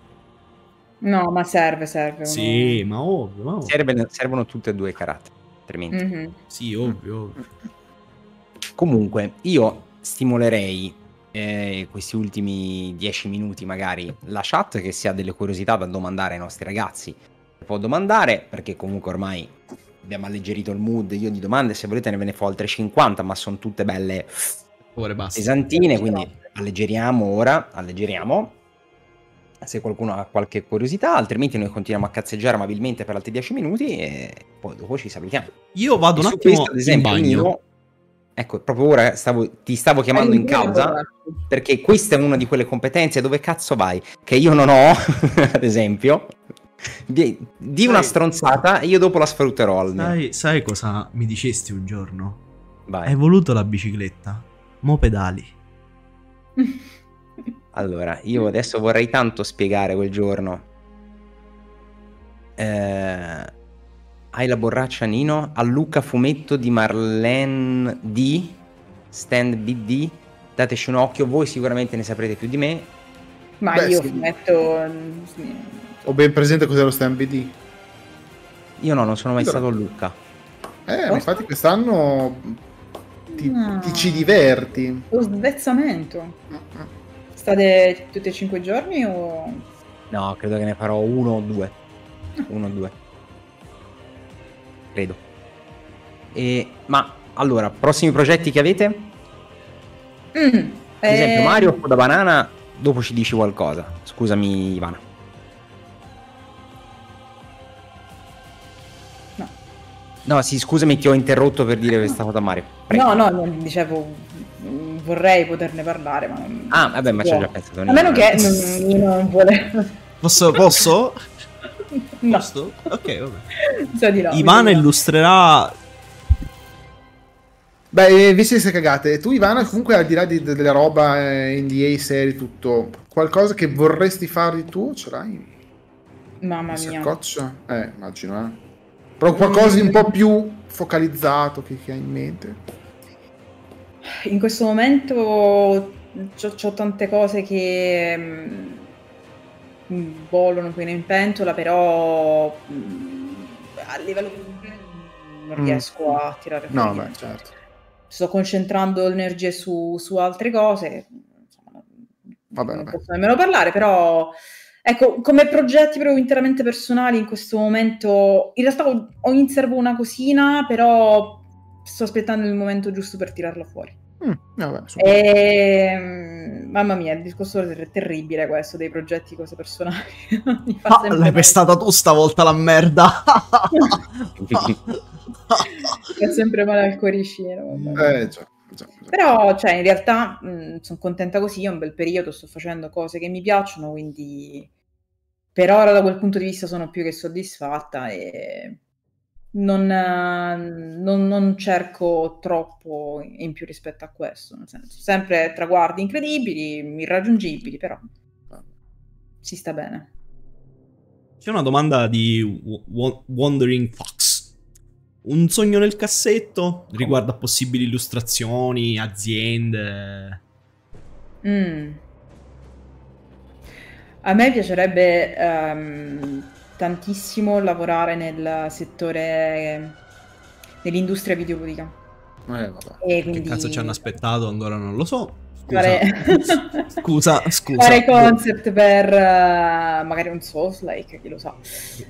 No, ma serve, serve. Sì, ma ovvio. Ma ovvio. Serve, servono tutti e due i caratteri. Altrimenti. Mm-hmm. Sì, ovvio, ovvio. Comunque, io stimolerei eh, questi ultimi dieci minuti magari la chat che se ha delle curiosità da domandare ai nostri ragazzi può domandare perché comunque ormai abbiamo alleggerito il mood io di domande se volete ne ve ne fo altre 50 ma sono tutte belle Ore pesantine quindi alleggeriamo ora alleggeriamo se qualcuno ha qualche curiosità, altrimenti noi continuiamo a cazzeggiare amabilmente per altri 10 minuti e poi dopo ci salutiamo. Io vado e un attimo questo, ad esempio, in bagno. Io, ecco, proprio ora stavo, ti stavo chiamando in causa perché questa è una di quelle competenze dove cazzo vai, che io non ho, <laughs> ad esempio. Di, di una stronzata e io dopo la sfrutterò almeno. Sai, sai cosa mi dicesti un giorno? Vai. Hai voluto la bicicletta? Mo pedali. <laughs> Allora, io adesso vorrei tanto spiegare quel giorno. Eh, hai la borraccia Nino? A Luca Fumetto di Marlene D. Stand BD. Dateci un occhio, voi sicuramente ne saprete più di me. Ma Beh, io sì. fumetto... Ho ben presente cos'è lo Stand BD. Io no, non sono mai Però... stato a Lucca. Eh, oh. infatti quest'anno ti, no. ti, ci diverti. Lo svezzamento. Uh-huh. State tutti e cinque giorni o... No, credo che ne farò uno o due. Uno o due. Credo. E, ma allora, prossimi progetti che avete? Mm, Ad esempio, eh... Mario o da banana, dopo ci dici qualcosa. Scusami, Ivana. No. No, sì, scusami, ti ho interrotto per dire questa cosa Mario. Prego. No, no, dicevo vorrei poterne parlare, ma non... Ah, vabbè, ma ci ho già pensato. A meno che non, non vuole... Posso? Posso? <laughs> no. Posso? Ok, vabbè. So di no, Ivana illustrerà... Beh, visto che sei cagate, tu Ivana comunque al di là di, della roba eh, NDA, serie, tutto, qualcosa che vorresti fare tu ce l'hai? Mamma mia. Scoccia? Eh, immagino, eh. Però qualcosa di un po' più focalizzato che, che hai in mente in questo momento ho tante cose che mm, volano qui in pentola, però mm, a livello non mm. riesco a tirare fuori. No, beh, certo. Sto concentrando le energie su, su altre cose. Insomma, vabbè, non vabbè. posso nemmeno parlare, però ecco, come progetti proprio interamente personali in questo momento, in realtà ho, ho in serbo una cosina, però sto aspettando il momento giusto per tirarlo fuori. Mm, vabbè, e, ehm, mamma mia, il discorso è terribile questo dei progetti, cose personali. <laughs> ah, l'hai pestata tu stavolta la merda. <laughs> Fa sempre male al cuoricino. Eh, già, già, già. Però, cioè, in realtà sono contenta così, è un bel periodo, sto facendo cose che mi piacciono, quindi per ora da quel punto di vista sono più che soddisfatta e non, non, non, cerco troppo in più rispetto a questo, nel senso, sempre traguardi incredibili, irraggiungibili, però si sta bene. C'è una domanda di w- Wandering Fox. Un sogno nel cassetto riguardo a possibili illustrazioni, aziende. Mm. A me piacerebbe um, tantissimo lavorare nel settore dell'industria videoludica. Eh, e quindi... Che cazzo ci hanno aspettato? Ancora non lo so. Scusa, fare... <laughs> scusa, scusa. Fare concept per uh, magari un Souls like, chi lo sa.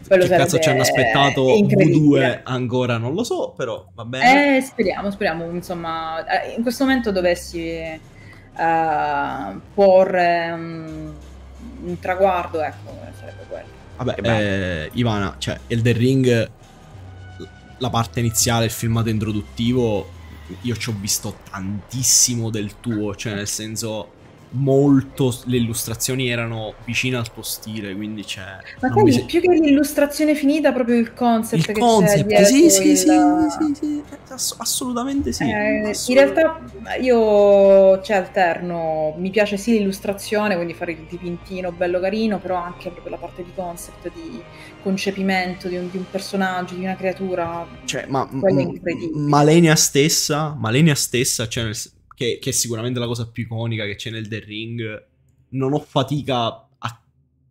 Quello che cazzo ci hanno aspettato V2 ancora non lo so, però va bene. Eh, speriamo, speriamo, insomma, eh, in questo momento dovessi uh, porre un, un traguardo, ecco, sarebbe quello. Vabbè, eh, Ivana, cioè, Elden Ring, la parte iniziale, il filmato introduttivo, io ci ho visto tantissimo del tuo, cioè nel senso molto le illustrazioni erano vicine al tuo stile, quindi c'è... Ma quindi se... più che l'illustrazione finita, proprio il concept il che concept, c'è sì, sì, il... sì, sì, sì, ass- assolutamente sì. Eh, assolutamente. In realtà io cioè, alterno, mi piace sì l'illustrazione, quindi fare il dipintino bello carino, però anche proprio la parte di concept, di concepimento di un, di un personaggio, di una creatura. Cioè, ma m- Malenia stessa, Malenia stessa, cioè nel che, che, è sicuramente la cosa più iconica che c'è nel The Ring, non ho fatica a...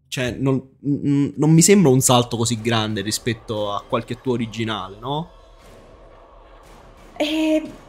Cioè, non, non mi sembra un salto così grande rispetto a qualche tuo originale, no? Eh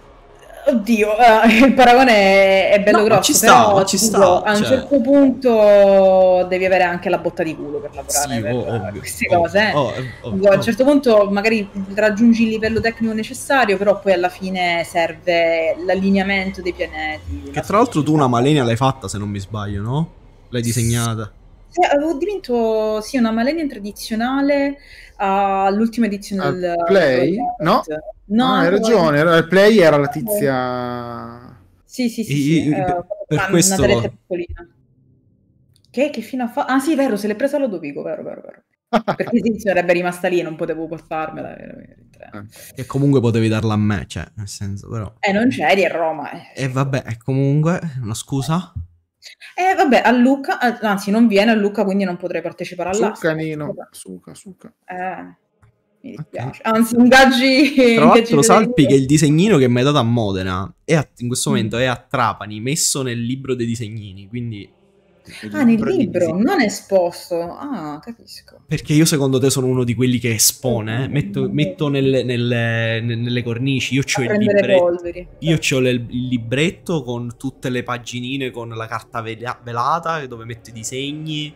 Oddio, uh, il paragone è bello no, grosso, ci sta, però ci sta, dico, a un cioè... certo punto devi avere anche la botta di culo per lavorare sì, per oh, queste ovvio, cose. Eh. Oh, oh, a un certo punto magari raggiungi il livello tecnico necessario, però poi alla fine serve l'allineamento dei pianeti. Che tra l'altro tu una malenia l'hai fatta, se non mi sbaglio, no? L'hai disegnata. Sì, avevo vinto sì, una Malenian tradizionale all'ultima edizione Al del Play? No? No, Ah, hai ragione, era- il play era la tizia... Sì, sì, sì, I- sì, i- eh, per- una questo- nadretta piccolina. Che, che fine ha fatto? Ah sì, vero, se l'è presa Lodovico, vero, vero, vero. Perché sì, sarebbe rimasta lì, non potevo portarmela. treno. Che comunque potevi darla a me, cioè, nel senso, però... Eh, non c'eri a Roma. Eh. E vabbè, e comunque, una scusa? Eh, vabbè, a Lucca, eh, anzi, non viene a Lucca, quindi non potrei partecipare all'asta. Succa, Nino. Succa, succa. Eh, mi dispiace. Anzi, ingaggi... Tra l'altro, Salpi, che il disegnino che mi hai dato a Modena è a- in questo Mm. momento è a Trapani, messo nel libro dei disegnini, quindi... Ah, nel libro, non esposto. Ah, capisco. Perché io secondo te sono uno di quelli che espone, eh? metto, metto nelle, nelle- nelle cornici, io ho il prendere libretto... polveri. Io ho il libretto con tutte le paginine con la carta vela- velata dove metto i disegni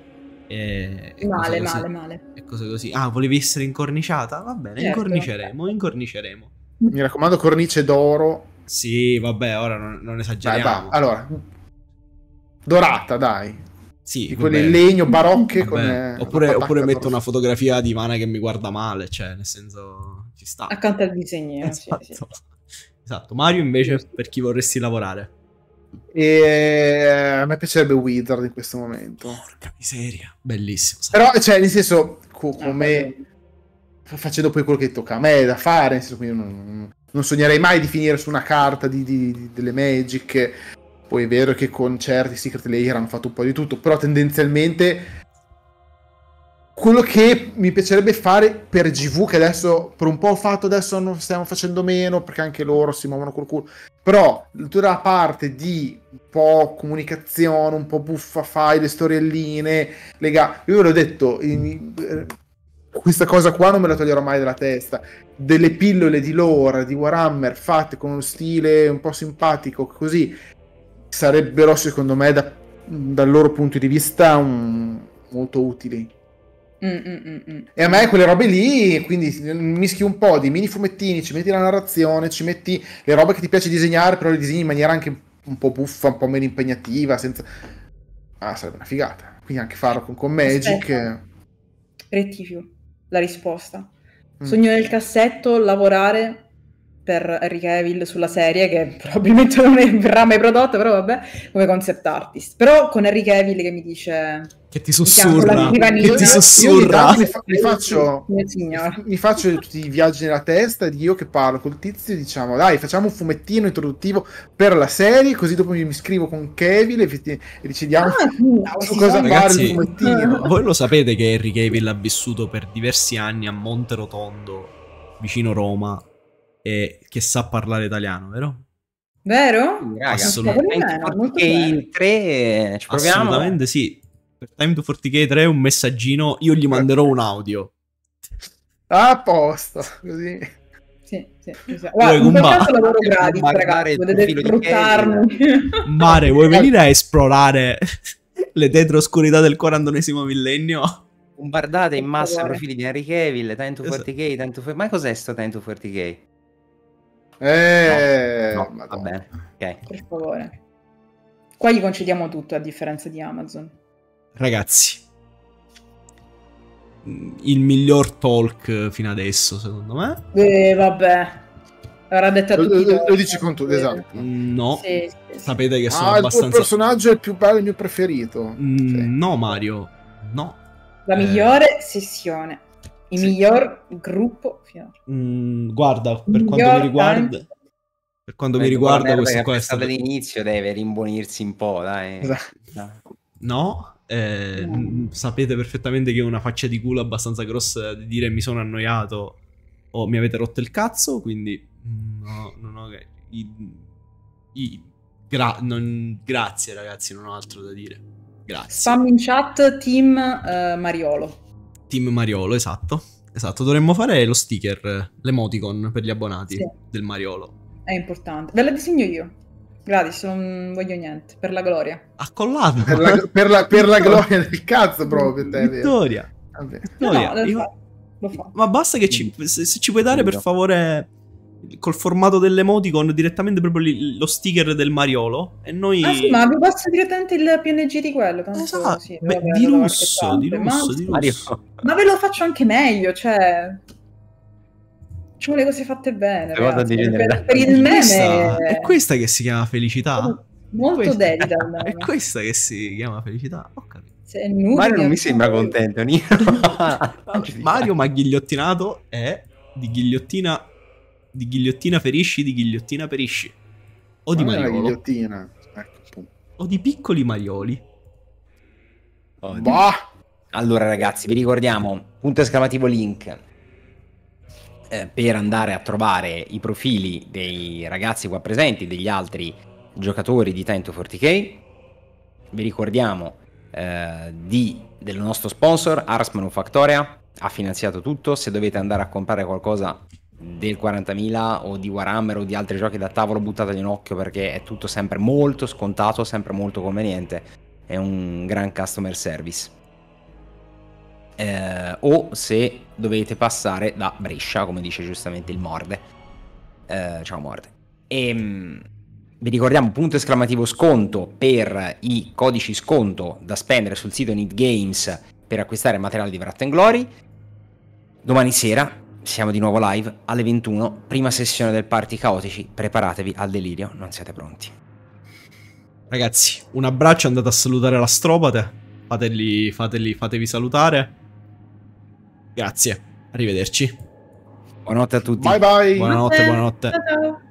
e, e Male, cose male, male. E cose così. Ah, volevi essere incorniciata? Va bene, Certo. incorniceremo, incorniceremo. Mi raccomando, cornice d'oro. Sì, vabbè, ora non, non esageriamo. va. Allora, dorata, dai. sì, Di quelle in legno, barocche. Con, eh, oppure, oppure metto una fotografia di Mana che mi guarda male, cioè, nel senso, ci sta. Accanto al disegnino, sì, Esatto. sì. Esatto. Mario invece per chi vorresti lavorare? E a me piacerebbe Wizard in questo momento. Porca miseria, bellissimo. sai. Però, cioè, nel senso, co- Ah, come facendo poi quello che tocca a me da fare, nel senso, quindi non, non sognerei mai di finire su una carta di, di- di- delle Magic. Poi è vero che con certi Secret Layer hanno fatto un po' di tutto, però tendenzialmente quello che mi piacerebbe fare per GV, che adesso per un po' ho fatto, adesso non stiamo facendo meno, perché anche loro si muovono col culo. Però tutta la parte di un po' comunicazione, un po' buffa, fai le storielline, lega. Io ve l'ho detto, questa cosa qua non me la toglierò mai dalla testa. Delle pillole di lore, di Warhammer, fatte con uno stile un po' simpatico, così, sarebbero secondo me da- dal loro punto di vista un- molto utili. Mm, mm, mm, mm. E a me quelle robe lì, quindi mischi un po' di mini fumettini, ci metti la narrazione, ci metti le robe che ti piace disegnare, però le disegni in maniera anche un po' buffa, un po' meno impegnativa, senza... Ah, sarebbe una figata. Quindi anche farlo con, con Magic. Aspetta. Rettifico la risposta. Mm. Sogno nel cassetto lavorare per Henry Cavill sulla serie che <laughs> probabilmente non verrà mai prodotta, però vabbè, come concept artist. Però con Henry Cavill che mi dice Che ti sussurra, che Io- ti io- Io sussurra. tanto mi, fa- mi faccio... Mio signore. Mi faccio tutti i viaggi nella testa di io che parlo col tizio e diciamo dai facciamo un fumettino introduttivo per la serie così dopo mi, scrivo con Kevin e, e decidiamo Ah, no, su cosa sa- fare il Ragazzi, fumettino. Voi lo sapete che Henry Cavill ha vissuto per diversi anni a Monterotondo, vicino Roma, e che sa parlare italiano, vero? Vero? Raga, Assolutamente. In 3 ci proviamo. Assolutamente sì. Per Time to 40k 3 un messaggino, io gli manderò un audio. A posto così Sì, sì, sì. Guarda, comba- caso lavoro gratis, ragazzi, potete sfruttarmi. <laughs> Mare, vuoi <laughs> venire a esplorare <laughs> le tetre oscurità del 41 millennio? Bombardate in massa i profili di Henry Cavill, Time to Esatto. 40k, Time to 40 Ma cos'è sto Time to 40k? Eh, No, va Madonna. bene. Ok. Per favore. Qua gli concediamo tutto a differenza di Amazon. Ragazzi, il miglior talk fino adesso, secondo me. Eh, vabbè. Avrà detto a tutti lo- lo dici con tu esatto No, Sì, sì, sì. sapete che sono ah il tuo abbastanza... personaggio è il più bello il mio preferito Mm, Sì. No, Mario, no. La Eh. migliore sessione. Il Sì. miglior gruppo finora. Mm, guarda, per Miglior quanto mi riguarda... Per quanto mi Beh, riguarda, questo qua è stato all'inizio deve rimbonirsi un po', dai. Esatto. No, eh, mm, sapete perfettamente che ho una faccia di culo abbastanza grossa di dire mi sono annoiato o mi avete rotto il cazzo, quindi no, non ho i- i- gra- non- grazie ragazzi, non ho altro da dire. Grazie. Spam in chat, team eh, Mariolo. Team Mariolo, esatto. Esatto, dovremmo fare lo sticker, l'emoticon per gli abbonati Sì. del Mariolo. È importante. Ve la disegno io. Gratis, non voglio niente. Per la gloria. Ha collato. per, la, per, la, per la gloria del cazzo proprio te? Vittoria. Vabbè. Vittoria, no, lo io- fa. Lo fa. Ma basta che ci, se, se ci puoi dare per favore col formato dell'emoticon direttamente proprio lo sticker del Mariolo e noi... Ah sì, ma vi passa direttamente il PNG di quello, tanto esatto. sì, Beh, di lusso, di lusso, di lusso. Ma ve lo faccio anche meglio, cioè... Facciamo le cose fatte bene. Ragazzi, per, per, il meme... Questa, è questa che si chiama felicità? Molto questa, dedita <laughs> È questa che si chiama felicità? Ho capito. Mario non mi sembra contento. <laughs> <laughs> Mario ma ghigliottinato è di ghigliottina di ghigliottina ferisci, di ghigliottina perisci. O di Mariolo. Ghigliottina. Ecco, o di piccoli Marioli. Oh, bah. Allora ragazzi, vi ricordiamo, punto esclamativo link eh, per andare a trovare i profili dei ragazzi qua presenti, degli altri giocatori di Time to 40k. Vi ricordiamo eh, di, del nostro sponsor Ars Manufactoria, ha finanziato tutto, se dovete andare a comprare qualcosa del 40.000 o di Warhammer o di altri giochi da tavolo buttateli un occhio perché è tutto sempre molto scontato, sempre molto conveniente, è un gran customer service. Eh, o se dovete passare da Brescia, come dice giustamente il Morde. Eh, ciao Morde. E, ehm, vi ricordiamo punto esclamativo sconto per i codici sconto da spendere sul sito Need Games per acquistare materiale di Wrath Glory. Domani sera siamo di nuovo live alle 21, prima sessione del Party Caotici. Preparatevi al delirio, non siete pronti. Ragazzi, un abbraccio, andate a salutare la stropate. Fateli, fateli, fatevi salutare. Grazie, arrivederci. Buonanotte a tutti. Bye bye. Buonanotte, buonanotte. Ciao.